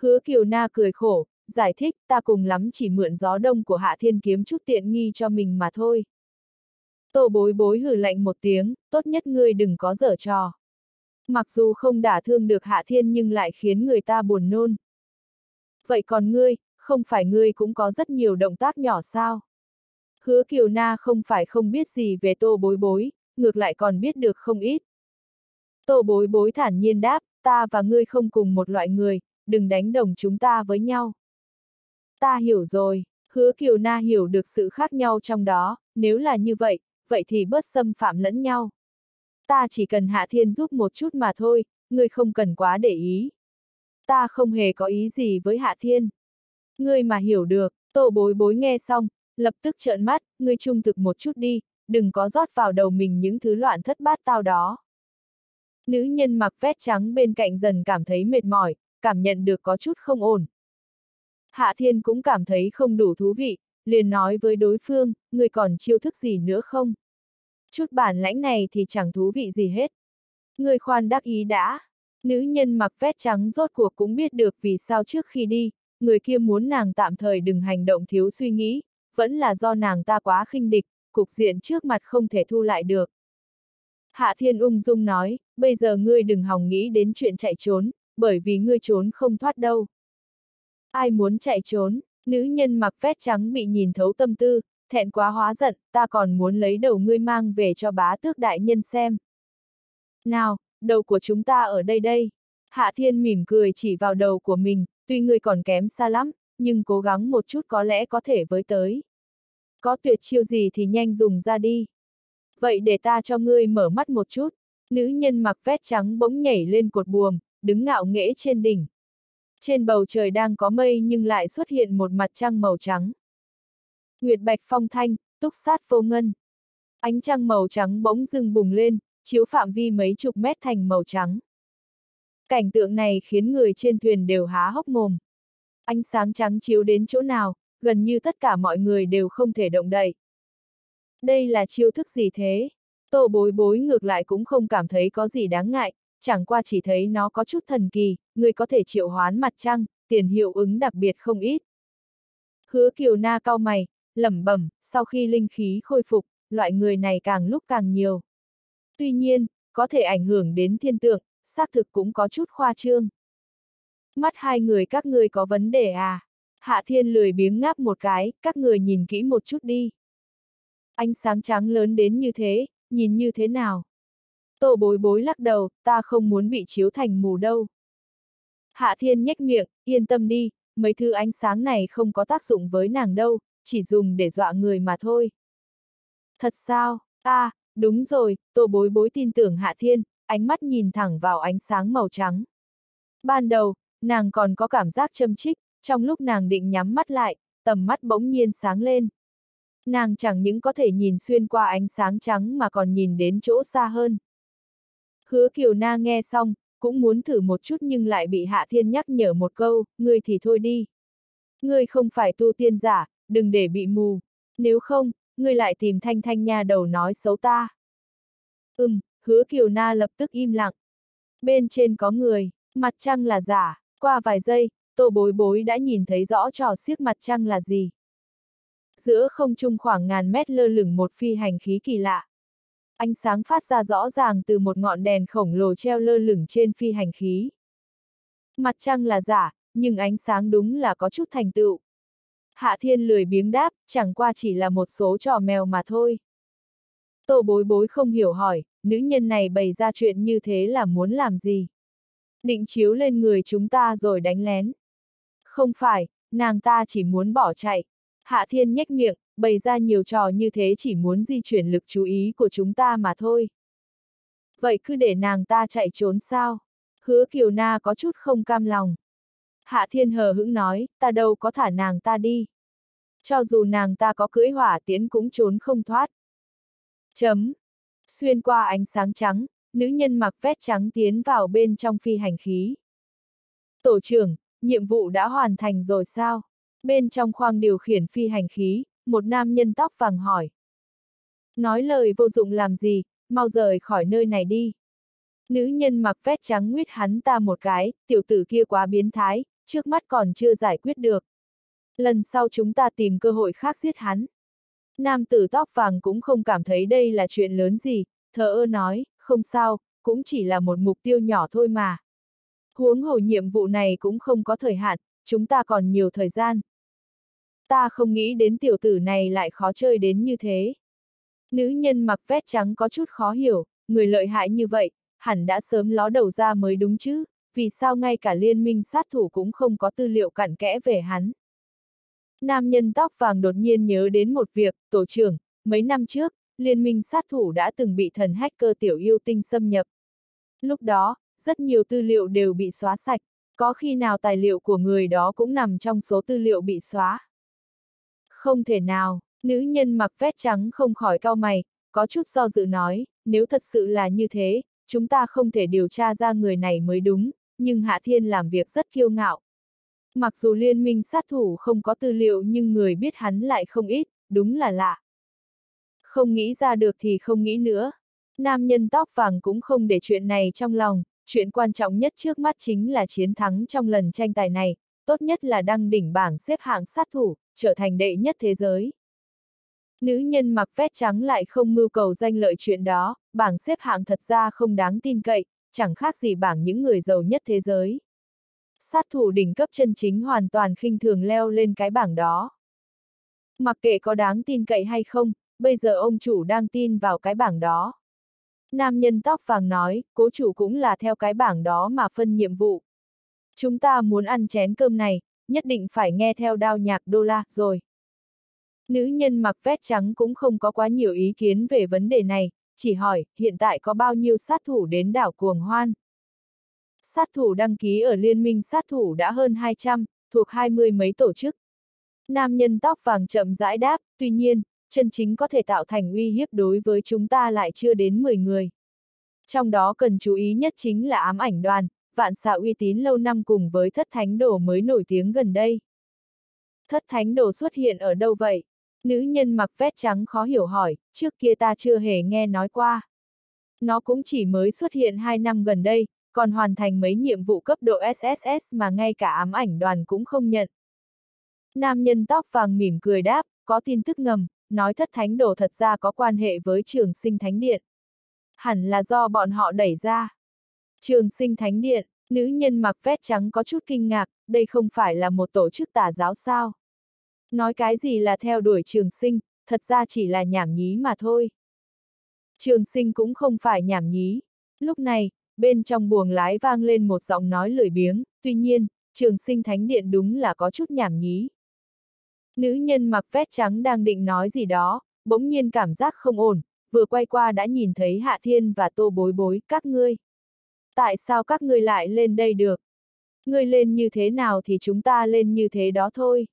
Hứa Kiều Na cười khổ, giải thích ta cùng lắm chỉ mượn gió đông của Hạ Thiên kiếm chút tiện nghi cho mình mà thôi. Tô bối bối hử lạnh một tiếng, tốt nhất ngươi đừng có dở trò. Mặc dù không đả thương được Hạ Thiên nhưng lại khiến người ta buồn nôn. Vậy còn ngươi, không phải ngươi cũng có rất nhiều động tác nhỏ sao? Hứa Kiều Na không phải không biết gì về tô bối bối, ngược lại còn biết được không ít. Tô bối bối thản nhiên đáp, ta và ngươi không cùng một loại người, đừng đánh đồng chúng ta với nhau. Ta hiểu rồi, hứa Kiều Na hiểu được sự khác nhau trong đó, nếu là như vậy, vậy thì bớt xâm phạm lẫn nhau. Ta chỉ cần Hạ Thiên giúp một chút mà thôi, ngươi không cần quá để ý. Ta không hề có ý gì với Hạ Thiên. Ngươi mà hiểu được, tô bối bối nghe xong, lập tức trợn mắt, ngươi trung thực một chút đi, đừng có rót vào đầu mình những thứ loạn thất bát tao đó. Nữ nhân mặc vest trắng bên cạnh dần cảm thấy mệt mỏi, cảm nhận được có chút không ổn. Hạ Thiên cũng cảm thấy không đủ thú vị, liền nói với đối phương, người còn chiêu thức gì nữa không? Chút bản lãnh này thì chẳng thú vị gì hết. Người khoan đắc ý đã. Nữ nhân mặc vest trắng rốt cuộc cũng biết được vì sao trước khi đi, người kia muốn nàng tạm thời đừng hành động thiếu suy nghĩ, vẫn là do nàng ta quá khinh địch, cục diện trước mặt không thể thu lại được. Hạ Thiên ung dung nói, bây giờ ngươi đừng hòng nghĩ đến chuyện chạy trốn, bởi vì ngươi trốn không thoát đâu. Ai muốn chạy trốn, nữ nhân mặc vest trắng bị nhìn thấu tâm tư, thẹn quá hóa giận, ta còn muốn lấy đầu ngươi mang về cho bá tước đại nhân xem. Nào, đầu của chúng ta ở đây đây. Hạ Thiên mỉm cười chỉ vào đầu của mình, tuy ngươi còn kém xa lắm, nhưng cố gắng một chút có lẽ có thể với tới. Có tuyệt chiêu gì thì nhanh dùng ra đi. Vậy để ta cho ngươi mở mắt một chút. Nữ nhân mặc vest trắng bỗng nhảy lên cột buồm, đứng ngạo nghễ trên đỉnh. Trên bầu trời đang có mây nhưng lại xuất hiện một mặt trăng màu trắng. Nguyệt bạch phong thanh, túc sát vô ngân. Ánh trăng màu trắng bỗng dưng bùng lên, chiếu phạm vi mấy chục mét thành màu trắng. Cảnh tượng này khiến người trên thuyền đều há hốc mồm. Ánh sáng trắng chiếu đến chỗ nào, gần như tất cả mọi người đều không thể động đậy. Đây là chiêu thức gì thế? Tô bối bối ngược lại cũng không cảm thấy có gì đáng ngại, chẳng qua chỉ thấy nó có chút thần kỳ, người có thể triệu hoán mặt trăng, tiền hiệu ứng đặc biệt không ít. Hứa kiều na cao mày, lẩm bẩm, sau khi linh khí khôi phục, loại người này càng lúc càng nhiều. Tuy nhiên, có thể ảnh hưởng đến thiên tượng, xác thực cũng có chút khoa trương. Mắt hai người các ngươi có vấn đề à? Hạ thiên lười biếng ngáp một cái, các người nhìn kỹ một chút đi. Ánh sáng trắng lớn đến như thế, nhìn như thế nào? Tô bối bối lắc đầu, ta không muốn bị chiếu thành mù đâu. Hạ thiên nhếch miệng, yên tâm đi, mấy thứ ánh sáng này không có tác dụng với nàng đâu, chỉ dùng để dọa người mà thôi. Thật sao? À, đúng rồi, tô bối bối tin tưởng Hạ Thiên, ánh mắt nhìn thẳng vào ánh sáng màu trắng. Ban đầu, nàng còn có cảm giác châm chích, trong lúc nàng định nhắm mắt lại, tầm mắt bỗng nhiên sáng lên. Nàng chẳng những có thể nhìn xuyên qua ánh sáng trắng mà còn nhìn đến chỗ xa hơn. Hứa Kiều Na nghe xong, cũng muốn thử một chút nhưng lại bị Hạ Thiên nhắc nhở một câu, ngươi thì thôi đi. Ngươi không phải tu tiên giả, đừng để bị mù. Nếu không, ngươi lại tìm thanh thanh nha đầu nói xấu ta. Ừm, hứa Kiều Na lập tức im lặng. Bên trên có người, mặt trăng là giả, qua vài giây, tô bối bối đã nhìn thấy rõ trò siếc mặt trăng là gì. Giữa không trung khoảng ngàn mét lơ lửng một phi hành khí kỳ lạ. Ánh sáng phát ra rõ ràng từ một ngọn đèn khổng lồ treo lơ lửng trên phi hành khí. Mặt trăng là giả, nhưng ánh sáng đúng là có chút thành tựu. Hạ thiên lười biếng đáp, chẳng qua chỉ là một số trò mèo mà thôi. Tô bối bối không hiểu hỏi, nữ nhân này bày ra chuyện như thế là muốn làm gì? Định chiếu lên người chúng ta rồi đánh lén. Không phải, nàng ta chỉ muốn bỏ chạy. Hạ thiên nhếch miệng, bày ra nhiều trò như thế chỉ muốn di chuyển lực chú ý của chúng ta mà thôi. Vậy cứ để nàng ta chạy trốn sao? Hứa Kiều Na có chút không cam lòng. Hạ Thiên hờ hững nói, ta đâu có thả nàng ta đi. Cho dù nàng ta có cưỡi hỏa tiến cũng trốn không thoát. Chấm. Xuyên qua ánh sáng trắng, nữ nhân mặc vest trắng tiến vào bên trong phi hành khí. Tổ trưởng, nhiệm vụ đã hoàn thành rồi sao? Bên trong khoang điều khiển phi hành khí, một nam nhân tóc vàng hỏi. Nói lời vô dụng làm gì, mau rời khỏi nơi này đi. Nữ nhân mặc vest trắng nguyết hắn ta một cái, tiểu tử kia quá biến thái, trước mắt còn chưa giải quyết được. Lần sau chúng ta tìm cơ hội khác giết hắn. Nam tử tóc vàng cũng không cảm thấy đây là chuyện lớn gì, thờ ơ nói, không sao, cũng chỉ là một mục tiêu nhỏ thôi mà. Huống hồ nhiệm vụ này cũng không có thời hạn, chúng ta còn nhiều thời gian. Ta không nghĩ đến tiểu tử này lại khó chơi đến như thế. Nữ nhân mặc vest trắng có chút khó hiểu, người lợi hại như vậy, hẳn đã sớm ló đầu ra mới đúng chứ, vì sao ngay cả liên minh sát thủ cũng không có tư liệu cặn kẽ về hắn. Nam nhân tóc vàng đột nhiên nhớ đến một việc, tổ trưởng, mấy năm trước, liên minh sát thủ đã từng bị thần hacker tiểu yêu tinh xâm nhập. Lúc đó, rất nhiều tư liệu đều bị xóa sạch, có khi nào tài liệu của người đó cũng nằm trong số tư liệu bị xóa. Không thể nào, nữ nhân mặc vest trắng không khỏi cau mày, có chút do dự nói, nếu thật sự là như thế, chúng ta không thể điều tra ra người này mới đúng, nhưng Hạ Thiên làm việc rất kiêu ngạo. Mặc dù liên minh sát thủ không có tư liệu nhưng người biết hắn lại không ít, đúng là lạ. Không nghĩ ra được thì không nghĩ nữa. Nam nhân tóc vàng cũng không để chuyện này trong lòng, chuyện quan trọng nhất trước mắt chính là chiến thắng trong lần tranh tài này, tốt nhất là đăng đỉnh bảng xếp hạng sát thủ, trở thành đệ nhất thế giới. Nữ nhân mặc vest trắng lại không mưu cầu danh lợi chuyện đó, bảng xếp hạng thật ra không đáng tin cậy, chẳng khác gì bảng những người giàu nhất thế giới. Sát thủ đỉnh cấp chân chính hoàn toàn khinh thường leo lên cái bảng đó. Mặc kệ có đáng tin cậy hay không, bây giờ ông chủ đang tin vào cái bảng đó. Nam nhân tóc vàng nói, cố chủ cũng là theo cái bảng đó mà phân nhiệm vụ. Chúng ta muốn ăn chén cơm này, nhất định phải nghe theo đao nhạc đô la, rồi. Nữ nhân mặc vest trắng cũng không có quá nhiều ý kiến về vấn đề này, chỉ hỏi, hiện tại có bao nhiêu sát thủ đến đảo Cuồng Hoan? Sát thủ đăng ký ở Liên minh sát thủ đã hơn 200, thuộc hai mươi mấy tổ chức. Nam nhân tóc vàng chậm rãi đáp, tuy nhiên, chân chính có thể tạo thành uy hiếp đối với chúng ta lại chưa đến 10 người. Trong đó cần chú ý nhất chính là ám ảnh đoàn, vạn xạ uy tín lâu năm cùng với thất thánh đồ mới nổi tiếng gần đây. Thất thánh đồ xuất hiện ở đâu vậy? Nữ nhân mặc vest trắng khó hiểu hỏi, trước kia ta chưa hề nghe nói qua. Nó cũng chỉ mới xuất hiện 2 năm gần đây, còn hoàn thành mấy nhiệm vụ cấp độ SSS mà ngay cả ám ảnh đoàn cũng không nhận. Nam nhân tóc vàng mỉm cười đáp, có tin tức ngầm, nói thất thánh đồ thật ra có quan hệ với trường sinh thánh điện. Hẳn là do bọn họ đẩy ra. Trường sinh thánh điện, nữ nhân mặc vest trắng có chút kinh ngạc, đây không phải là một tổ chức tà giáo sao. Nói cái gì là theo đuổi trường sinh, thật ra chỉ là nhảm nhí mà thôi. Trường sinh cũng không phải nhảm nhí. Lúc này, bên trong buồng lái vang lên một giọng nói lười biếng, tuy nhiên, trường sinh thánh điện đúng là có chút nhảm nhí. Nữ nhân mặc vest trắng đang định nói gì đó, bỗng nhiên cảm giác không ổn, vừa quay qua đã nhìn thấy Hạ Thiên và Tô Bối Bối, các ngươi. Tại sao các ngươi lại lên đây được? Ngươi lên như thế nào thì chúng ta lên như thế đó thôi.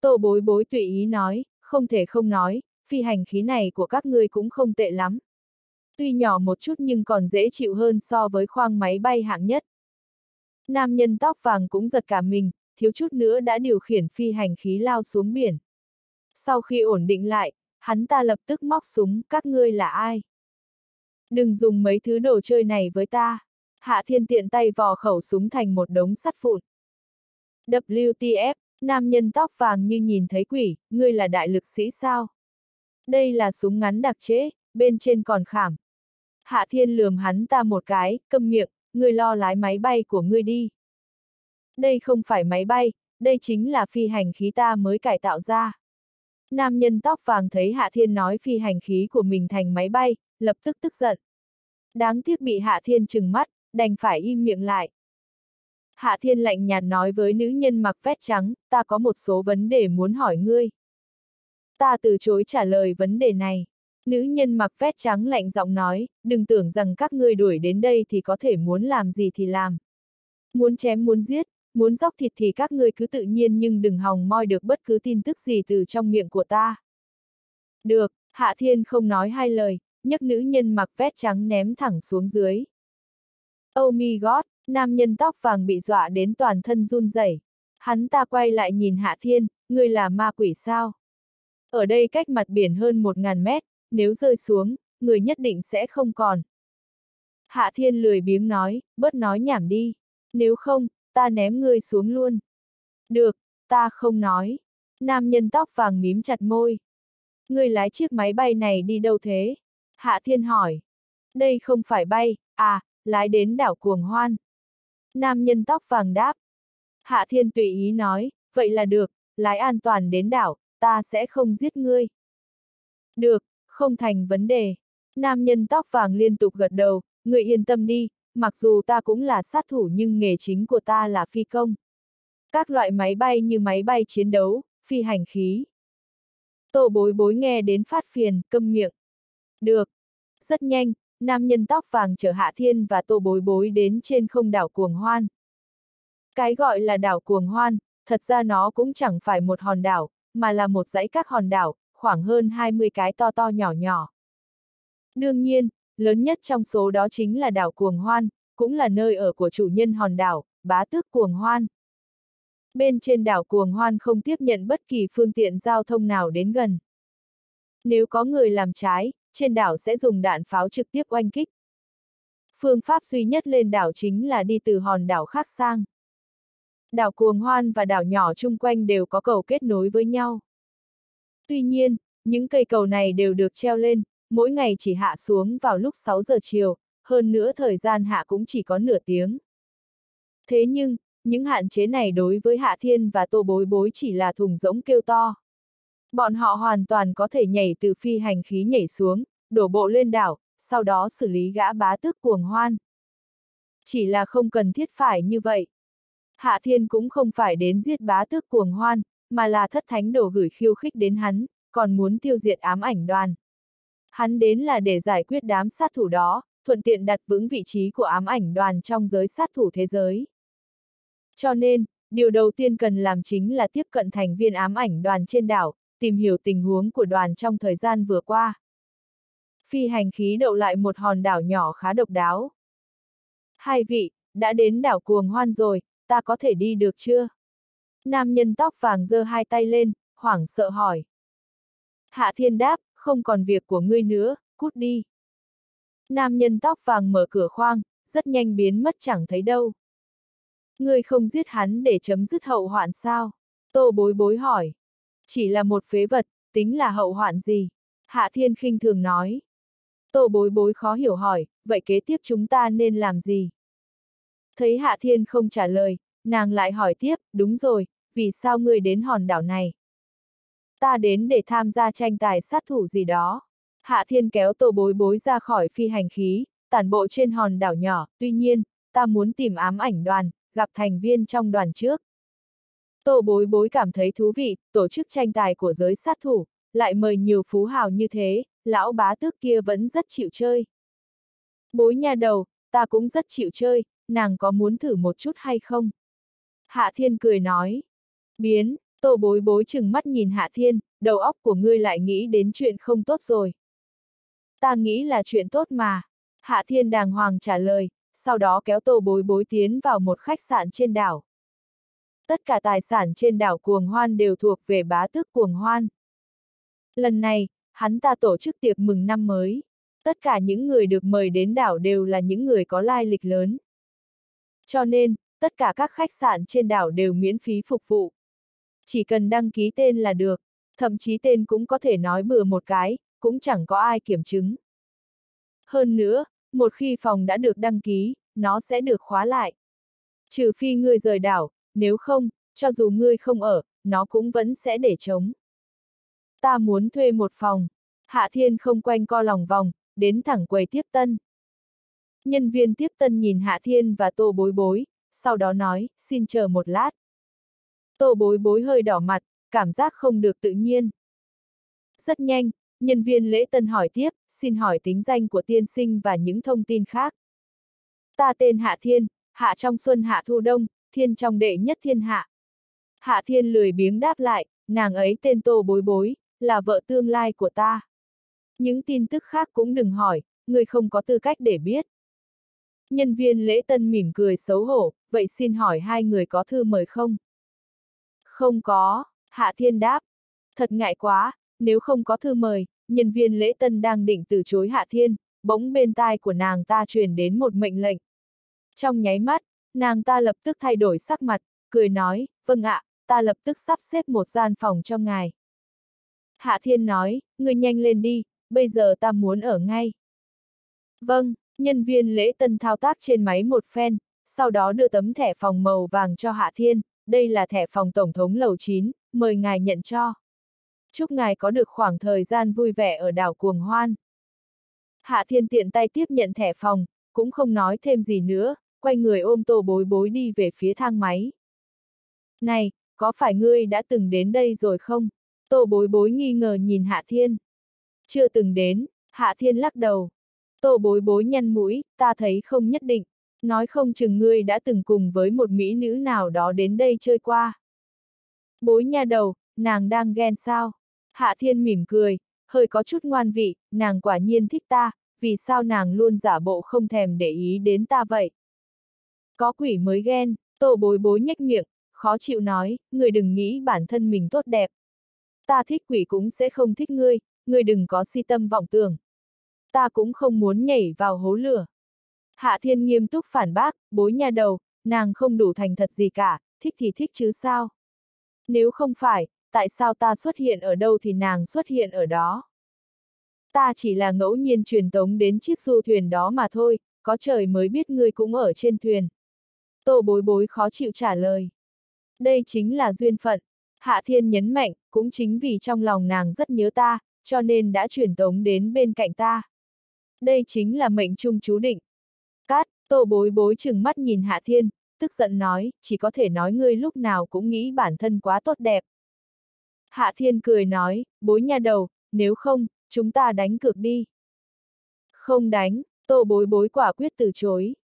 Tô Bối Bối tùy ý nói, không thể không nói, phi hành khí này của các ngươi cũng không tệ lắm. Tuy nhỏ một chút nhưng còn dễ chịu hơn so với khoang máy bay hạng nhất. Nam nhân tóc vàng cũng giật cả mình, thiếu chút nữa đã điều khiển phi hành khí lao xuống biển. Sau khi ổn định lại, hắn ta lập tức móc súng, các ngươi là ai? Đừng dùng mấy thứ đồ chơi này với ta. Hạ thiên tiện tay vò khẩu súng thành một đống sắt vụn. WTF, nam nhân tóc vàng như nhìn thấy quỷ, ngươi là đại lực sĩ sao? Đây là súng ngắn đặc chế, bên trên còn khảm. Hạ thiên lườm hắn ta một cái, câm miệng, ngươi lo lái máy bay của ngươi đi. Đây không phải máy bay, đây chính là phi hành khí ta mới cải tạo ra. Nam nhân tóc vàng thấy Hạ Thiên nói phi hành khí của mình thành máy bay, lập tức tức giận. Đáng tiếc bị Hạ Thiên trừng mắt, đành phải im miệng lại. Hạ Thiên lạnh nhạt nói với nữ nhân mặc vest trắng, ta có một số vấn đề muốn hỏi ngươi. Ta từ chối trả lời vấn đề này. Nữ nhân mặc vest trắng lạnh giọng nói, đừng tưởng rằng các ngươi đuổi đến đây thì có thể muốn làm gì thì làm. Muốn chém muốn giết, muốn dóc thịt thì các ngươi cứ tự nhiên nhưng đừng hòng moi được bất cứ tin tức gì từ trong miệng của ta. Được, Hạ Thiên không nói hai lời, nhấc nữ nhân mặc vest trắng ném thẳng xuống dưới. Oh my god, nam nhân tóc vàng bị dọa đến toàn thân run rẩy. Hắn ta quay lại nhìn Hạ Thiên, ngươi là ma quỷ sao? Ở đây cách mặt biển hơn một ngàn mét, nếu rơi xuống, người nhất định sẽ không còn. Hạ thiên lười biếng nói, bớt nói nhảm đi, nếu không, ta ném ngươi xuống luôn. Được, ta không nói. Nam nhân tóc vàng mím chặt môi. Ngươi lái chiếc máy bay này đi đâu thế? Hạ thiên hỏi. Đây không phải bay, à, lái đến đảo cuồng hoan. Nam nhân tóc vàng đáp. Hạ thiên tùy ý nói, vậy là được, lái an toàn đến đảo, ta sẽ không giết ngươi. Được, không thành vấn đề. Nam nhân tóc vàng liên tục gật đầu, người yên tâm đi, mặc dù ta cũng là sát thủ nhưng nghề chính của ta là phi công. Các loại máy bay như máy bay chiến đấu, phi hành khí. Tô bối bối nghe đến phát phiền, câm miệng. Được. Rất nhanh, nam nhân tóc vàng chở Hạ Thiên và tô bối bối đến trên không đảo Cuồng Hoan. Cái gọi là đảo Cuồng Hoan, thật ra nó cũng chẳng phải một hòn đảo, mà là một dãy các hòn đảo, khoảng hơn 20 cái to to nhỏ nhỏ. Đương nhiên, lớn nhất trong số đó chính là đảo Cuồng Hoan, cũng là nơi ở của chủ nhân hòn đảo, bá tước Cuồng Hoan. Bên trên đảo Cuồng Hoan không tiếp nhận bất kỳ phương tiện giao thông nào đến gần. Nếu có người làm trái, trên đảo sẽ dùng đạn pháo trực tiếp oanh kích. Phương pháp duy nhất lên đảo chính là đi từ hòn đảo khác sang. Đảo Cuồng Hoan và đảo nhỏ chung quanh đều có cầu kết nối với nhau. Tuy nhiên, những cây cầu này đều được treo lên, mỗi ngày chỉ hạ xuống vào lúc 6 giờ chiều, hơn nữa thời gian hạ cũng chỉ có nửa tiếng. Thế nhưng, những hạn chế này đối với Hạ Thiên và Tô Bối Bối chỉ là thùng rỗng kêu to. Bọn họ hoàn toàn có thể nhảy từ phi hành khí nhảy xuống, đổ bộ lên đảo, sau đó xử lý gã bá tước cuồng hoan. Chỉ là không cần thiết phải như vậy. Hạ Thiên cũng không phải đến giết bá tước cuồng hoan, mà là thất thánh đổ gửi khiêu khích đến hắn, còn muốn tiêu diệt ám ảnh đoàn. Hắn đến là để giải quyết đám sát thủ đó, thuận tiện đặt vững vị trí của ám ảnh đoàn trong giới sát thủ thế giới. Cho nên, điều đầu tiên cần làm chính là tiếp cận thành viên ám ảnh đoàn trên đảo, tìm hiểu tình huống của đoàn trong thời gian vừa qua. Phi hành khí đậu lại một hòn đảo nhỏ khá độc đáo. Hai vị, đã đến đảo cuồng hoan rồi, ta có thể đi được chưa? Nam nhân tóc vàng giơ hai tay lên, hoảng sợ hỏi. Hạ thiên đáp, không còn việc của ngươi nữa, cút đi. Nam nhân tóc vàng mở cửa khoang, rất nhanh biến mất chẳng thấy đâu. Ngươi không giết hắn để chấm dứt hậu hoạn sao? Tô bối bối hỏi. Chỉ là một phế vật, tính là hậu hoạn gì? Hạ thiên khinh thường nói. Tô bối bối khó hiểu hỏi, vậy kế tiếp chúng ta nên làm gì? Thấy Hạ Thiên không trả lời, nàng lại hỏi tiếp, đúng rồi, vì sao ngươi đến hòn đảo này? Ta đến để tham gia tranh tài sát thủ gì đó. Hạ Thiên kéo tô bối bối ra khỏi phi hành khí, tản bộ trên hòn đảo nhỏ, tuy nhiên, ta muốn tìm ám ảnh đoàn, gặp thành viên trong đoàn trước. Tô bối bối cảm thấy thú vị, tổ chức tranh tài của giới sát thủ, lại mời nhiều phú hào như thế, lão bá tước kia vẫn rất chịu chơi. Bối nhà đầu, ta cũng rất chịu chơi, nàng có muốn thử một chút hay không? Hạ thiên cười nói. Biến, tô bối bối chừng mắt nhìn hạ thiên, đầu óc của ngươi lại nghĩ đến chuyện không tốt rồi. Ta nghĩ là chuyện tốt mà. Hạ thiên đàng hoàng trả lời, sau đó kéo tô bối bối tiến vào một khách sạn trên đảo. Tất cả tài sản trên đảo Cuồng Hoan đều thuộc về bá tước Cuồng Hoan. Lần này, hắn ta tổ chức tiệc mừng năm mới. Tất cả những người được mời đến đảo đều là những người có lai lịch lớn. Cho nên, tất cả các khách sạn trên đảo đều miễn phí phục vụ. Chỉ cần đăng ký tên là được, thậm chí tên cũng có thể nói bừa một cái, cũng chẳng có ai kiểm chứng. Hơn nữa, một khi phòng đã được đăng ký, nó sẽ được khóa lại. Trừ phi ngươi rời đảo, nếu không, cho dù ngươi không ở, nó cũng vẫn sẽ để trống. Ta muốn thuê một phòng. Hạ Thiên không quanh co lòng vòng, đến thẳng quầy tiếp tân. Nhân viên tiếp tân nhìn Hạ Thiên và Tô Bối Bối, sau đó nói, xin chờ một lát. Tô Bối Bối hơi đỏ mặt, cảm giác không được tự nhiên. Rất nhanh, nhân viên lễ tân hỏi tiếp, xin hỏi tính danh của tiên sinh và những thông tin khác. Ta tên Hạ Thiên, Hạ trong xuân Hạ thu đông, Thiên trong đệ nhất thiên hạ. Hạ Thiên lười biếng đáp lại, nàng ấy tên Tô Bối Bối, là vợ tương lai của ta. Những tin tức khác cũng đừng hỏi, người không có tư cách để biết. Nhân viên lễ tân mỉm cười xấu hổ, vậy xin hỏi hai người có thư mời không? Không có, Hạ Thiên đáp. Thật ngại quá, nếu không có thư mời, nhân viên lễ tân đang định từ chối Hạ Thiên, bỗng bên tai của nàng ta truyền đến một mệnh lệnh. Trong nháy mắt, nàng ta lập tức thay đổi sắc mặt, cười nói, vâng ạ, ta lập tức sắp xếp một gian phòng cho ngài. Hạ Thiên nói, người nhanh lên đi, bây giờ ta muốn ở ngay. Vâng, nhân viên lễ tân thao tác trên máy một phen, sau đó đưa tấm thẻ phòng màu vàng cho Hạ Thiên, đây là thẻ phòng tổng thống lầu 9, mời ngài nhận cho. Chúc ngài có được khoảng thời gian vui vẻ ở đảo Cuồng Hoan. Hạ Thiên tiện tay tiếp nhận thẻ phòng, cũng không nói thêm gì nữa, quay người ôm tô bối bối đi về phía thang máy. Này, có phải ngươi đã từng đến đây rồi không? Tô bối bối nghi ngờ nhìn Hạ Thiên. Chưa từng đến, Hạ Thiên lắc đầu. Tô bối bối nhăn mũi, ta thấy không nhất định. Nói không chừng ngươi đã từng cùng với một mỹ nữ nào đó đến đây chơi qua. Bối nha đầu, nàng đang ghen sao? Hạ Thiên mỉm cười, hơi có chút ngoan vị, nàng quả nhiên thích ta, vì sao nàng luôn giả bộ không thèm để ý đến ta vậy? Có quỷ mới ghen, tô bối bối nhếch miệng, khó chịu nói, người đừng nghĩ bản thân mình tốt đẹp. Ta thích quỷ cũng sẽ không thích ngươi, ngươi đừng có si tâm vọng tưởng. Ta cũng không muốn nhảy vào hố lửa. Hạ thiên nghiêm túc phản bác, bối nhà đầu, nàng không đủ thành thật gì cả, thích thì thích chứ sao. Nếu không phải, tại sao ta xuất hiện ở đâu thì nàng xuất hiện ở đó. Ta chỉ là ngẫu nhiên truyền tống đến chiếc du thuyền đó mà thôi, có trời mới biết ngươi cũng ở trên thuyền. Tô bối bối khó chịu trả lời. Đây chính là duyên phận. Hạ Thiên nhấn mạnh, cũng chính vì trong lòng nàng rất nhớ ta, cho nên đã truyền tống đến bên cạnh ta. Đây chính là mệnh trung chú định. Tô bối bối chừng mắt nhìn Hạ Thiên, tức giận nói, chỉ có thể nói ngươi lúc nào cũng nghĩ bản thân quá tốt đẹp. Hạ Thiên cười nói, bối nha đầu, nếu không, chúng ta đánh cược đi. Không đánh, tô bối bối quả quyết từ chối.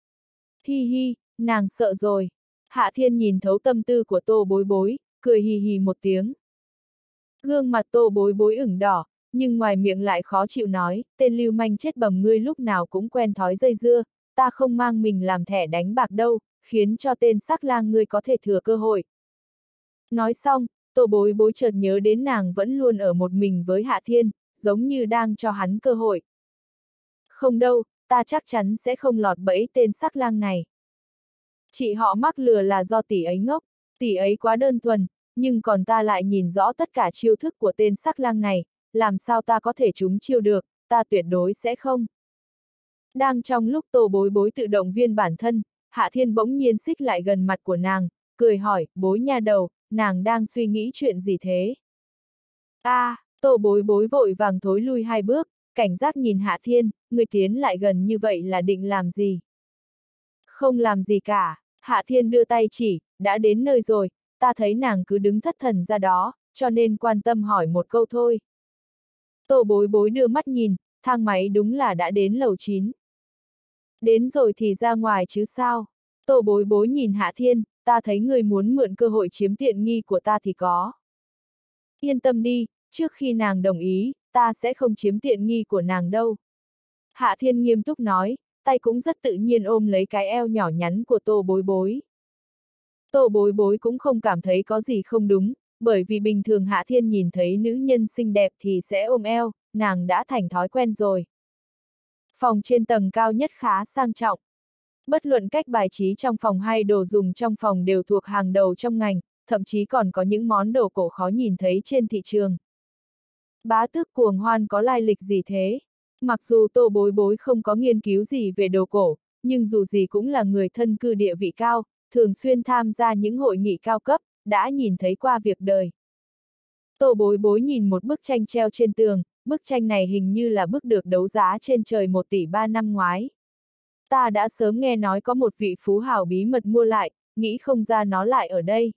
Hi hi, nàng sợ rồi. Hạ Thiên nhìn thấu tâm tư của tô bối bối, cười hì hì một tiếng. Gương mặt tô bối bối ửng đỏ, nhưng ngoài miệng lại khó chịu nói, tên lưu manh chết bầm ngươi lúc nào cũng quen thói dây dưa, ta không mang mình làm thẻ đánh bạc đâu, khiến cho tên sắc lang ngươi có thể thừa cơ hội. Nói xong, tổ bối bối chợt nhớ đến nàng vẫn luôn ở một mình với Hạ Thiên, giống như đang cho hắn cơ hội. Không đâu, ta chắc chắn sẽ không lọt bẫy tên sắc lang này. Chị họ mắc lừa là do tỷ ấy ngốc, tỷ ấy quá đơn thuần, nhưng còn ta lại nhìn rõ tất cả chiêu thức của tên sắc lang này, làm sao ta có thể trúng chiêu được, ta tuyệt đối sẽ không. Đang trong lúc tô bối bối tự động viên bản thân, Hạ Thiên bỗng nhiên xích lại gần mặt của nàng, cười hỏi, bối nha đầu, nàng đang suy nghĩ chuyện gì thế? a à, tô bối bối vội vàng thối lui hai bước, cảnh giác nhìn Hạ Thiên, người tiến lại gần như vậy là định làm gì? Không làm gì cả, Hạ Thiên đưa tay chỉ, đã đến nơi rồi, ta thấy nàng cứ đứng thất thần ra đó, cho nên quan tâm hỏi một câu thôi. Tô bối bối đưa mắt nhìn, thang máy đúng là đã đến lầu 9. Đến rồi thì ra ngoài chứ sao? Tô bối bối nhìn Hạ Thiên, ta thấy người muốn mượn cơ hội chiếm tiện nghi của ta thì có. Yên tâm đi, trước khi nàng đồng ý, ta sẽ không chiếm tiện nghi của nàng đâu. Hạ Thiên nghiêm túc nói, tay cũng rất tự nhiên ôm lấy cái eo nhỏ nhắn của tô bối bối. Tô bối bối cũng không cảm thấy có gì không đúng, bởi vì bình thường Hạ Thiên nhìn thấy nữ nhân xinh đẹp thì sẽ ôm eo, nàng đã thành thói quen rồi. Phòng trên tầng cao nhất khá sang trọng. Bất luận cách bài trí trong phòng hay đồ dùng trong phòng đều thuộc hàng đầu trong ngành, thậm chí còn có những món đồ cổ khó nhìn thấy trên thị trường. Bá tước cuồng hoan có lai lịch gì thế? Mặc dù tô bối bối không có nghiên cứu gì về đồ cổ, nhưng dù gì cũng là người thân cư địa vị cao, thường xuyên tham gia những hội nghị cao cấp, đã nhìn thấy qua việc đời. Tô bối bối nhìn một bức tranh treo trên tường, bức tranh này hình như là bức được đấu giá trên trời 1 tỷ 3 năm ngoái. Ta đã sớm nghe nói có một vị phú hào bí mật mua lại, nghĩ không ra nó lại ở đây.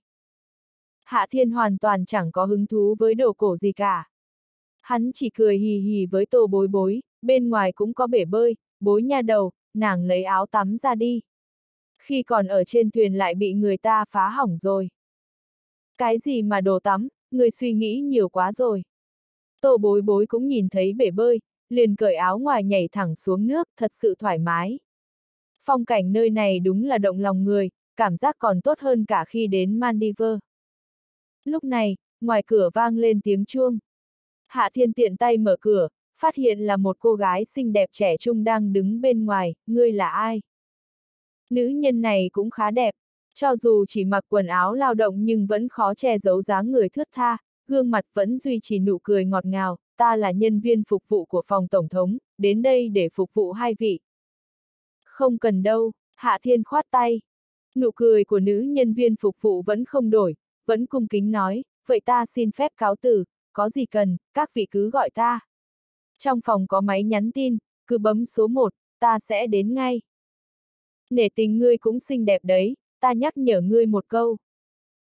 Hạ Thiên hoàn toàn chẳng có hứng thú với đồ cổ gì cả. Hắn chỉ cười hì hì với tô bối bối, bên ngoài cũng có bể bơi, bối nha đầu, nàng lấy áo tắm ra đi. Khi còn ở trên thuyền lại bị người ta phá hỏng rồi. Cái gì mà đồ tắm, người suy nghĩ nhiều quá rồi. Tô bối bối cũng nhìn thấy bể bơi, liền cởi áo ngoài nhảy thẳng xuống nước, thật sự thoải mái. Phong cảnh nơi này đúng là động lòng người, cảm giác còn tốt hơn cả khi đến Maldives. Lúc này, ngoài cửa vang lên tiếng chuông. Hạ thiên tiện tay mở cửa, phát hiện là một cô gái xinh đẹp trẻ trung đang đứng bên ngoài, ngươi là ai? Nữ nhân này cũng khá đẹp, cho dù chỉ mặc quần áo lao động nhưng vẫn khó che giấu dáng người thướt tha, gương mặt vẫn duy trì nụ cười ngọt ngào, ta là nhân viên phục vụ của phòng tổng thống, đến đây để phục vụ hai vị. Không cần đâu, Hạ Thiên khoát tay. Nụ cười của nữ nhân viên phục vụ vẫn không đổi, vẫn cung kính nói, vậy ta xin phép cáo từ, có gì cần, các vị cứ gọi ta. Trong phòng có máy nhắn tin, cứ bấm số 1, ta sẽ đến ngay. Nể tình ngươi cũng xinh đẹp đấy, ta nhắc nhở ngươi một câu.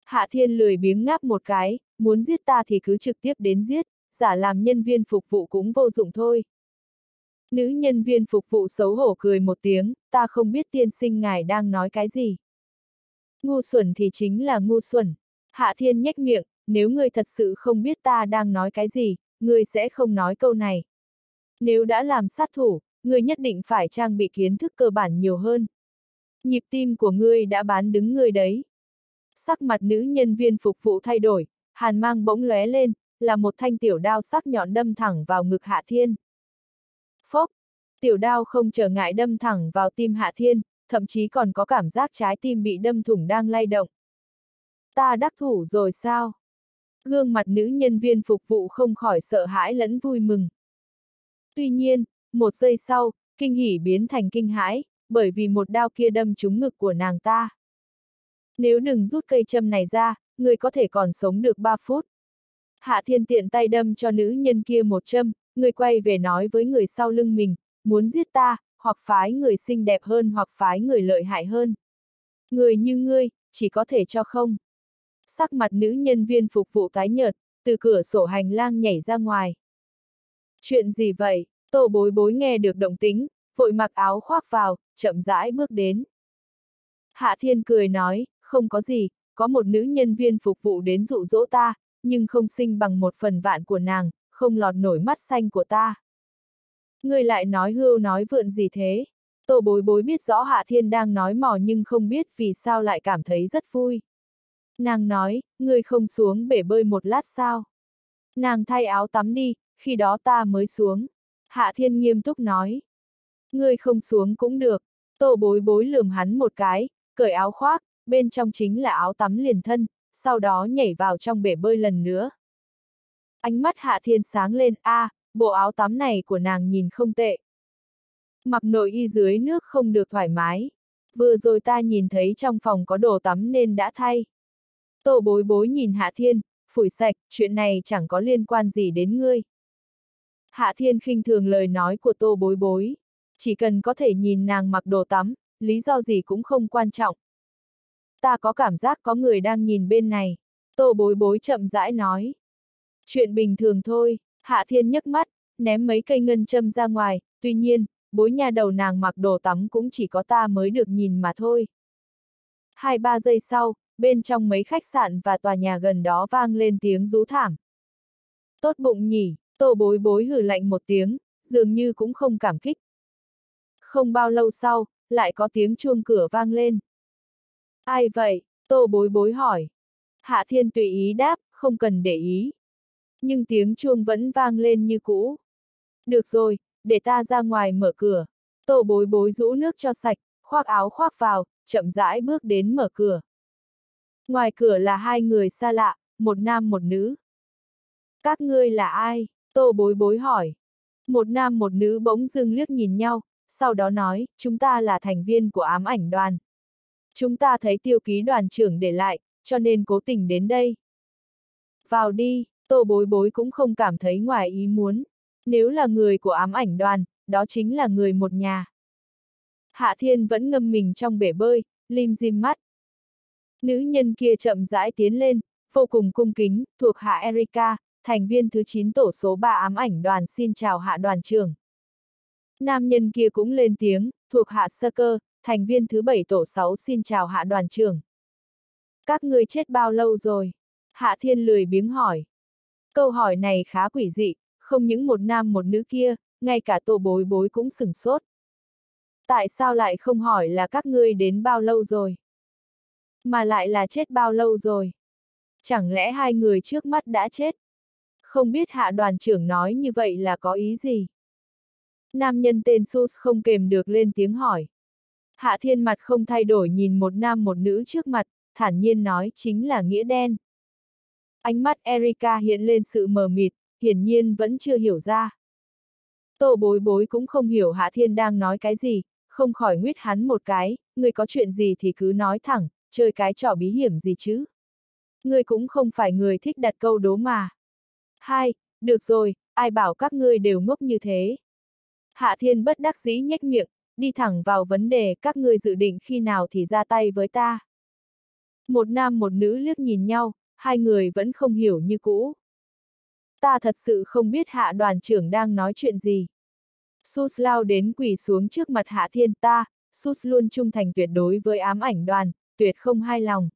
Hạ Thiên lười biếng ngáp một cái, muốn giết ta thì cứ trực tiếp đến giết, giả làm nhân viên phục vụ cũng vô dụng thôi. Nữ nhân viên phục vụ xấu hổ cười một tiếng, ta không biết tiên sinh ngài đang nói cái gì. Ngu xuẩn thì chính là ngu xuẩn. Hạ Thiên nhếch miệng, nếu ngươi thật sự không biết ta đang nói cái gì, ngươi sẽ không nói câu này. Nếu đã làm sát thủ, ngươi nhất định phải trang bị kiến thức cơ bản nhiều hơn. Nhịp tim của ngươi đã bán đứng ngươi đấy. Sắc mặt nữ nhân viên phục vụ thay đổi, hàn mang bỗng lóe lên, là một thanh tiểu đao sắc nhọn đâm thẳng vào ngực Hạ Thiên. Phốc! Tiểu đao không trở ngại đâm thẳng vào tim Hạ Thiên, thậm chí còn có cảm giác trái tim bị đâm thủng đang lay động. Ta đắc thủ rồi sao? Gương mặt nữ nhân viên phục vụ không khỏi sợ hãi lẫn vui mừng. Tuy nhiên, một giây sau, kinh hỉ biến thành kinh hãi, bởi vì một đao kia đâm trúng ngực của nàng ta. Nếu đừng rút cây châm này ra, người có thể còn sống được 3 phút. Hạ thiên tiện tay đâm cho nữ nhân kia một châm, người quay về nói với người sau lưng mình, muốn giết ta, hoặc phái người xinh đẹp hơn hoặc phái người lợi hại hơn. Người như ngươi, chỉ có thể cho không. Sắc mặt nữ nhân viên phục vụ tái nhợt, từ cửa sổ hành lang nhảy ra ngoài. Chuyện gì vậy? Tô bối bối nghe được động tính, vội mặc áo khoác vào, chậm rãi bước đến. Hạ Thiên cười nói, không có gì, có một nữ nhân viên phục vụ đến dụ dỗ ta, nhưng không sinh bằng một phần vạn của nàng, không lọt nổi mắt xanh của ta. Ngươi lại nói hưu nói vượn gì thế? Tô bối bối biết rõ Hạ Thiên đang nói mò nhưng không biết vì sao lại cảm thấy rất vui. Nàng nói, ngươi không xuống bể bơi một lát sao? Nàng thay áo tắm đi, khi đó ta mới xuống. Hạ Thiên nghiêm túc nói. Ngươi không xuống cũng được. Tô bối bối lườm hắn một cái, cởi áo khoác, bên trong chính là áo tắm liền thân, sau đó nhảy vào trong bể bơi lần nữa. Ánh mắt Hạ Thiên sáng lên, a, à, bộ áo tắm này của nàng nhìn không tệ. Mặc nội y dưới nước không được thoải mái. Vừa rồi ta nhìn thấy trong phòng có đồ tắm nên đã thay. Tô bối bối nhìn Hạ Thiên, phủi sạch, chuyện này chẳng có liên quan gì đến ngươi. Hạ Thiên khinh thường lời nói của tô bối bối. Chỉ cần có thể nhìn nàng mặc đồ tắm, lý do gì cũng không quan trọng. Ta có cảm giác có người đang nhìn bên này. Tô bối bối chậm rãi nói. Chuyện bình thường thôi, Hạ Thiên nhấc mắt, ném mấy cây ngân châm ra ngoài, tuy nhiên, bối nhà đầu nàng mặc đồ tắm cũng chỉ có ta mới được nhìn mà thôi. Hai ba giây sau, bên trong mấy khách sạn và tòa nhà gần đó vang lên tiếng rú thảm. Tốt bụng nhỉ, tô bối bối hử lạnh một tiếng, dường như cũng không cảm kích. Không bao lâu sau, lại có tiếng chuông cửa vang lên. Ai vậy? Tô bối bối hỏi. Hạ thiên tùy ý đáp, không cần để ý. Nhưng tiếng chuông vẫn vang lên như cũ. Được rồi, để ta ra ngoài mở cửa. Tô bối bối rũ nước cho sạch, khoác áo khoác vào, chậm rãi bước đến mở cửa. Ngoài cửa là hai người xa lạ, một nam một nữ. Các ngươi là ai? Tô bối bối hỏi. Một nam một nữ bỗng dưng liếc nhìn nhau, sau đó nói, chúng ta là thành viên của ám ảnh đoàn. Chúng ta thấy tiêu ký đoàn trưởng để lại, cho nên cố tình đến đây. Vào đi, tô bối bối cũng không cảm thấy ngoài ý muốn. Nếu là người của ám ảnh đoàn, đó chính là người một nhà. Hạ Thiên vẫn ngâm mình trong bể bơi, lim dim mắt. Nữ nhân kia chậm rãi tiến lên, vô cùng cung kính, thuộc hạ Erika, thành viên thứ 9 tổ số 3 ám ảnh đoàn xin chào hạ đoàn trưởng. Nam nhân kia cũng lên tiếng, thuộc hạ sơ cơ, thành viên thứ bảy tổ 6 xin chào hạ đoàn trưởng. Các ngươi chết bao lâu rồi? Hạ thiên lười biếng hỏi. Câu hỏi này khá quỷ dị, không những một nam một nữ kia, ngay cả tổ bối bối cũng sừng sốt. Tại sao lại không hỏi là các ngươi đến bao lâu rồi? Mà lại là chết bao lâu rồi? Chẳng lẽ hai người trước mắt đã chết? Không biết hạ đoàn trưởng nói như vậy là có ý gì? Nam nhân tên Sus không kềm được lên tiếng hỏi. Hạ thiên mặt không thay đổi nhìn một nam một nữ trước mặt, thản nhiên nói chính là nghĩa đen. Ánh mắt Erika hiện lên sự mờ mịt, hiển nhiên vẫn chưa hiểu ra. Tô bối bối cũng không hiểu Hạ Thiên đang nói cái gì, không khỏi nguyết hắn một cái, người có chuyện gì thì cứ nói thẳng, chơi cái trò bí hiểm gì chứ. Ngươi cũng không phải người thích đặt câu đố mà. Hai, được rồi, ai bảo các ngươi đều ngốc như thế. Hạ Thiên bất đắc dĩ nhếch miệng, đi thẳng vào vấn đề các ngươi dự định khi nào thì ra tay với ta. Một nam một nữ liếc nhìn nhau, hai người vẫn không hiểu như cũ. Ta thật sự không biết hạ đoàn trưởng đang nói chuyện gì. Sus lao đến quỳ xuống trước mặt hạ thiên ta, Sus luôn trung thành tuyệt đối với ám ảnh đoàn, tuyệt không hai lòng.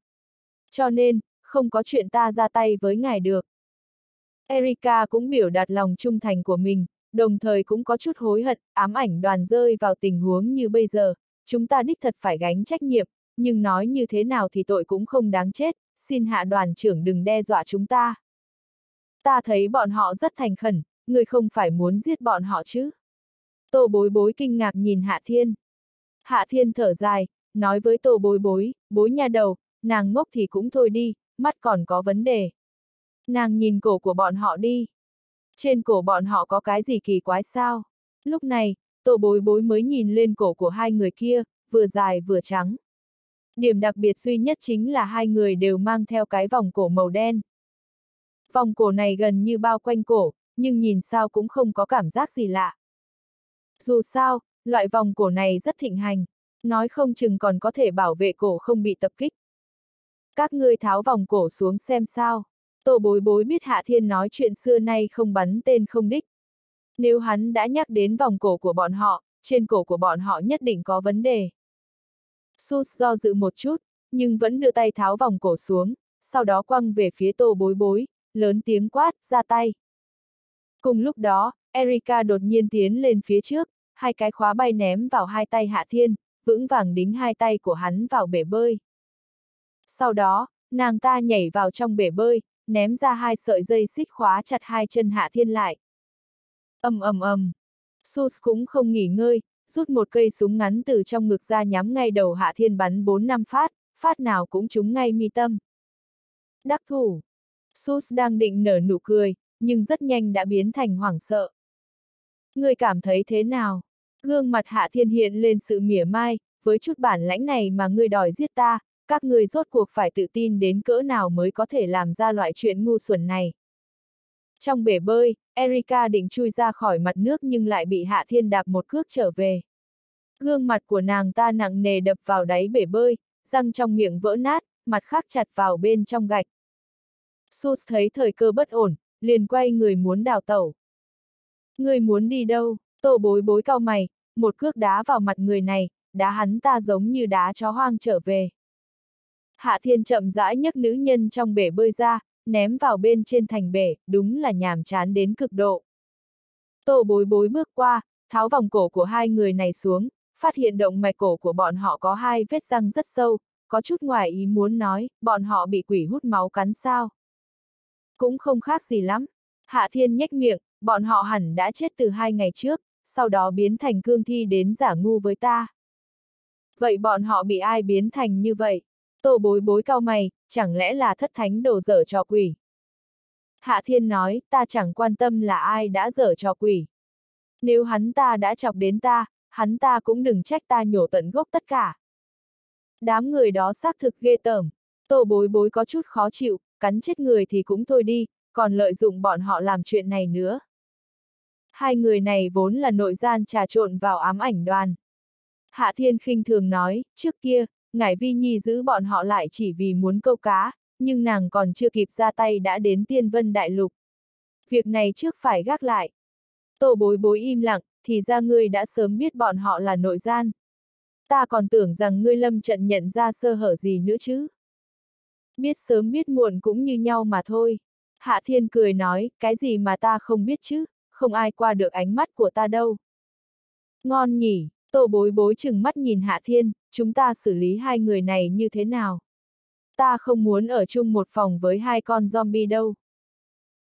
Cho nên, không có chuyện ta ra tay với ngài được. Erika cũng biểu đạt lòng trung thành của mình, đồng thời cũng có chút hối hận, ám ảnh đoàn rơi vào tình huống như bây giờ, chúng ta đích thật phải gánh trách nhiệm, nhưng nói như thế nào thì tội cũng không đáng chết, xin hạ đoàn trưởng đừng đe dọa chúng ta. Ta thấy bọn họ rất thành khẩn, người không phải muốn giết bọn họ chứ. Tô bối bối kinh ngạc nhìn Hạ Thiên. Hạ Thiên thở dài, nói với tô bối bối, bối nhà đầu, nàng ngốc thì cũng thôi đi, mắt còn có vấn đề. Nàng nhìn cổ của bọn họ đi. Trên cổ bọn họ có cái gì kỳ quái sao? Lúc này, tổ bối bối mới nhìn lên cổ của hai người kia, vừa dài vừa trắng. Điểm đặc biệt duy nhất chính là hai người đều mang theo cái vòng cổ màu đen. Vòng cổ này gần như bao quanh cổ, nhưng nhìn sao cũng không có cảm giác gì lạ. Dù sao, loại vòng cổ này rất thịnh hành, nói không chừng còn có thể bảo vệ cổ không bị tập kích. Các ngươi tháo vòng cổ xuống xem sao. Tô bối bối biết Hạ Thiên nói chuyện xưa nay không bắn tên không đích. Nếu hắn đã nhắc đến vòng cổ của bọn họ, trên cổ của bọn họ nhất định có vấn đề. Sus do dự một chút, nhưng vẫn đưa tay tháo vòng cổ xuống, sau đó quăng về phía tô bối bối, lớn tiếng quát, ra tay. Cùng lúc đó, Erika đột nhiên tiến lên phía trước, hai cái khóa bay ném vào hai tay Hạ Thiên, vững vàng đính hai tay của hắn vào bể bơi. Sau đó, nàng ta nhảy vào trong bể bơi, ném ra hai sợi dây xích khóa chặt hai chân Hạ Thiên lại. ầm ầm ầm, Sus cũng không nghỉ ngơi, rút một cây súng ngắn từ trong ngực ra nhắm ngay đầu Hạ Thiên bắn 4 năm phát, phát nào cũng trúng ngay mi tâm. Đắc thủ. Sus đang định nở nụ cười, nhưng rất nhanh đã biến thành hoảng sợ. Người cảm thấy thế nào? Gương mặt Hạ Thiên hiện lên sự mỉa mai, với chút bản lãnh này mà ngươi đòi giết ta, các ngươi rốt cuộc phải tự tin đến cỡ nào mới có thể làm ra loại chuyện ngu xuẩn này. Trong bể bơi, Erika định chui ra khỏi mặt nước nhưng lại bị Hạ Thiên đạp một cước trở về. Gương mặt của nàng ta nặng nề đập vào đáy bể bơi, răng trong miệng vỡ nát, mặt khác chặt vào bên trong gạch. Sus thấy thời cơ bất ổn, liền quay người muốn đào tẩu. Người muốn đi đâu? Tô bối bối cao mày, một cước đá vào mặt người này, đá hắn ta giống như đá chó hoang trở về. Hạ thiên chậm rãi nhấc nữ nhân trong bể bơi ra, ném vào bên trên thành bể, đúng là nhàm chán đến cực độ. Tô bối bối bước qua, tháo vòng cổ của hai người này xuống, phát hiện động mạch cổ của bọn họ có hai vết răng rất sâu, có chút ngoài ý muốn nói, bọn họ bị quỷ hút máu cắn sao. Cũng không khác gì lắm. Hạ thiên nhếch miệng, bọn họ hẳn đã chết từ hai ngày trước, sau đó biến thành cương thi đến giả ngu với ta. Vậy bọn họ bị ai biến thành như vậy? Tô bối bối cao mày, chẳng lẽ là thất thánh đồ dở cho quỷ? Hạ thiên nói, ta chẳng quan tâm là ai đã dở cho quỷ. Nếu hắn ta đã chọc đến ta, hắn ta cũng đừng trách ta nhổ tận gốc tất cả. Đám người đó xác thực ghê tởm. Tô bối bối có chút khó chịu, cắn chết người thì cũng thôi đi, còn lợi dụng bọn họ làm chuyện này nữa. Hai người này vốn là nội gian trà trộn vào ám ảnh đoàn. Hạ Thiên khinh thường nói, trước kia, Ngải Vi Nhi giữ bọn họ lại chỉ vì muốn câu cá, nhưng nàng còn chưa kịp ra tay đã đến tiên vân đại lục. Việc này trước phải gác lại. Tô bối bối im lặng, thì ra ngươi đã sớm biết bọn họ là nội gian. Ta còn tưởng rằng ngươi lâm trận nhận ra sơ hở gì nữa chứ. Biết sớm biết muộn cũng như nhau mà thôi. Hạ Thiên cười nói, cái gì mà ta không biết chứ, không ai qua được ánh mắt của ta đâu. Ngon nhỉ, Tô bối bối chừng mắt nhìn Hạ Thiên, chúng ta xử lý hai người này như thế nào? Ta không muốn ở chung một phòng với hai con zombie đâu.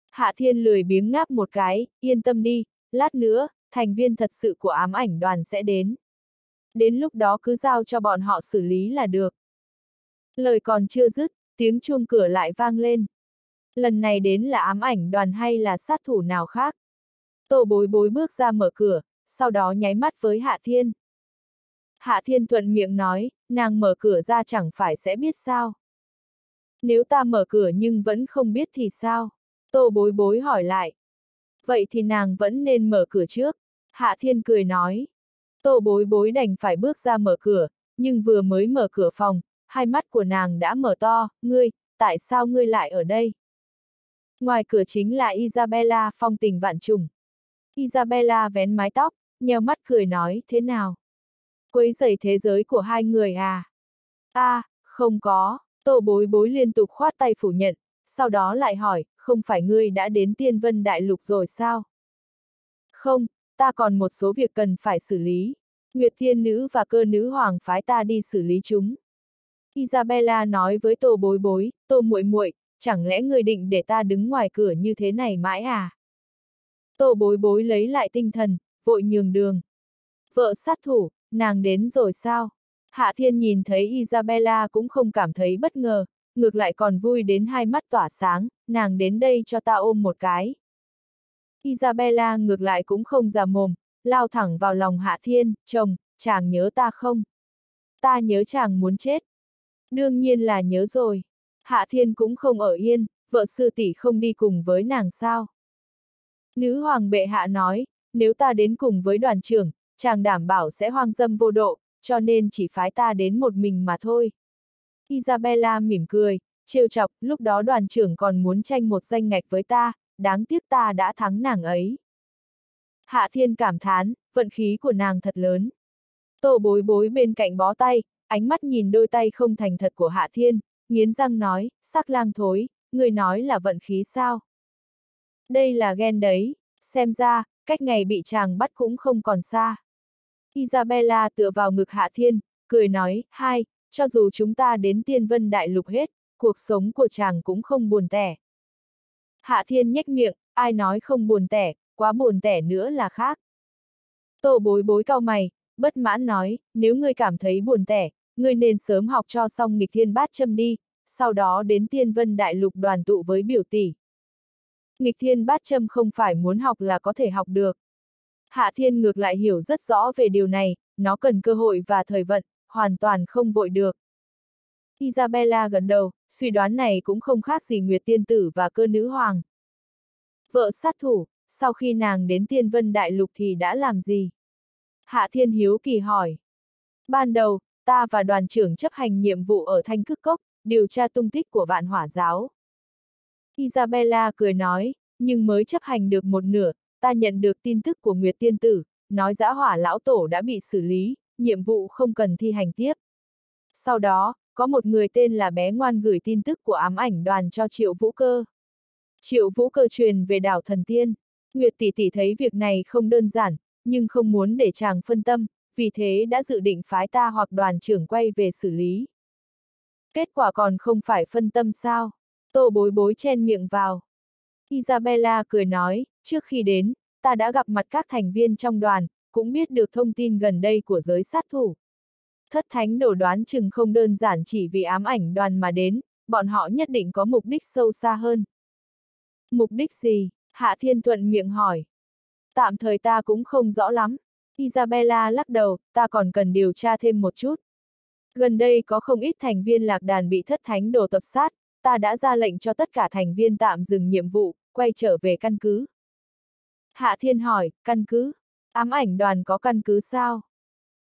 Hạ Thiên lười biếng ngáp một cái, yên tâm đi, lát nữa, thành viên thật sự của ám ảnh đoàn sẽ đến. Đến lúc đó cứ giao cho bọn họ xử lý là được. Lời còn chưa dứt, tiếng chuông cửa lại vang lên. Lần này đến là ám ảnh đoàn hay là sát thủ nào khác? Tô bối bối bước ra mở cửa, sau đó nháy mắt với Hạ Thiên. Hạ Thiên thuận miệng nói, nàng mở cửa ra chẳng phải sẽ biết sao. Nếu ta mở cửa nhưng vẫn không biết thì sao? Tô bối bối hỏi lại. Vậy thì nàng vẫn nên mở cửa trước. Hạ Thiên cười nói. Tô bối bối đành phải bước ra mở cửa, nhưng vừa mới mở cửa phòng, hai mắt của nàng đã mở to, ngươi, tại sao ngươi lại ở đây? Ngoài cửa chính là Isabella phong tình vạn trùng. Isabella vén mái tóc, nheo mắt cười nói, thế nào? Quấy rầy thế giới của hai người à? a à, không có, tô bối bối liên tục khoát tay phủ nhận, sau đó lại hỏi, không phải ngươi đã đến tiên vân đại lục rồi sao? Không, ta còn một số việc cần phải xử lý. Nguyệt Thiên Nữ và cơ nữ hoàng phái ta đi xử lý chúng. Isabella nói với Tô Bối Bối, Tô muội muội, chẳng lẽ người định để ta đứng ngoài cửa như thế này mãi à? Tô Bối Bối lấy lại tinh thần, vội nhường đường. Vợ sát thủ, nàng đến rồi sao? Hạ Thiên nhìn thấy Isabella cũng không cảm thấy bất ngờ, ngược lại còn vui đến hai mắt tỏa sáng, nàng đến đây cho ta ôm một cái. Isabella ngược lại cũng không già mồm, lao thẳng vào lòng Hạ Thiên, chồng, chàng nhớ ta không? Ta nhớ chàng muốn chết. Đương nhiên là nhớ rồi. Hạ Thiên cũng không ở yên, vợ sư tỷ không đi cùng với nàng sao? Nữ hoàng bệ hạ nói, nếu ta đến cùng với đoàn trưởng, chàng đảm bảo sẽ hoang dâm vô độ, cho nên chỉ phái ta đến một mình mà thôi. Isabella mỉm cười, trêu chọc, lúc đó đoàn trưởng còn muốn tranh một danh ngạch với ta, đáng tiếc ta đã thắng nàng ấy. Hạ thiên cảm thán, vận khí của nàng thật lớn. Tô bối bối bên cạnh bó tay, ánh mắt nhìn đôi tay không thành thật của Hạ thiên, nghiến răng nói, sắc lang thối, người nói là vận khí sao? Đây là ghen đấy, xem ra, cách ngày bị chàng bắt cũng không còn xa. Isabella tựa vào ngực Hạ Thiên, cười nói, hai, cho dù chúng ta đến tiên vân đại lục hết, cuộc sống của chàng cũng không buồn tẻ. Hạ Thiên nhếch miệng, ai nói không buồn tẻ, quá buồn tẻ nữa là khác. Tô bối bối cao mày, bất mãn nói, nếu ngươi cảm thấy buồn tẻ, ngươi nên sớm học cho xong nghịch thiên bát châm đi, sau đó đến tiên vân đại lục đoàn tụ với biểu tỷ. Nghịch thiên bát châm không phải muốn học là có thể học được. Hạ thiên ngược lại hiểu rất rõ về điều này, nó cần cơ hội và thời vận, hoàn toàn không vội được. Isabella gần đầu, suy đoán này cũng không khác gì Nguyệt Tiên Tử và cơ nữ hoàng. Vợ sát thủ, sau khi nàng đến tiên vân đại lục thì đã làm gì? Hạ Thiên Hiếu kỳ hỏi. Ban đầu, ta và đoàn trưởng chấp hành nhiệm vụ ở Thanh Cức Cốc, điều tra tung tích của vạn hỏa giáo. Isabella cười nói, nhưng mới chấp hành được một nửa, ta nhận được tin tức của Nguyệt Tiên Tử, nói giã hỏa lão tổ đã bị xử lý, nhiệm vụ không cần thi hành tiếp. Sau đó, có một người tên là bé ngoan gửi tin tức của ám ảnh đoàn cho Triệu Vũ Cơ. Triệu Vũ Cơ truyền về đảo Thần Tiên. Nguyệt tỷ tỷ thấy việc này không đơn giản, nhưng không muốn để chàng phân tâm, vì thế đã dự định phái ta hoặc đoàn trưởng quay về xử lý. Kết quả còn không phải phân tâm sao? Tô bối bối chen miệng vào. Isabella cười nói, trước khi đến, ta đã gặp mặt các thành viên trong đoàn, cũng biết được thông tin gần đây của giới sát thủ. Thất thánh đổ đoán chừng không đơn giản chỉ vì ám ảnh đoàn mà đến, bọn họ nhất định có mục đích sâu xa hơn. Mục đích gì? Hạ Thiên Thuận miệng hỏi. Tạm thời ta cũng không rõ lắm. Isabella lắc đầu, ta còn cần điều tra thêm một chút. Gần đây có không ít thành viên lạc đàn bị thất thánh đồ tập sát, ta đã ra lệnh cho tất cả thành viên tạm dừng nhiệm vụ, quay trở về căn cứ. Hạ Thiên hỏi, căn cứ? Ám ảnh đoàn có căn cứ sao?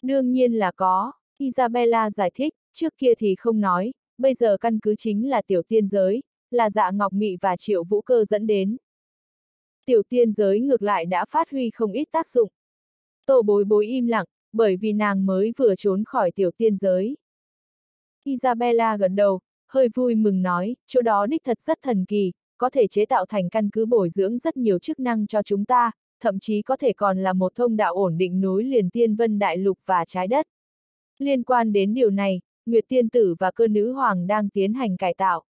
Đương nhiên là có, Isabella giải thích, trước kia thì không nói, bây giờ căn cứ chính là tiểu tiên giới, là dạ ngọc mị và triệu vũ cơ dẫn đến. Tiểu tiên giới ngược lại đã phát huy không ít tác dụng. Tô bối bối im lặng, bởi vì nàng mới vừa trốn khỏi tiểu tiên giới. Isabella gật đầu, hơi vui mừng nói, chỗ đó đích thật rất thần kỳ, có thể chế tạo thành căn cứ bồi dưỡng rất nhiều chức năng cho chúng ta, thậm chí có thể còn là một thông đạo ổn định nối liền tiên vân đại lục và trái đất. Liên quan đến điều này, Nguyệt Tiên Tử và cơ nữ hoàng đang tiến hành cải tạo.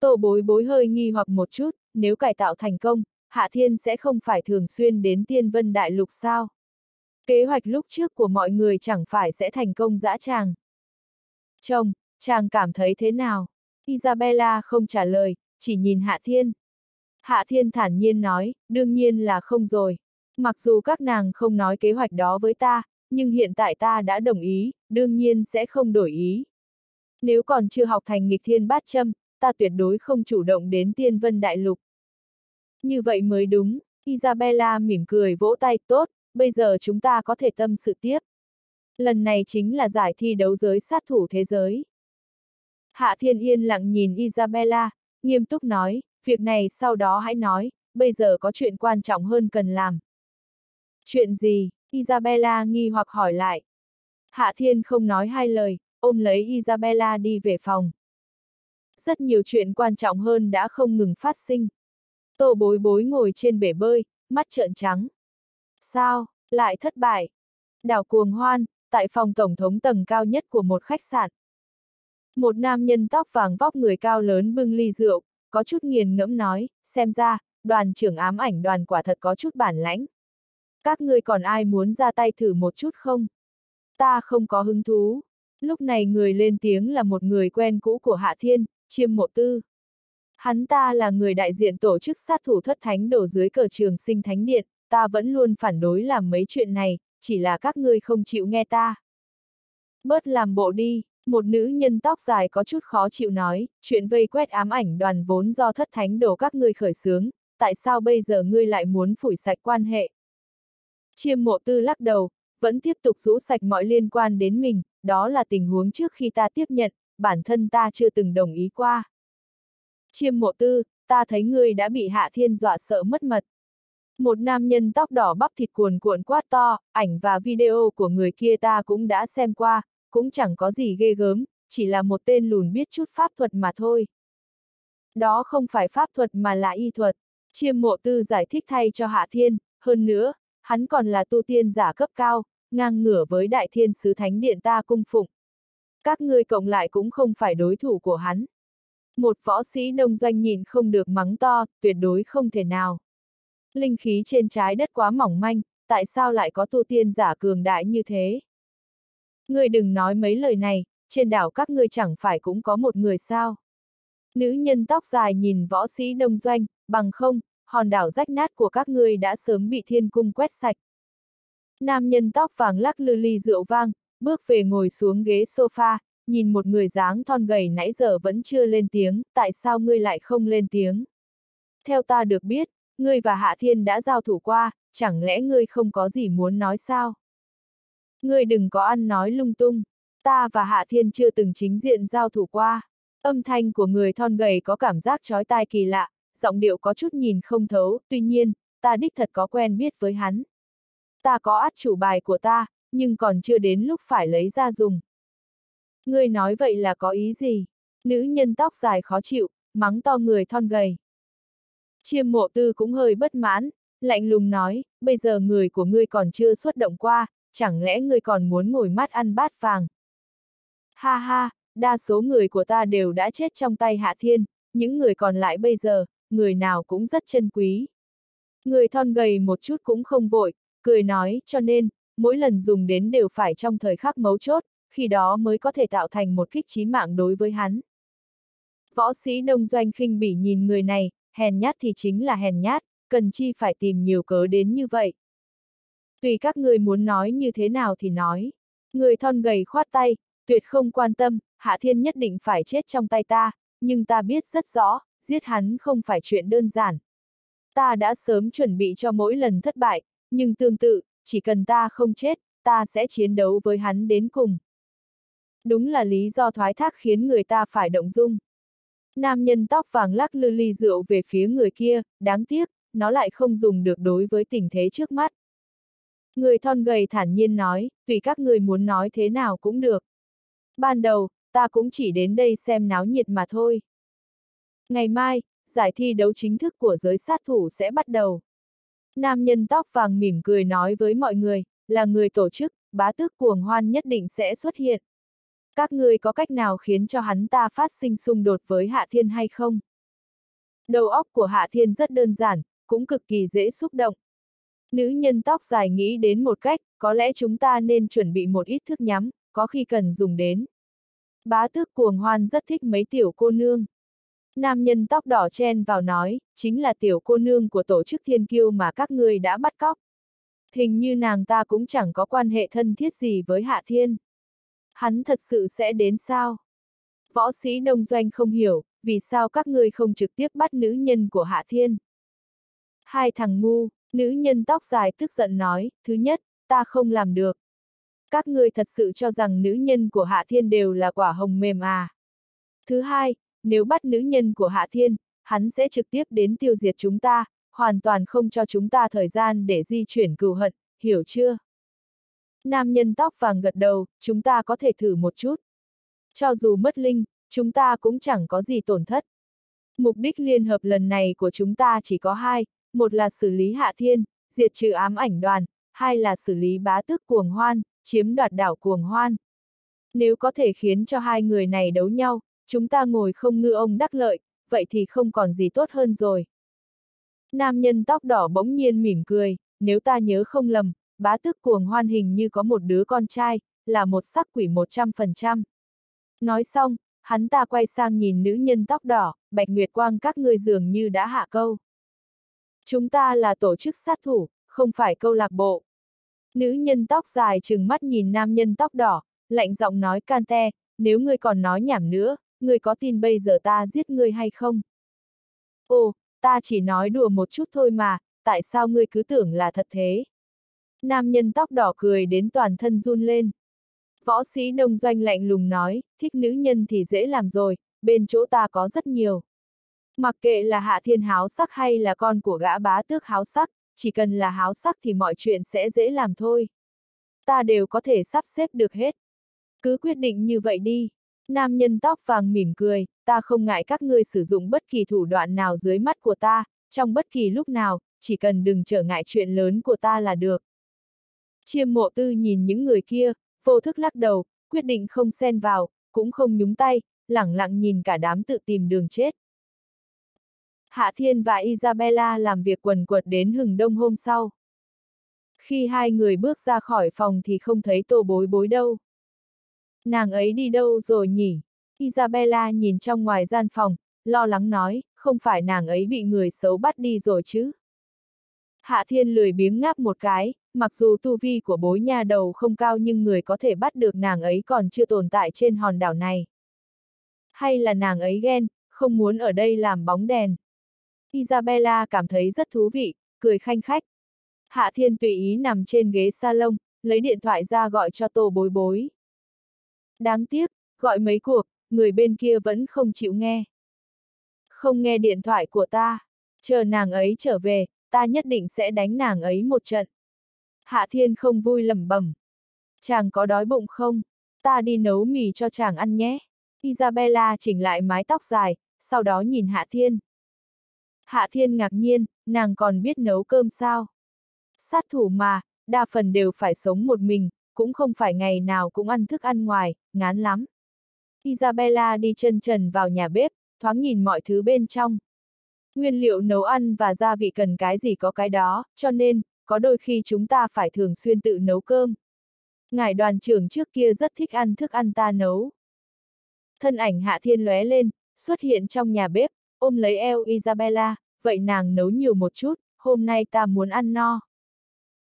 Tô bối bối hơi nghi hoặc một chút, nếu cải tạo thành công, Hạ Thiên sẽ không phải thường xuyên đến tiên vân đại lục sao? Kế hoạch lúc trước của mọi người chẳng phải sẽ thành công dã tràng. Chồng, chàng cảm thấy thế nào? Isabella không trả lời, chỉ nhìn Hạ Thiên. Hạ Thiên thản nhiên nói, đương nhiên là không rồi. Mặc dù các nàng không nói kế hoạch đó với ta, nhưng hiện tại ta đã đồng ý, đương nhiên sẽ không đổi ý. Nếu còn chưa học thành nghịch thiên bát châm, ta tuyệt đối không chủ động đến tiên vân đại lục. Như vậy mới đúng, Isabella mỉm cười vỗ tay, tốt, bây giờ chúng ta có thể tâm sự tiếp. Lần này chính là giải thi đấu giới sát thủ thế giới. Hạ Thiên Yên lặng nhìn Isabella, nghiêm túc nói, việc này sau đó hãy nói, bây giờ có chuyện quan trọng hơn cần làm. Chuyện gì? Isabella nghi hoặc hỏi lại. Hạ Thiên không nói hai lời, ôm lấy Isabella đi về phòng. Rất nhiều chuyện quan trọng hơn đã không ngừng phát sinh. Tô bối bối ngồi trên bể bơi, mắt trợn trắng. Sao, lại thất bại? Đảo cuồng hoan, tại phòng tổng thống tầng cao nhất của một khách sạn. Một nam nhân tóc vàng vóc người cao lớn bưng ly rượu, có chút nghiền ngẫm nói, xem ra, đoàn trưởng ám ảnh đoàn quả thật có chút bản lãnh. Các ngươi còn ai muốn ra tay thử một chút không? Ta không có hứng thú. Lúc này người lên tiếng là một người quen cũ của Hạ Thiên, chiêm mộ tư. Hắn ta là người đại diện tổ chức sát thủ thất thánh đổ dưới cờ trường sinh thánh điện, ta vẫn luôn phản đối làm mấy chuyện này, chỉ là các ngươi không chịu nghe ta. Bớt làm bộ đi, một nữ nhân tóc dài có chút khó chịu nói, chuyện vây quét ám ảnh đoàn vốn do thất thánh đổ các ngươi khởi xướng, tại sao bây giờ ngươi lại muốn phủi sạch quan hệ? Chiêm mộ tư lắc đầu, vẫn tiếp tục rũ sạch mọi liên quan đến mình, đó là tình huống trước khi ta tiếp nhận, bản thân ta chưa từng đồng ý qua. Chiêm mộ tư, ta thấy ngươi đã bị hạ thiên dọa sợ mất mật. Một nam nhân tóc đỏ bắp thịt cuồn cuộn quát to, ảnh và video của người kia ta cũng đã xem qua, cũng chẳng có gì ghê gớm, chỉ là một tên lùn biết chút pháp thuật mà thôi. Đó không phải pháp thuật mà là y thuật. Chiêm mộ tư giải thích thay cho Hạ Thiên, hơn nữa, hắn còn là tu tiên giả cấp cao, ngang ngửa với đại thiên sứ thánh điện ta cung phụng. Các ngươi cộng lại cũng không phải đối thủ của hắn. Một võ sĩ đông doanh nhìn không được mắng to, tuyệt đối không thể nào. Linh khí trên trái đất quá mỏng manh, tại sao lại có tu tiên giả cường đại như thế? Ngươi đừng nói mấy lời này, trên đảo các ngươi chẳng phải cũng có một người sao? Nữ nhân tóc dài nhìn võ sĩ đông doanh, bằng không, hòn đảo rách nát của các ngươi đã sớm bị thiên cung quét sạch. Nam nhân tóc vàng lắc lư ly rượu vang, bước về ngồi xuống ghế sofa, nhìn một người dáng thon gầy nãy giờ vẫn chưa lên tiếng, tại sao ngươi lại không lên tiếng? Theo ta được biết, ngươi và Hạ Thiên đã giao thủ qua, chẳng lẽ ngươi không có gì muốn nói sao? Ngươi đừng có ăn nói lung tung, ta và Hạ Thiên chưa từng chính diện giao thủ qua. Âm thanh của người thon gầy có cảm giác chói tai kỳ lạ, giọng điệu có chút nhìn không thấu, tuy nhiên, ta đích thật có quen biết với hắn. Ta có át chủ bài của ta, nhưng còn chưa đến lúc phải lấy ra dùng. Ngươi nói vậy là có ý gì? Nữ nhân tóc dài khó chịu, mắng to người thon gầy. Chiêm mộ tư cũng hơi bất mãn, lạnh lùng nói, bây giờ người của ngươi còn chưa xuất động qua, chẳng lẽ ngươi còn muốn ngồi mắt ăn bát vàng? Ha ha, đa số người của ta đều đã chết trong tay Hạ Thiên, những người còn lại bây giờ, người nào cũng rất chân quý. Người thon gầy một chút cũng không vội, cười nói, cho nên, mỗi lần dùng đến đều phải trong thời khắc mấu chốt, khi đó mới có thể tạo thành một kích trí mạng đối với hắn. Võ sĩ đông doanh khinh bỉ nhìn người này, hèn nhát thì chính là hèn nhát, cần chi phải tìm nhiều cớ đến như vậy. Tùy các người muốn nói như thế nào thì nói. Người thon gầy khoát tay, tuyệt không quan tâm, Hạ Thiên nhất định phải chết trong tay ta, nhưng ta biết rất rõ, giết hắn không phải chuyện đơn giản. Ta đã sớm chuẩn bị cho mỗi lần thất bại, nhưng tương tự, chỉ cần ta không chết, ta sẽ chiến đấu với hắn đến cùng. Đúng là lý do thoái thác khiến người ta phải động dung. Nam nhân tóc vàng lắc lư ly rượu về phía người kia, đáng tiếc, nó lại không dùng được đối với tình thế trước mắt. Người thon gầy thản nhiên nói, tùy các người muốn nói thế nào cũng được. Ban đầu, ta cũng chỉ đến đây xem náo nhiệt mà thôi. Ngày mai, giải thi đấu chính thức của giới sát thủ sẽ bắt đầu. Nam nhân tóc vàng mỉm cười nói với mọi người, là người tổ chức, bá tước cuồng hoan nhất định sẽ xuất hiện. Các người có cách nào khiến cho hắn ta phát sinh xung đột với Hạ Thiên hay không? Đầu óc của Hạ Thiên rất đơn giản, cũng cực kỳ dễ xúc động. Nữ nhân tóc dài nghĩ đến một cách, có lẽ chúng ta nên chuẩn bị một ít thức nhắm, có khi cần dùng đến. Bá tước cuồng hoan rất thích mấy tiểu cô nương. Nam nhân tóc đỏ chen vào nói, chính là tiểu cô nương của tổ chức thiên kiêu mà các ngươi đã bắt cóc. Hình như nàng ta cũng chẳng có quan hệ thân thiết gì với Hạ Thiên. Hắn thật sự sẽ đến sao? Võ sĩ đông doanh không hiểu, vì sao các ngươi không trực tiếp bắt nữ nhân của Hạ Thiên? Hai thằng ngu, nữ nhân tóc dài tức giận nói, thứ nhất, ta không làm được. Các ngươi thật sự cho rằng nữ nhân của Hạ Thiên đều là quả hồng mềm à. Thứ hai, nếu bắt nữ nhân của Hạ Thiên, hắn sẽ trực tiếp đến tiêu diệt chúng ta, hoàn toàn không cho chúng ta thời gian để di chuyển cừu hận, hiểu chưa? Nam nhân tóc vàng gật đầu, chúng ta có thể thử một chút. Cho dù mất linh, chúng ta cũng chẳng có gì tổn thất. Mục đích liên hợp lần này của chúng ta chỉ có hai, một là xử lý Hạ Thiên, diệt trừ ám ảnh đoàn, hai là xử lý bá tước cuồng hoan, chiếm đoạt đảo cuồng hoan. Nếu có thể khiến cho hai người này đấu nhau, chúng ta ngồi không ngư ông đắc lợi, vậy thì không còn gì tốt hơn rồi. Nam nhân tóc đỏ bỗng nhiên mỉm cười, nếu ta nhớ không lầm, bá tước cuồng hoan hình như có một đứa con trai, là một sắc quỷ 100%. Nói xong, hắn ta quay sang nhìn nữ nhân tóc đỏ, bạch nguyệt quang các ngươi dường như đã hạ câu. Chúng ta là tổ chức sát thủ, không phải câu lạc bộ. Nữ nhân tóc dài trừng mắt nhìn nam nhân tóc đỏ, lạnh giọng nói can te, nếu ngươi còn nói nhảm nữa, ngươi có tin bây giờ ta giết ngươi hay không? Ồ, ta chỉ nói đùa một chút thôi mà, tại sao ngươi cứ tưởng là thật thế? Nam nhân tóc đỏ cười đến toàn thân run lên. Võ sĩ đông doanh lạnh lùng nói, thích nữ nhân thì dễ làm rồi, bên chỗ ta có rất nhiều. Mặc kệ là hạ thiên háo sắc hay là con của gã bá tước háo sắc, chỉ cần là háo sắc thì mọi chuyện sẽ dễ làm thôi. Ta đều có thể sắp xếp được hết. Cứ quyết định như vậy đi. Nam nhân tóc vàng mỉm cười, ta không ngại các ngươi sử dụng bất kỳ thủ đoạn nào dưới mắt của ta, trong bất kỳ lúc nào, chỉ cần đừng trở ngại chuyện lớn của ta là được. Chiêm mộ tư nhìn những người kia, vô thức lắc đầu, quyết định không xen vào, cũng không nhúng tay, lẳng lặng nhìn cả đám tự tìm đường chết. Hạ Thiên và Isabella làm việc quần quật đến hừng đông hôm sau. Khi hai người bước ra khỏi phòng thì không thấy tô bối bối đâu. Nàng ấy đi đâu rồi nhỉ? Isabella nhìn trong ngoài gian phòng, lo lắng nói, không phải nàng ấy bị người xấu bắt đi rồi chứ? Hạ Thiên lười biếng ngáp một cái, mặc dù tu vi của bối nhà đầu không cao nhưng người có thể bắt được nàng ấy còn chưa tồn tại trên hòn đảo này. Hay là nàng ấy ghen, không muốn ở đây làm bóng đèn. Isabella cảm thấy rất thú vị, cười khanh khách. Hạ Thiên tùy ý nằm trên ghế salon, lấy điện thoại ra gọi cho tô bối bối. Đáng tiếc, gọi mấy cuộc, người bên kia vẫn không chịu nghe. Không nghe điện thoại của ta, chờ nàng ấy trở về, ta nhất định sẽ đánh nàng ấy một trận. Hạ Thiên không vui lẩm bẩm. Chàng có đói bụng không? Ta đi nấu mì cho chàng ăn nhé. Isabella chỉnh lại mái tóc dài, sau đó nhìn Hạ Thiên. Hạ Thiên ngạc nhiên, nàng còn biết nấu cơm sao? Sát thủ mà, đa phần đều phải sống một mình, cũng không phải ngày nào cũng ăn thức ăn ngoài, ngán lắm. Isabella đi chân trần vào nhà bếp, thoáng nhìn mọi thứ bên trong. Nguyên liệu nấu ăn và gia vị cần cái gì có cái đó, cho nên, có đôi khi chúng ta phải thường xuyên tự nấu cơm. Ngài đoàn trưởng trước kia rất thích ăn thức ăn ta nấu. Thân ảnh Hạ Thiên lóe lên, xuất hiện trong nhà bếp, ôm lấy eo Isabella, vậy nàng nấu nhiều một chút, hôm nay ta muốn ăn no.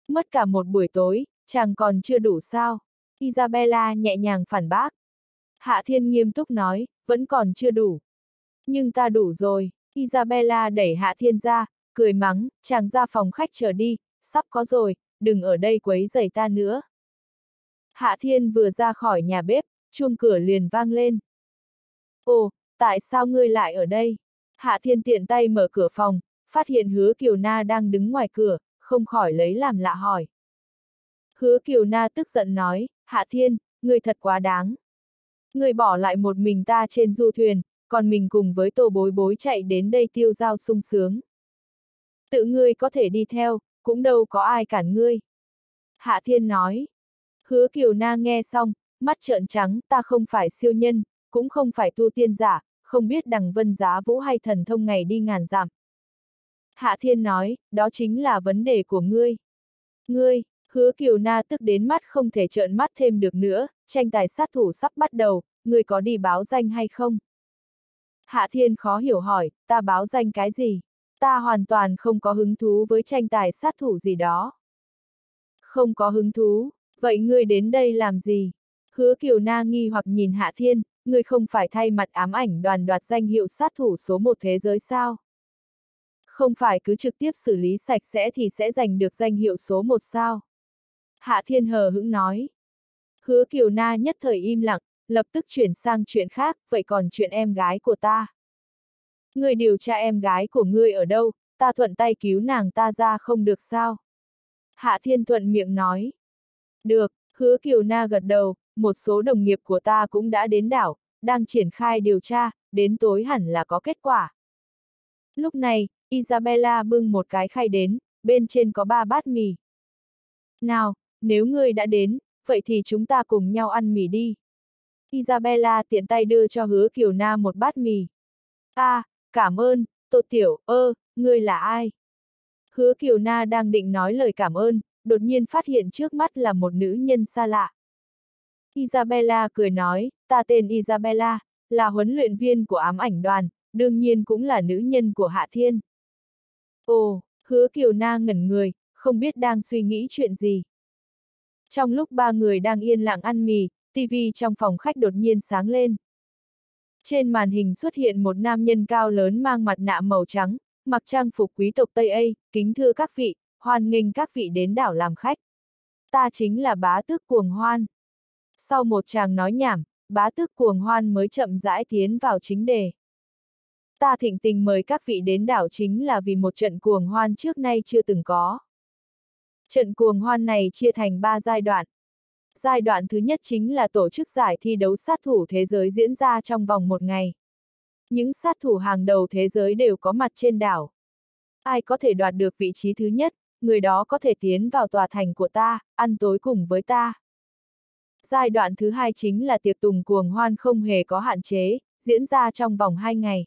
Mất cả một buổi tối, chàng còn chưa đủ sao? Isabella nhẹ nhàng phản bác. Hạ Thiên nghiêm túc nói, vẫn còn chưa đủ. Nhưng ta đủ rồi, Isabella đẩy Hạ Thiên ra, cười mắng, chàng ra phòng khách chờ đi, sắp có rồi, đừng ở đây quấy rầy ta nữa. Hạ Thiên vừa ra khỏi nhà bếp, chuông cửa liền vang lên. Ồ, tại sao ngươi lại ở đây? Hạ Thiên tiện tay mở cửa phòng, phát hiện hứa Kiều Na đang đứng ngoài cửa, không khỏi lấy làm lạ hỏi. Hứa Kiều Na tức giận nói, Hạ Thiên, ngươi thật quá đáng. Ngươi bỏ lại một mình ta trên du thuyền, còn mình cùng với tô bối bối chạy đến đây tiêu giao sung sướng. Tự ngươi có thể đi theo, cũng đâu có ai cản ngươi. Hạ Thiên nói. Hứa Kiều Na nghe xong, mắt trợn trắng, ta không phải siêu nhân, cũng không phải tu tiên giả, không biết đằng vân giá vũ hay thần thông ngày đi ngàn dặm. Hạ Thiên nói, đó chính là vấn đề của ngươi. Ngươi, hứa kiều na tức đến mắt không thể trợn mắt thêm được nữa, tranh tài sát thủ sắp bắt đầu, ngươi có đi báo danh hay không? Hạ Thiên khó hiểu hỏi, ta báo danh cái gì? Ta hoàn toàn không có hứng thú với tranh tài sát thủ gì đó. Không có hứng thú, vậy ngươi đến đây làm gì? Hứa Kiều Na nghi hoặc nhìn Hạ Thiên, người không phải thay mặt ám ảnh đoàn đoạt danh hiệu sát thủ số một thế giới sao? Không phải cứ trực tiếp xử lý sạch sẽ thì sẽ giành được danh hiệu số một sao? Hạ Thiên hờ hững nói. Hứa Kiều Na nhất thời im lặng, lập tức chuyển sang chuyện khác, vậy còn chuyện em gái của ta? Người điều tra em gái của ngươi ở đâu, ta thuận tay cứu nàng ta ra không được sao? Hạ Thiên thuận miệng nói. Được, hứa Kiều Na gật đầu, một số đồng nghiệp của ta cũng đã đến đảo, đang triển khai điều tra, đến tối hẳn là có kết quả. Lúc này, Isabella bưng một cái khay đến, bên trên có ba bát mì. Nào, nếu ngươi đã đến, vậy thì chúng ta cùng nhau ăn mì đi. Isabella tiện tay đưa cho hứa Kiều Na một bát mì. a à, cảm ơn, Tô Tiểu, ơ, ngươi là ai? Hứa Kiều Na đang định nói lời cảm ơn, đột nhiên phát hiện trước mắt là một nữ nhân xa lạ. Isabella cười nói, ta tên Isabella, là huấn luyện viên của ám ảnh đoàn, đương nhiên cũng là nữ nhân của Hạ Thiên. Ồ, hứa Kiều Na ngẩn người, không biết đang suy nghĩ chuyện gì. Trong lúc ba người đang yên lặng ăn mì, TV trong phòng khách đột nhiên sáng lên. Trên màn hình xuất hiện một nam nhân cao lớn mang mặt nạ màu trắng, mặc trang phục quý tộc Tây Ây, kính thưa các vị, hoan nghênh các vị đến đảo làm khách. Ta chính là bá tước cuồng hoan. Sau một chàng nói nhảm, bá tước cuồng hoan mới chậm rãi tiến vào chính đề. Ta thịnh tình mời các vị đến đảo chính là vì một trận cuồng hoan trước nay chưa từng có. Trận cuồng hoan này chia thành ba giai đoạn. Giai đoạn thứ nhất chính là tổ chức giải thi đấu sát thủ thế giới diễn ra trong vòng một ngày. Những sát thủ hàng đầu thế giới đều có mặt trên đảo. Ai có thể đoạt được vị trí thứ nhất, người đó có thể tiến vào tòa thành của ta, ăn tối cùng với ta. Giai đoạn thứ hai chính là tiệc tùng cuồng hoan không hề có hạn chế, diễn ra trong vòng hai ngày.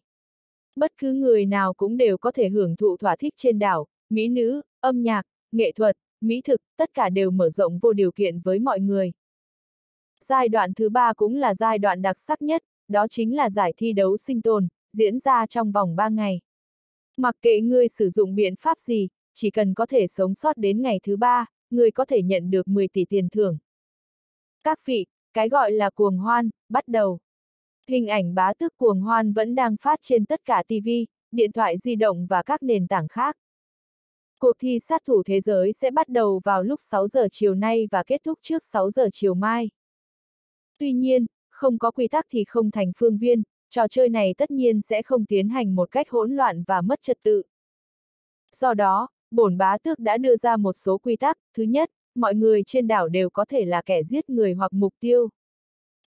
Bất cứ người nào cũng đều có thể hưởng thụ thỏa thích trên đảo, mỹ nữ, âm nhạc, nghệ thuật, mỹ thực, tất cả đều mở rộng vô điều kiện với mọi người. Giai đoạn thứ ba cũng là giai đoạn đặc sắc nhất, đó chính là giải thi đấu sinh tồn, diễn ra trong vòng 3 ngày. Mặc kệ ngươi sử dụng biện pháp gì, chỉ cần có thể sống sót đến ngày thứ ba, ngươi có thể nhận được 10 tỷ tiền thưởng. Các vị, cái gọi là cuồng hoan, bắt đầu. Hình ảnh bá tước cuồng hoan vẫn đang phát trên tất cả TV, điện thoại di động và các nền tảng khác. Cuộc thi sát thủ thế giới sẽ bắt đầu vào lúc 6 giờ chiều nay và kết thúc trước 6 giờ chiều mai. Tuy nhiên, không có quy tắc thì không thành phương viên, trò chơi này tất nhiên sẽ không tiến hành một cách hỗn loạn và mất trật tự. Do đó, bổn bá tước đã đưa ra một số quy tắc, thứ nhất, mọi người trên đảo đều có thể là kẻ giết người hoặc mục tiêu.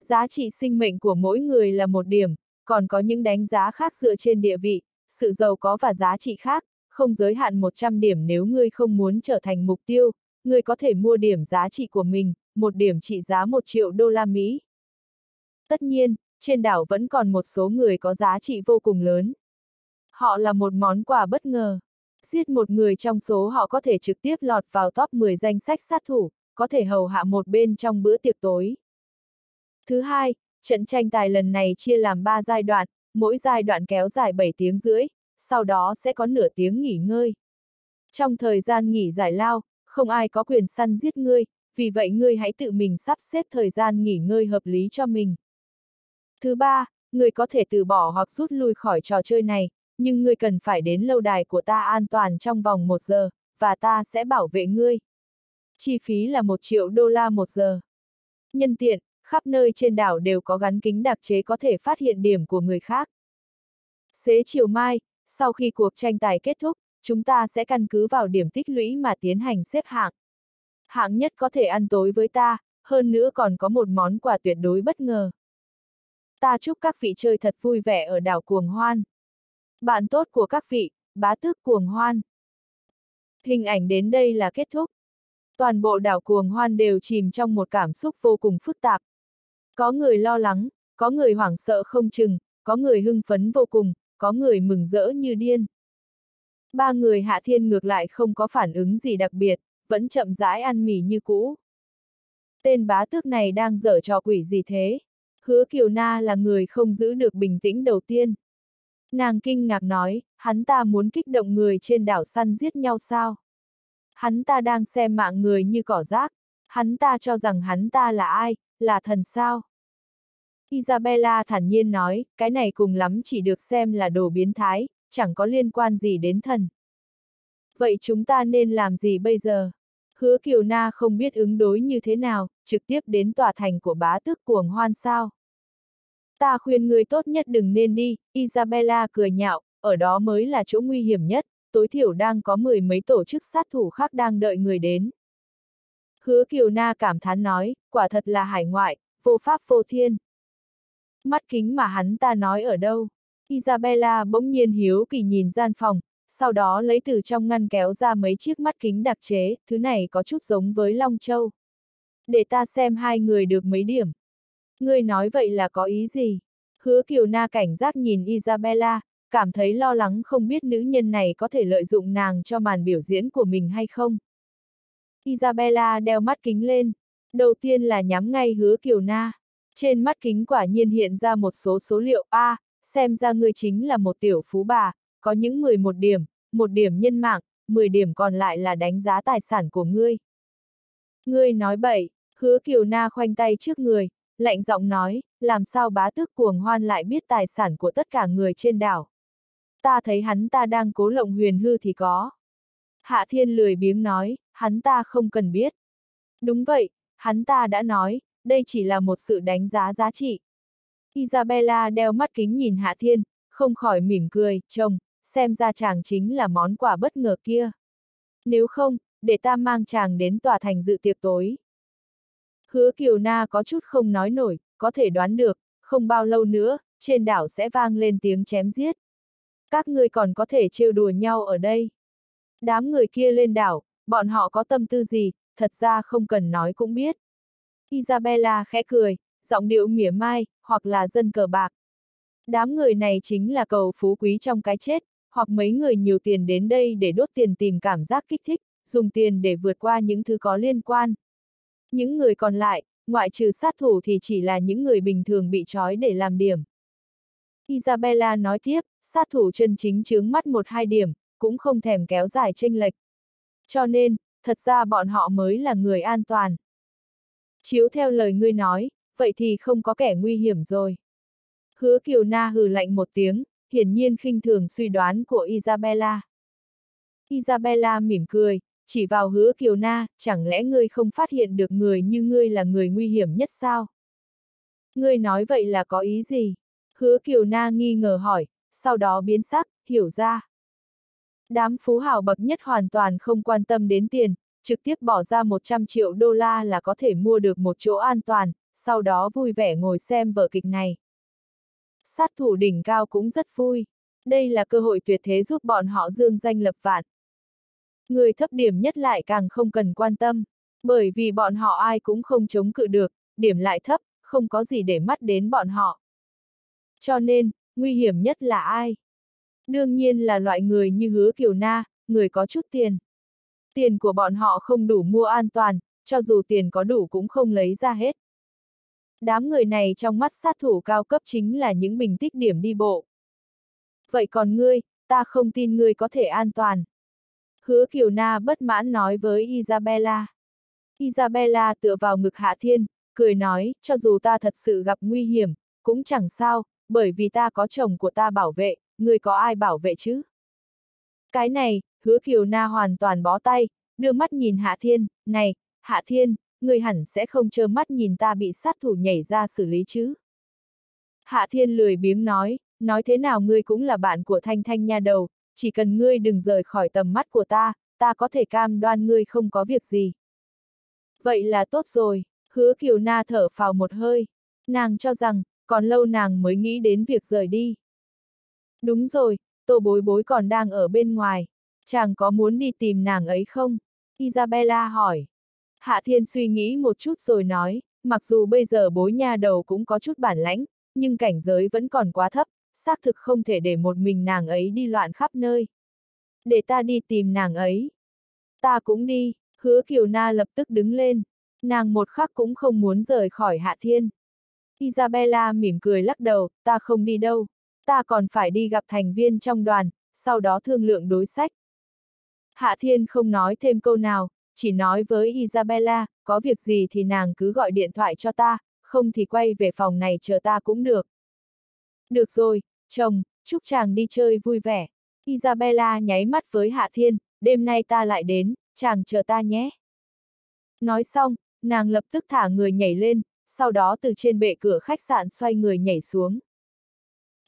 Giá trị sinh mệnh của mỗi người là một điểm, còn có những đánh giá khác dựa trên địa vị, sự giàu có và giá trị khác, không giới hạn 100 điểm nếu ngươi không muốn trở thành mục tiêu, ngươi có thể mua điểm giá trị của mình, một điểm trị giá 1 triệu đô la Mỹ. Tất nhiên, trên đảo vẫn còn một số người có giá trị vô cùng lớn. Họ là một món quà bất ngờ. Giết một người trong số họ có thể trực tiếp lọt vào top 10 danh sách sát thủ, có thể hầu hạ một bên trong bữa tiệc tối. Thứ hai, trận tranh tài lần này chia làm 3 giai đoạn, mỗi giai đoạn kéo dài 7 tiếng rưỡi, sau đó sẽ có nửa tiếng nghỉ ngơi. Trong thời gian nghỉ giải lao, không ai có quyền săn giết ngươi, vì vậy ngươi hãy tự mình sắp xếp thời gian nghỉ ngơi hợp lý cho mình. Thứ ba, ngươi có thể từ bỏ hoặc rút lui khỏi trò chơi này, nhưng ngươi cần phải đến lâu đài của ta an toàn trong vòng một giờ, và ta sẽ bảo vệ ngươi. Chi phí là một triệu đô la một giờ. Nhân tiện, khắp nơi trên đảo đều có gắn kính đặc chế có thể phát hiện điểm của người khác. Xế chiều mai, sau khi cuộc tranh tài kết thúc, chúng ta sẽ căn cứ vào điểm tích lũy mà tiến hành xếp hạng. Hạng nhất có thể ăn tối với ta, hơn nữa còn có một món quà tuyệt đối bất ngờ. Ta chúc các vị chơi thật vui vẻ ở đảo Cuồng Hoan. Bạn tốt của các vị, bá tước Cuồng Hoan. Hình ảnh đến đây là kết thúc. Toàn bộ đảo Cuồng Hoan đều chìm trong một cảm xúc vô cùng phức tạp. Có người lo lắng, có người hoảng sợ không chừng, có người hưng phấn vô cùng, có người mừng rỡ như điên. Ba người Hạ Thiên ngược lại không có phản ứng gì đặc biệt, vẫn chậm rãi ăn mì như cũ. Tên bá tước này đang dở trò quỷ gì thế? Hứa Kiều Na là người không giữ được bình tĩnh đầu tiên. Nàng kinh ngạc nói, hắn ta muốn kích động người trên đảo săn giết nhau sao? Hắn ta đang xem mạng người như cỏ rác, hắn ta cho rằng hắn ta là ai, là thần sao? Isabella thản nhiên nói, cái này cùng lắm chỉ được xem là đồ biến thái, chẳng có liên quan gì đến thần. Vậy chúng ta nên làm gì bây giờ? Hứa Kiều Na không biết ứng đối như thế nào, trực tiếp đến tòa thành của bá tước cuồng hoan sao. Ta khuyên người tốt nhất đừng nên đi, Isabella cười nhạo, ở đó mới là chỗ nguy hiểm nhất, tối thiểu đang có mười mấy tổ chức sát thủ khác đang đợi người đến. Hứa Kiều Na cảm thán nói, quả thật là hải ngoại, vô pháp vô thiên. Mắt kính mà hắn ta nói ở đâu? Isabella bỗng nhiên hiếu kỳ nhìn gian phòng, sau đó lấy từ trong ngăn kéo ra mấy chiếc mắt kính đặc chế, thứ này có chút giống với Long Châu. Để ta xem hai người được mấy điểm. Ngươi nói vậy là có ý gì? Hứa Kiều Na cảnh giác nhìn Isabella, cảm thấy lo lắng không biết nữ nhân này có thể lợi dụng nàng cho màn biểu diễn của mình hay không. Isabella đeo mắt kính lên, đầu tiên là nhắm ngay hứa Kiều Na. Trên mắt kính quả nhiên hiện ra một số số liệu A, à, xem ra ngươi chính là một tiểu phú bà, có những 11 điểm, một điểm nhân mạng, 10 điểm còn lại là đánh giá tài sản của ngươi. Ngươi nói bậy, hứa Kiều Na khoanh tay trước người, lạnh giọng nói, làm sao bá tước cuồng hoan lại biết tài sản của tất cả người trên đảo. Ta thấy hắn ta đang cố lộng huyền hư thì có. Hạ thiên lười biếng nói, hắn ta không cần biết. Đúng vậy, hắn ta đã nói, đây chỉ là một sự đánh giá giá trị. Isabella đeo mắt kính nhìn Hạ Thiên, không khỏi mỉm cười, chồng, xem ra chàng chính là món quà bất ngờ kia. Nếu không, để ta mang chàng đến tòa thành dự tiệc tối. Hứa Kiều Na có chút không nói nổi, có thể đoán được, không bao lâu nữa, trên đảo sẽ vang lên tiếng chém giết. Các ngươi còn có thể trêu đùa nhau ở đây. Đám người kia lên đảo, bọn họ có tâm tư gì, thật ra không cần nói cũng biết. Isabella khẽ cười, giọng điệu mỉa mai, hoặc là dân cờ bạc. Đám người này chính là cầu phú quý trong cái chết, hoặc mấy người nhiều tiền đến đây để đốt tiền tìm cảm giác kích thích, dùng tiền để vượt qua những thứ có liên quan. Những người còn lại, ngoại trừ sát thủ thì chỉ là những người bình thường bị trói để làm điểm. Isabella nói tiếp, sát thủ chân chính chướng mắt một hai điểm, cũng không thèm kéo dài tranh lệch. Cho nên, thật ra bọn họ mới là người an toàn. Chiếu theo lời ngươi nói, vậy thì không có kẻ nguy hiểm rồi. Hứa Kiều Na hừ lạnh một tiếng, hiển nhiên khinh thường suy đoán của Isabella. Isabella mỉm cười, chỉ vào hứa Kiều Na, chẳng lẽ ngươi không phát hiện được người như ngươi là người nguy hiểm nhất sao? Ngươi nói vậy là có ý gì? Hứa Kiều Na nghi ngờ hỏi, sau đó biến sắc, hiểu ra. Đám phú hào bậc nhất hoàn toàn không quan tâm đến tiền, trực tiếp bỏ ra 100 triệu đô la là có thể mua được một chỗ an toàn, sau đó vui vẻ ngồi xem vở kịch này. Sát thủ đỉnh cao cũng rất vui. Đây là cơ hội tuyệt thế giúp bọn họ dương danh lập vạn. Người thấp điểm nhất lại càng không cần quan tâm, bởi vì bọn họ ai cũng không chống cự được, điểm lại thấp, không có gì để mắt đến bọn họ. Cho nên, nguy hiểm nhất là ai? Đương nhiên là loại người như hứa kiều na, người có chút tiền. Tiền của bọn họ không đủ mua an toàn, cho dù tiền có đủ cũng không lấy ra hết. Đám người này trong mắt sát thủ cao cấp chính là những bình tích điểm đi bộ. Vậy còn ngươi, ta không tin ngươi có thể an toàn. Hứa Kiều Na bất mãn nói với Isabella. Isabella tựa vào ngực Hạ Thiên, cười nói, cho dù ta thật sự gặp nguy hiểm, cũng chẳng sao, bởi vì ta có chồng của ta bảo vệ, người có ai bảo vệ chứ? Cái này, hứa Kiều Na hoàn toàn bó tay, đưa mắt nhìn Hạ Thiên, này, Hạ Thiên, người hẳn sẽ không trơ mắt nhìn ta bị sát thủ nhảy ra xử lý chứ. Hạ Thiên lười biếng nói, nói thế nào ngươi cũng là bạn của Thanh Thanh nha đầu, chỉ cần ngươi đừng rời khỏi tầm mắt của ta, ta có thể cam đoan ngươi không có việc gì. Vậy là tốt rồi, hứa Kiều Na thở phào một hơi, nàng cho rằng, còn lâu nàng mới nghĩ đến việc rời đi. Đúng rồi, tô bối bối còn đang ở bên ngoài, chàng có muốn đi tìm nàng ấy không? Isabella hỏi. Hạ Thiên suy nghĩ một chút rồi nói, mặc dù bây giờ bối nha đầu cũng có chút bản lãnh, nhưng cảnh giới vẫn còn quá thấp, xác thực không thể để một mình nàng ấy đi loạn khắp nơi. Để ta đi tìm nàng ấy. Ta cũng đi, hứa Kiều Na lập tức đứng lên. Nàng một khắc cũng không muốn rời khỏi Hạ Thiên. Isabella mỉm cười lắc đầu, ta không đi đâu. Ta còn phải đi gặp thành viên trong đoàn, sau đó thương lượng đối sách. Hạ Thiên không nói thêm câu nào, chỉ nói với Isabella, có việc gì thì nàng cứ gọi điện thoại cho ta, không thì quay về phòng này chờ ta cũng được. Được rồi, chồng, chúc chàng đi chơi vui vẻ. Isabella nháy mắt với Hạ Thiên, đêm nay ta lại đến, chàng chờ ta nhé. Nói xong, nàng lập tức thả người nhảy lên, sau đó từ trên bệ cửa khách sạn xoay người nhảy xuống.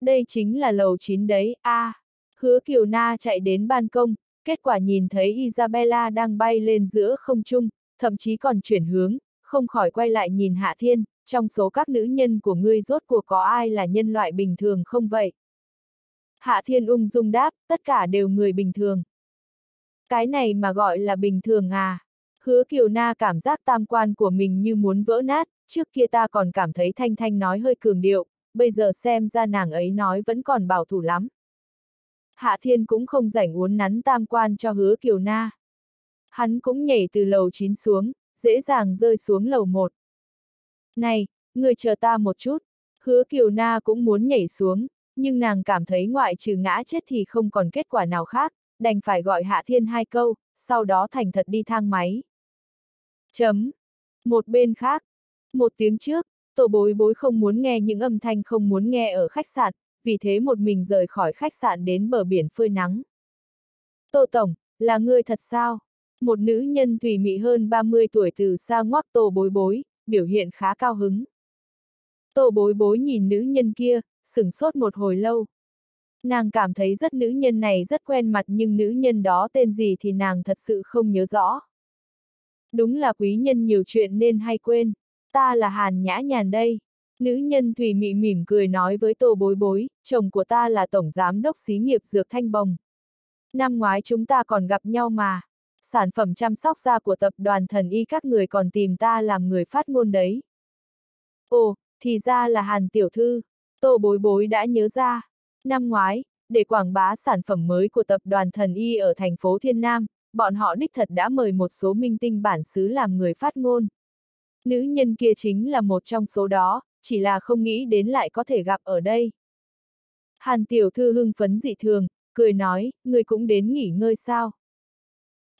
Đây chính là lầu 9 đấy, a. À, hứa Kiều Na chạy đến ban công, kết quả nhìn thấy Isabella đang bay lên giữa không trung, thậm chí còn chuyển hướng, không khỏi quay lại nhìn Hạ Thiên, trong số các nữ nhân của ngươi rốt cuộc có ai là nhân loại bình thường không vậy? Hạ Thiên ung dung đáp, tất cả đều người bình thường. Cái này mà gọi là bình thường à? Hứa Kiều Na cảm giác tam quan của mình như muốn vỡ nát, trước kia ta còn cảm thấy Thanh Thanh nói hơi cường điệu, bây giờ xem ra nàng ấy nói vẫn còn bảo thủ lắm. Hạ Thiên cũng không rảnh uốn nắn tam quan cho hứa Kiều Na. Hắn cũng nhảy từ lầu 9 xuống, dễ dàng rơi xuống lầu 1. Này, người chờ ta một chút. Hứa Kiều Na cũng muốn nhảy xuống, nhưng nàng cảm thấy ngoại trừ ngã chết thì không còn kết quả nào khác, đành phải gọi Hạ Thiên hai câu, sau đó thành thật đi thang máy. Chấm. Một bên khác. Một tiếng trước, tổ bối bối không muốn nghe những âm thanh không muốn nghe ở khách sạn, vì thế một mình rời khỏi khách sạn đến bờ biển phơi nắng. Tô Tổng, là ngươi thật sao? Một nữ nhân thủy mị hơn 30 tuổi từ xa ngoắc tô bối bối, biểu hiện khá cao hứng. Tô bối bối nhìn nữ nhân kia, sửng sốt một hồi lâu. Nàng cảm thấy rất nữ nhân này rất quen mặt nhưng nữ nhân đó tên gì thì nàng thật sự không nhớ rõ. Đúng là quý nhân nhiều chuyện nên hay quên. Ta là Hàn Nhã Nhàn đây. Nữ nhân Thủy Mị mỉm cười nói với Tô Bối Bối, chồng của ta là Tổng Giám đốc xí nghiệp Dược Thanh Bồng. Năm ngoái chúng ta còn gặp nhau mà. Sản phẩm chăm sóc da của tập đoàn thần y các người còn tìm ta làm người phát ngôn đấy. Ồ, thì ra là Hàn Tiểu Thư. Tô Bối Bối đã nhớ ra. Năm ngoái, để quảng bá sản phẩm mới của tập đoàn thần y ở thành phố Thiên Nam, bọn họ đích thật đã mời một số minh tinh bản xứ làm người phát ngôn. Nữ nhân kia chính là một trong số đó, chỉ là không nghĩ đến lại có thể gặp ở đây. Hàn tiểu thư hưng phấn dị thường, cười nói, người cũng đến nghỉ ngơi sao?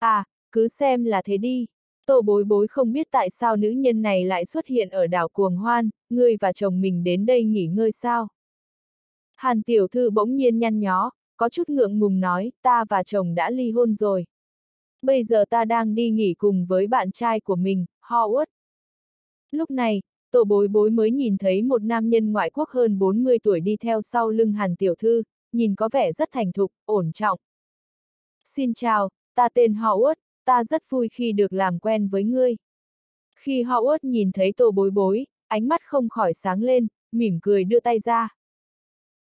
À, cứ xem là thế đi. Tô bối bối không biết tại sao nữ nhân này lại xuất hiện ở đảo Cuồng Hoan, Ngươi và chồng mình đến đây nghỉ ngơi sao? Hàn tiểu thư bỗng nhiên nhăn nhó, có chút ngượng ngùng nói, ta và chồng đã ly hôn rồi. Bây giờ ta đang đi nghỉ cùng với bạn trai của mình, Howard. Lúc này, tổ bối bối mới nhìn thấy một nam nhân ngoại quốc hơn 40 tuổi đi theo sau lưng hàn tiểu thư, nhìn có vẻ rất thành thục, ổn trọng. Xin chào, ta tên Howard, ta rất vui khi được làm quen với ngươi. Khi Howard nhìn thấy tổ bối bối, ánh mắt không khỏi sáng lên, mỉm cười đưa tay ra.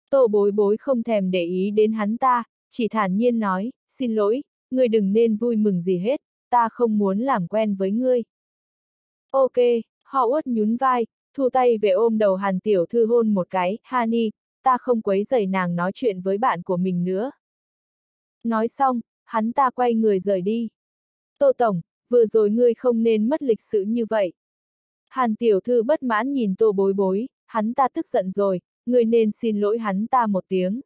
Tổ bối bối không thèm để ý đến hắn ta, chỉ thản nhiên nói, xin lỗi, ngươi đừng nên vui mừng gì hết, ta không muốn làm quen với ngươi. Ok, Howard nhún vai, thu tay về ôm đầu Hàn Tiểu Thư hôn một cái, Hani, ta không quấy rầy nàng nói chuyện với bạn của mình nữa. Nói xong, hắn ta quay người rời đi. Tô Tổng, vừa rồi ngươi không nên mất lịch sự như vậy. Hàn Tiểu Thư bất mãn nhìn Tô Bối Bối, hắn ta tức giận rồi, ngươi nên xin lỗi hắn ta một tiếng.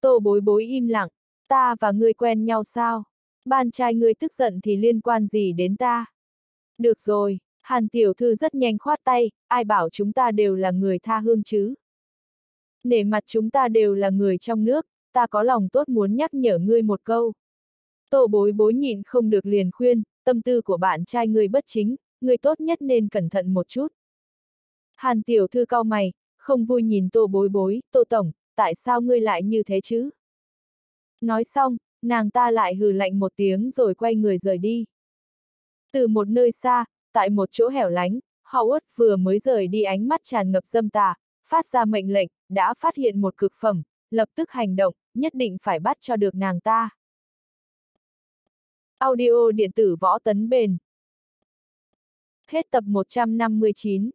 Tô Bối Bối im lặng, ta và ngươi quen nhau sao? Ban trai ngươi tức giận thì liên quan gì đến ta? Được rồi, Hàn tiểu thư rất nhanh khoát tay, ai bảo chúng ta đều là người tha hương chứ? Nể mặt chúng ta đều là người trong nước, ta có lòng tốt muốn nhắc nhở ngươi một câu. Tô bối bối nhịn không được liền khuyên, tâm tư của bạn trai ngươi bất chính, ngươi tốt nhất nên cẩn thận một chút. Hàn tiểu thư cao mày, không vui nhìn tô bối bối, tô tổng, tại sao ngươi lại như thế chứ? Nói xong, nàng ta lại hừ lạnh một tiếng rồi quay người rời đi. Từ một nơi xa, tại một chỗ hẻo lánh, Howard vừa mới rời đi ánh mắt tràn ngập dâm tà, phát ra mệnh lệnh, đã phát hiện một cực phẩm, lập tức hành động, nhất định phải bắt cho được nàng ta. Audio điện tử võ tấn bền Hết tập 159